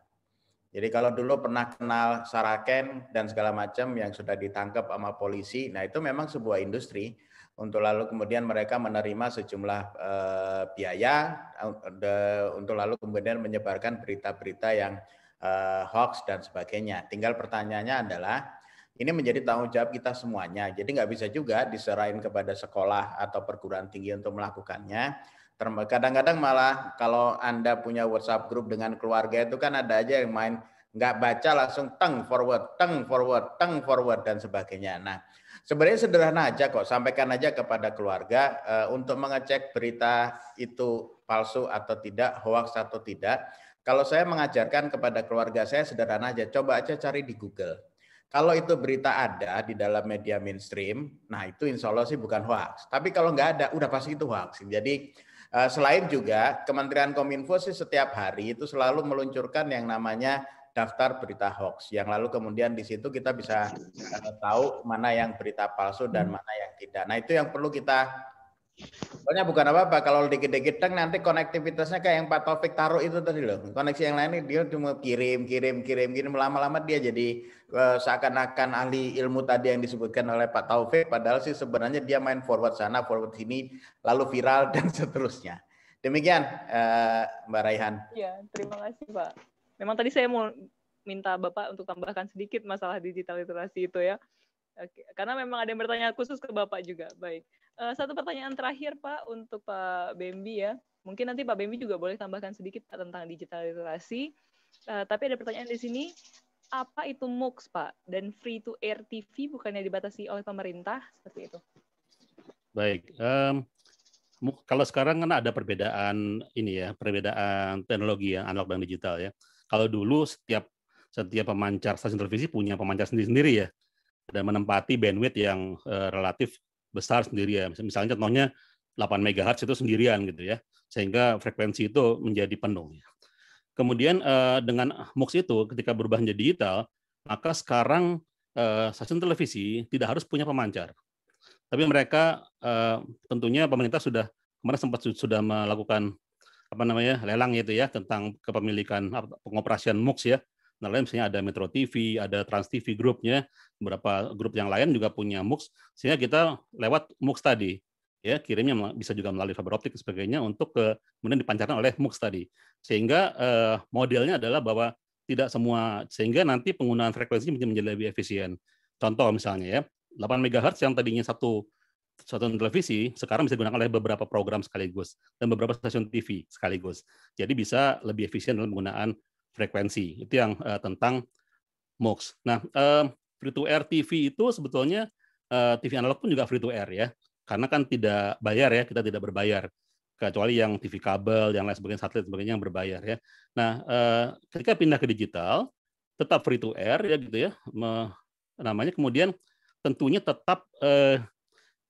Speaker 4: Jadi kalau dulu pernah kenal Saraken dan segala macam yang sudah ditangkap sama polisi, nah itu memang sebuah industri untuk lalu kemudian mereka menerima sejumlah uh, biaya untuk lalu kemudian menyebarkan berita-berita yang uh, hoax dan sebagainya. Tinggal pertanyaannya adalah ini menjadi tanggung jawab kita semuanya. Jadi nggak bisa juga diserahin kepada sekolah atau perguruan tinggi untuk melakukannya. Kadang-kadang malah kalau Anda punya WhatsApp grup dengan keluarga itu kan ada aja yang main nggak baca langsung teng forward, teng forward, teng forward dan sebagainya. Nah, sebenarnya sederhana aja kok, sampaikan aja kepada keluarga uh, untuk mengecek berita itu palsu atau tidak, hoax atau tidak Kalau saya mengajarkan kepada keluarga saya sederhana aja, coba aja cari di Google. Kalau itu berita ada di dalam media mainstream, nah itu insya Allah sih bukan hoax. Tapi kalau nggak ada, udah pasti itu hoax. Jadi eh, selain juga Kementerian Kominfo sih setiap hari itu selalu meluncurkan yang namanya daftar berita hoax. Yang lalu kemudian di situ kita bisa eh, tahu mana yang berita palsu dan mana yang tidak. Nah itu yang perlu kita Soalnya bukan apa-apa, kalau dikit-dikit nanti konektivitasnya kayak yang Pak Taufik taruh itu tadi loh. Koneksi yang lain dia cuma kirim, kirim, kirim, kirim. Lama-lama dia jadi uh, seakan-akan ahli ilmu tadi yang disebutkan oleh Pak Taufik. Padahal sih sebenarnya dia main forward sana, forward sini, lalu viral dan seterusnya. Demikian uh, Mbak Raihan.
Speaker 1: Iya, terima kasih Pak. Memang tadi saya mau minta Bapak untuk tambahkan sedikit masalah digital literasi itu ya. Oke, karena memang ada yang bertanya khusus ke Bapak juga. Baik. Uh, satu pertanyaan terakhir Pak untuk Pak Bembi ya. Mungkin nanti Pak Bembi juga boleh tambahkan sedikit Pak tentang digital literasi. Uh, tapi ada pertanyaan di sini, apa itu MOOCs Pak? Dan free to air TV bukannya dibatasi oleh pemerintah seperti itu?
Speaker 6: Baik. Um, kalau sekarang kan ada perbedaan ini ya, perbedaan teknologi yang analog dan digital ya. Kalau dulu setiap setiap pemancar stasiun televisi punya pemancar sendiri-sendiri ya, dan menempati bandwidth yang uh, relatif besar sendiri ya. Misalnya contohnya 8 MHz itu sendirian gitu ya. Sehingga frekuensi itu menjadi penuh. Kemudian eh, dengan MUX itu ketika berubah menjadi digital, maka sekarang eh, stasiun televisi tidak harus punya pemancar. Tapi mereka eh, tentunya pemerintah sudah kemarin sempat sudah melakukan apa namanya lelang itu ya tentang kepemilikan pengoperasian MUX ya Nah, lain misalnya ada Metro TV, ada Trans TV grupnya, beberapa grup yang lain juga punya MUX, sehingga kita lewat MUX tadi, ya kirimnya bisa juga melalui fiber optik dan sebagainya untuk ke, kemudian dipancarkan oleh MUX tadi. Sehingga eh, modelnya adalah bahwa tidak semua, sehingga nanti penggunaan frekuensi menjadi lebih efisien. Contoh misalnya ya, 8 MHz yang tadinya satu stasiun televisi sekarang bisa digunakan oleh beberapa program sekaligus dan beberapa stasiun TV sekaligus. Jadi bisa lebih efisien dalam penggunaan frekuensi. Itu yang uh, tentang MOOCs. Nah, uh, free to air TV itu sebetulnya uh, TV analog pun juga free to air ya. Karena kan tidak bayar ya, kita tidak berbayar. Kecuali yang TV kabel, yang lain sebagainya, satelit sebagainya yang berbayar ya. Nah, uh, ketika pindah ke digital, tetap free to air ya gitu ya. Me, namanya kemudian tentunya tetap uh,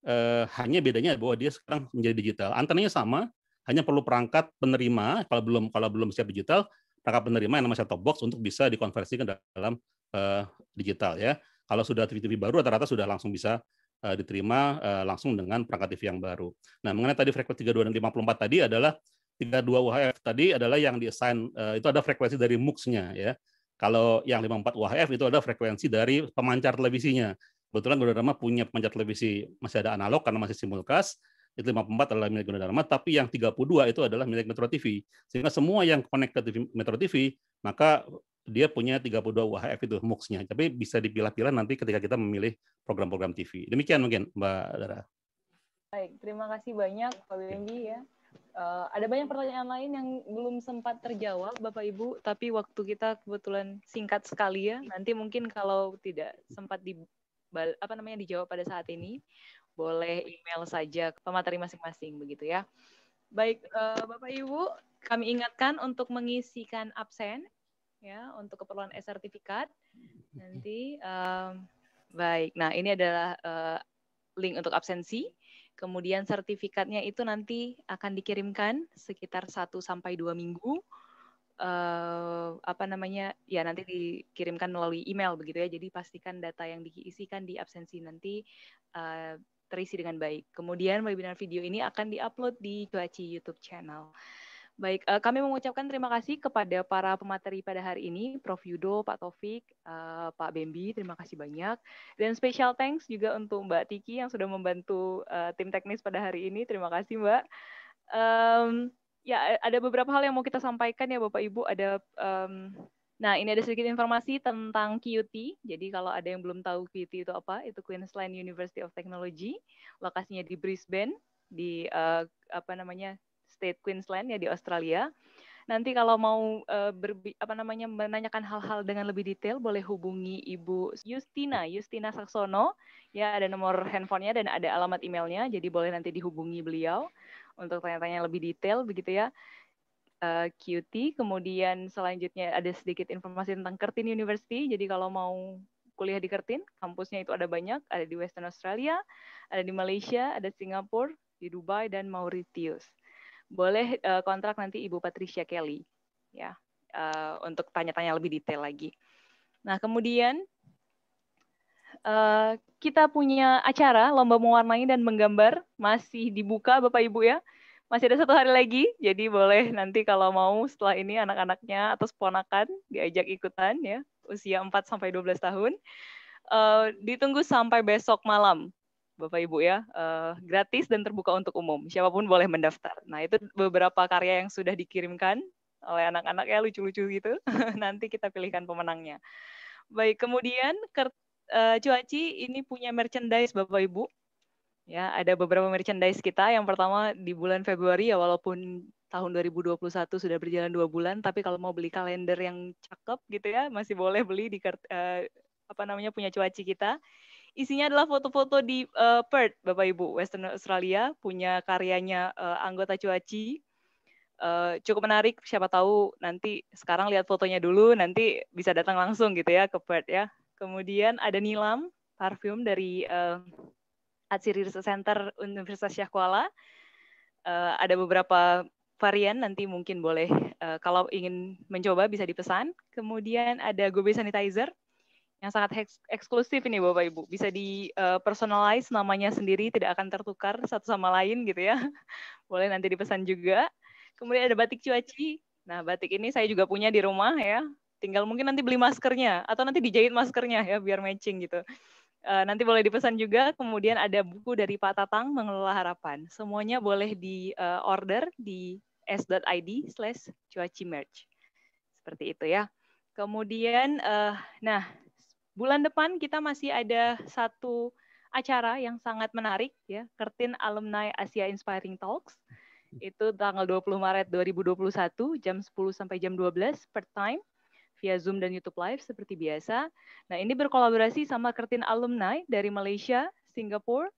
Speaker 6: uh, hanya bedanya bahwa dia sekarang menjadi digital. Antenanya sama, hanya perlu perangkat penerima kalau belum kalau belum siap digital perangkat penerima yang namanya set-top box untuk bisa dikonversikan dalam uh, digital ya. Kalau sudah TV-TV baru rata-rata sudah langsung bisa uh, diterima uh, langsung dengan perangkat TV yang baru. Nah, mengenai tadi frekuensi 32 dan 54 tadi adalah 32 UHF tadi adalah yang diassign uh, itu ada frekuensi dari MUX-nya ya. Kalau yang 54 UHF itu ada frekuensi dari pemancar televisinya. Kebetulan Gunadarma punya pemancar televisi masih ada analog karena masih simulcast itu 54 adalah milik Gunadarma, tapi yang 32 itu adalah milik Metro TV. Sehingga semua yang connect ke TV, Metro TV, maka dia punya 32 UHF itu MUX-nya. Tapi bisa dipilah-pilah nanti ketika kita memilih program-program TV. Demikian mungkin Mbak Dara.
Speaker 1: Baik, terima kasih banyak Pak Benji ya. Uh, ada banyak pertanyaan lain yang belum sempat terjawab Bapak Ibu, tapi waktu kita kebetulan singkat sekali ya. Nanti mungkin kalau tidak sempat di apa namanya dijawab pada saat ini, boleh email saja ke pemateri masing-masing begitu ya. Baik, uh, Bapak Ibu, kami ingatkan untuk mengisikan absen ya untuk keperluan e-sertifikat. Nanti um, baik. Nah, ini adalah uh, link untuk absensi. Kemudian sertifikatnya itu nanti akan dikirimkan sekitar 1 sampai 2 minggu. Uh, apa namanya? Ya nanti dikirimkan melalui email begitu ya. Jadi pastikan data yang diisikan di absensi nanti uh, terisi dengan baik. Kemudian webinar video ini akan diupload di Cuaci YouTube channel. Baik, uh, kami mengucapkan terima kasih kepada para pemateri pada hari ini, Prof. Yudo, Pak Taufik, uh, Pak Bembi, terima kasih banyak. Dan special thanks juga untuk Mbak Tiki yang sudah membantu uh, tim teknis pada hari ini. Terima kasih Mbak. Um, ya, ada beberapa hal yang mau kita sampaikan ya Bapak Ibu. Ada um, Nah, ini ada sedikit informasi tentang QT. Jadi kalau ada yang belum tahu QT itu apa, itu Queensland University of Technology, lokasinya di Brisbane, di uh, apa namanya State Queensland ya di Australia. Nanti kalau mau uh, berbi, apa namanya menanyakan hal-hal dengan lebih detail, boleh hubungi Ibu Justina, Justina Saksono. Ya, ada nomor handphonenya dan ada alamat emailnya, jadi boleh nanti dihubungi beliau untuk tanya-tanya lebih detail begitu ya. Uh, QT. Kemudian selanjutnya ada sedikit informasi tentang Kertin University. Jadi kalau mau kuliah di Kertin, kampusnya itu ada banyak, ada di Western Australia, ada di Malaysia, ada Singapura, di Dubai dan Mauritius. Boleh uh, kontrak nanti Ibu Patricia Kelly ya uh, untuk tanya-tanya lebih detail lagi. Nah, kemudian uh, kita punya acara lomba mewarnai dan menggambar masih dibuka Bapak Ibu ya. Masih ada satu hari lagi, jadi boleh nanti kalau mau setelah ini anak-anaknya atau ponakan diajak ikutan ya, usia 4 sampai 12 tahun. Uh, ditunggu sampai besok malam Bapak Ibu ya, uh, gratis dan terbuka untuk umum. Siapa pun boleh mendaftar. Nah, itu beberapa karya yang sudah dikirimkan oleh anak-anak ya lucu-lucu gitu. Nanti kita pilihkan pemenangnya. Baik, kemudian uh, Cuaci ini punya merchandise Bapak Ibu. Ya, ada beberapa merchandise kita. Yang pertama di bulan Februari ya walaupun tahun 2021 sudah berjalan dua bulan, tapi kalau mau beli kalender yang cakep gitu ya, masih boleh beli di uh, apa namanya punya Cuaci kita. Isinya adalah foto-foto di uh, Perth, Bapak Ibu, Western Australia, punya karyanya uh, anggota Cuaci. Uh, cukup menarik, siapa tahu nanti sekarang lihat fotonya dulu, nanti bisa datang langsung gitu ya ke Perth ya. Kemudian ada Nilam, parfum dari uh, Atsiri Research Center Universitas Syah Kuala. Uh, ada beberapa varian nanti mungkin boleh uh, kalau ingin mencoba bisa dipesan. Kemudian ada Gobe Sanitizer yang sangat eksklusif ini Bapak Ibu. Bisa di uh, personalize namanya sendiri, tidak akan tertukar satu sama lain gitu ya. Boleh nanti dipesan juga. Kemudian ada batik cuaci. Nah, batik ini saya juga punya di rumah ya. Tinggal mungkin nanti beli maskernya atau nanti dijahit maskernya ya biar matching gitu. Uh, nanti boleh dipesan juga. Kemudian ada buku dari Pak Tatang Mengelola Harapan. Semuanya boleh di uh, order di s.id slash cuaci merch. Seperti itu ya. Kemudian, uh, nah bulan depan kita masih ada satu acara yang sangat menarik ya, Kertin Alumni Asia Inspiring Talks. Itu tanggal 20 Maret 2021 jam 10 sampai jam 12 per time via Zoom dan YouTube Live seperti biasa. Nah, ini berkolaborasi sama Kertin Alumni dari Malaysia, Singapura,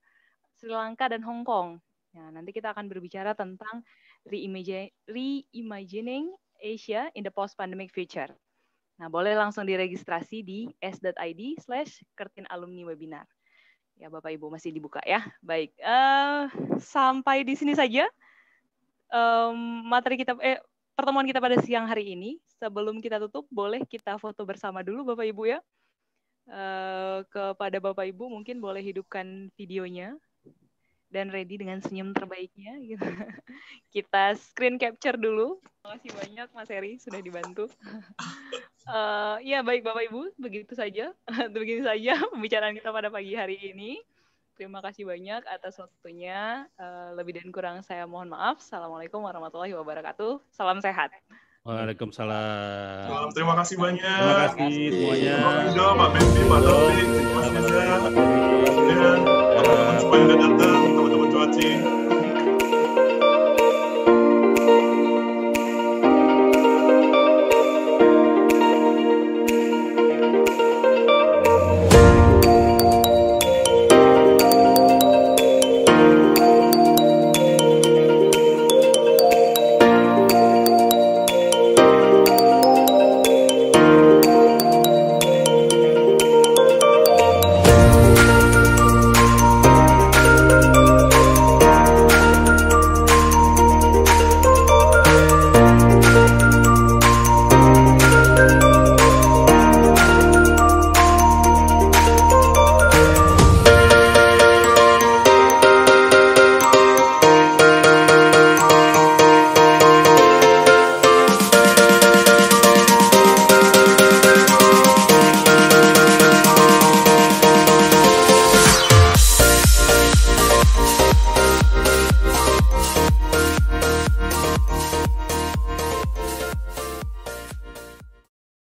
Speaker 1: Sri Lanka dan Hong Kong. Nah, nanti kita akan berbicara tentang reimagining Asia in the post-pandemic future. Nah, boleh langsung diregistrasi di s.id slash kertin alumni webinar. Ya, Bapak Ibu masih dibuka ya. Baik, uh, sampai di sini saja um, materi kita, eh, pertemuan kita pada siang hari ini. Sebelum kita tutup, boleh kita foto bersama dulu Bapak Ibu ya. Uh, kepada Bapak Ibu mungkin boleh hidupkan videonya dan ready dengan senyum terbaiknya gitu. Kita screen capture dulu. Terima kasih banyak Mas Eri sudah dibantu. uh, ya baik Bapak Ibu, begitu saja. Begitu saja pembicaraan kita pada pagi hari ini. Terima kasih banyak atas waktunya. Uh, lebih dan kurang saya mohon maaf. Assalamualaikum warahmatullahi wabarakatuh. Salam sehat.
Speaker 6: Waalaikumsalam.
Speaker 7: Salam, terima kasih banyak.
Speaker 6: Terima kasih semuanya.
Speaker 7: Pak Yudo, Pak Bensi, Pak Taufik, terima kasih banyak. Dan teman-teman semua yang sudah datang, teman-teman cuaci.